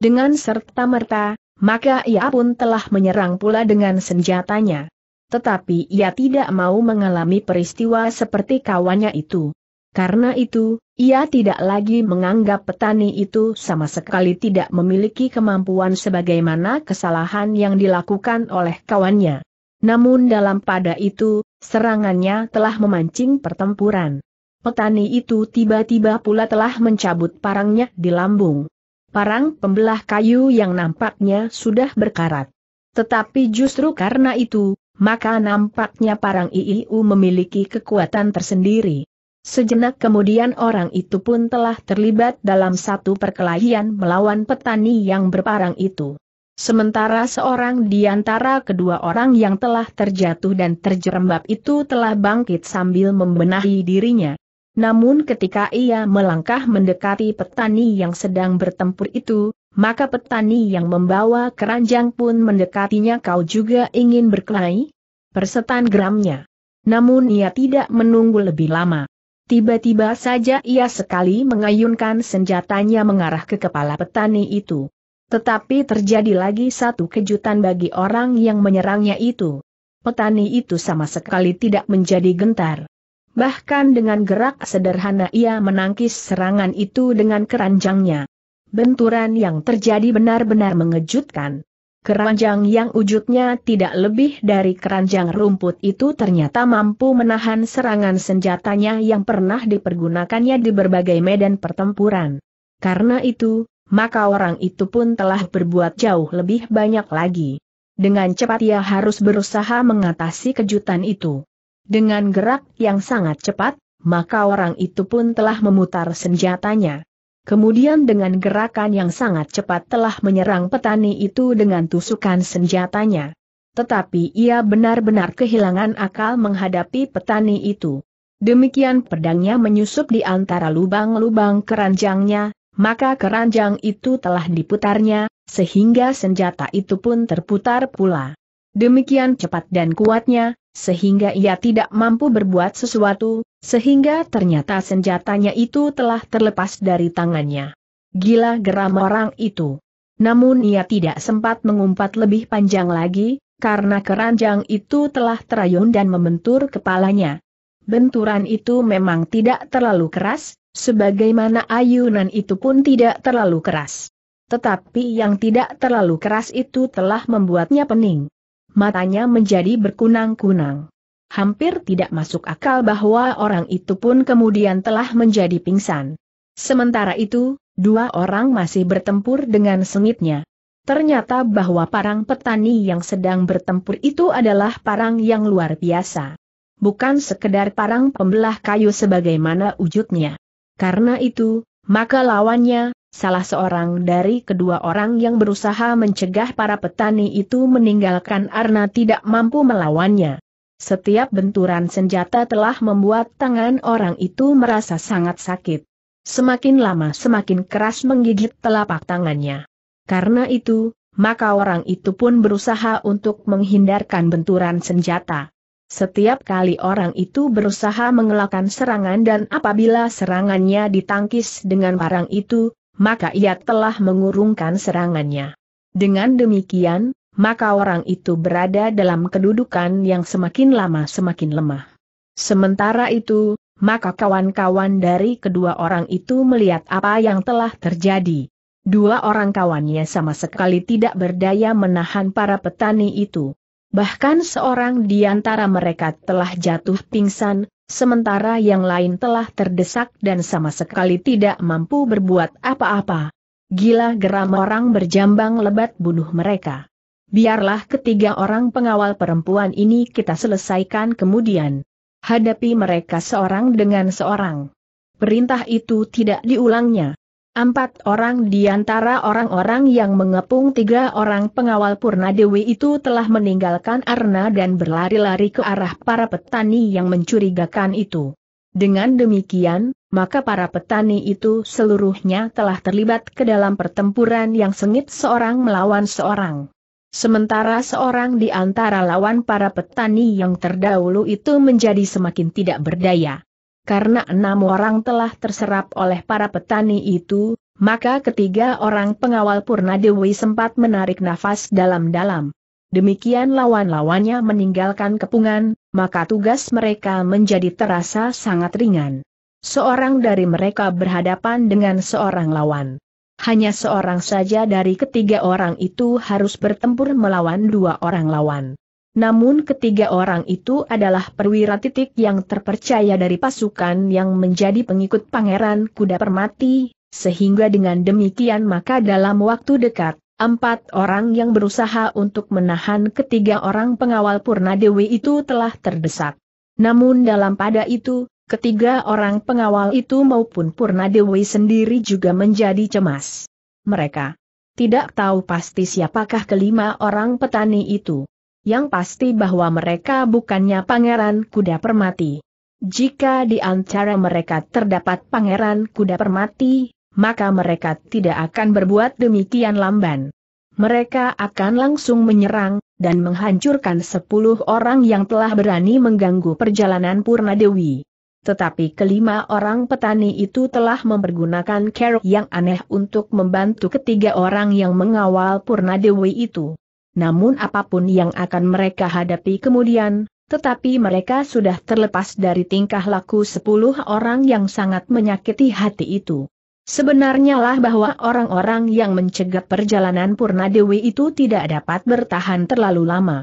Dengan serta-merta, maka ia pun telah menyerang pula dengan senjatanya. Tetapi ia tidak mau mengalami peristiwa seperti kawannya itu. Karena itu, ia tidak lagi menganggap petani itu sama sekali tidak memiliki kemampuan sebagaimana kesalahan yang dilakukan oleh kawannya. Namun dalam pada itu, serangannya telah memancing pertempuran. Petani itu tiba-tiba pula telah mencabut parangnya di lambung. Parang pembelah kayu yang nampaknya sudah berkarat. Tetapi justru karena itu, maka nampaknya parang IIU memiliki kekuatan tersendiri. Sejenak kemudian orang itu pun telah terlibat dalam satu perkelahian melawan petani yang berparang itu. Sementara seorang di antara kedua orang yang telah terjatuh dan terjerembab itu telah bangkit sambil membenahi dirinya. Namun ketika ia melangkah mendekati petani yang sedang bertempur itu, maka petani yang membawa keranjang pun mendekatinya kau juga ingin berkelahi? persetan geramnya. Namun ia tidak menunggu lebih lama. Tiba-tiba saja ia sekali mengayunkan senjatanya mengarah ke kepala petani itu. Tetapi terjadi lagi satu kejutan bagi orang yang menyerangnya itu. Petani itu sama sekali tidak menjadi gentar. Bahkan dengan gerak sederhana ia menangkis serangan itu dengan keranjangnya. Benturan yang terjadi benar-benar mengejutkan. Keranjang yang wujudnya tidak lebih dari keranjang rumput itu ternyata mampu menahan serangan senjatanya yang pernah dipergunakannya di berbagai medan pertempuran. Karena itu, maka orang itu pun telah berbuat jauh lebih banyak lagi. Dengan cepat ia harus berusaha mengatasi kejutan itu. Dengan gerak yang sangat cepat, maka orang itu pun telah memutar senjatanya. Kemudian dengan gerakan yang sangat cepat telah menyerang petani itu dengan tusukan senjatanya. Tetapi ia benar-benar kehilangan akal menghadapi petani itu. Demikian pedangnya menyusup di antara lubang-lubang keranjangnya, maka keranjang itu telah diputarnya, sehingga senjata itu pun terputar pula. Demikian cepat dan kuatnya, sehingga ia tidak mampu berbuat sesuatu, sehingga ternyata senjatanya itu telah terlepas dari tangannya. Gila geram orang itu. Namun ia tidak sempat mengumpat lebih panjang lagi, karena keranjang itu telah terayun dan membentur kepalanya. Benturan itu memang tidak terlalu keras, sebagaimana ayunan itu pun tidak terlalu keras. Tetapi yang tidak terlalu keras itu telah membuatnya pening matanya menjadi berkunang-kunang. Hampir tidak masuk akal bahwa orang itu pun kemudian telah menjadi pingsan. Sementara itu, dua orang masih bertempur dengan sengitnya. Ternyata bahwa parang petani yang sedang bertempur itu adalah parang yang luar biasa. Bukan sekedar parang pembelah kayu sebagaimana wujudnya. Karena itu, maka lawannya, salah seorang dari kedua orang yang berusaha mencegah para petani itu meninggalkan Arna tidak mampu melawannya. Setiap benturan senjata telah membuat tangan orang itu merasa sangat sakit. Semakin lama semakin keras menggigit telapak tangannya. Karena itu, maka orang itu pun berusaha untuk menghindarkan benturan senjata. Setiap kali orang itu berusaha mengelakkan serangan dan apabila serangannya ditangkis dengan parang itu, maka ia telah mengurungkan serangannya. Dengan demikian, maka orang itu berada dalam kedudukan yang semakin lama semakin lemah. Sementara itu, maka kawan-kawan dari kedua orang itu melihat apa yang telah terjadi. Dua orang kawannya sama sekali tidak berdaya menahan para petani itu. Bahkan seorang di antara mereka telah jatuh pingsan, sementara yang lain telah terdesak dan sama sekali tidak mampu berbuat apa-apa. Gila geram orang berjambang lebat bunuh mereka. Biarlah ketiga orang pengawal perempuan ini kita selesaikan kemudian. Hadapi mereka seorang dengan seorang. Perintah itu tidak diulangnya. Empat orang di antara orang-orang yang mengepung tiga orang pengawal Purna Dewi itu telah meninggalkan Arna dan berlari-lari ke arah para petani yang mencurigakan itu. Dengan demikian, maka para petani itu seluruhnya telah terlibat ke dalam pertempuran yang sengit seorang melawan seorang. Sementara seorang di antara lawan para petani yang terdahulu itu menjadi semakin tidak berdaya. Karena enam orang telah terserap oleh para petani itu, maka ketiga orang pengawal Purna Dewi sempat menarik nafas dalam-dalam. Demikian lawan-lawannya meninggalkan kepungan, maka tugas mereka menjadi terasa sangat ringan. Seorang dari mereka berhadapan dengan seorang lawan. Hanya seorang saja dari ketiga orang itu harus bertempur melawan dua orang lawan. Namun ketiga orang itu adalah perwira titik yang terpercaya dari pasukan yang menjadi pengikut Pangeran Kuda Permati, sehingga dengan demikian maka dalam waktu dekat, empat orang yang berusaha untuk menahan ketiga orang pengawal Purna Dewi itu telah terdesak. Namun dalam pada itu, ketiga orang pengawal itu maupun Purna Dewi sendiri juga menjadi cemas. Mereka tidak tahu pasti siapakah kelima orang petani itu yang pasti bahwa mereka bukannya pangeran kuda permati. Jika di antara mereka terdapat pangeran kuda permati, maka mereka tidak akan berbuat demikian lamban. Mereka akan langsung menyerang, dan menghancurkan sepuluh orang yang telah berani mengganggu perjalanan Purna Dewi. Tetapi kelima orang petani itu telah mempergunakan cara yang aneh untuk membantu ketiga orang yang mengawal Purna Dewi itu. Namun apa pun yang akan mereka hadapi kemudian, tetapi mereka sudah terlepas dari tingkah laku sepuluh orang yang sangat menyakiti hati itu. Sebenarnya lah bahwa orang-orang yang mencegat perjalanan Purna Dewi itu tidak dapat bertahan terlalu lama.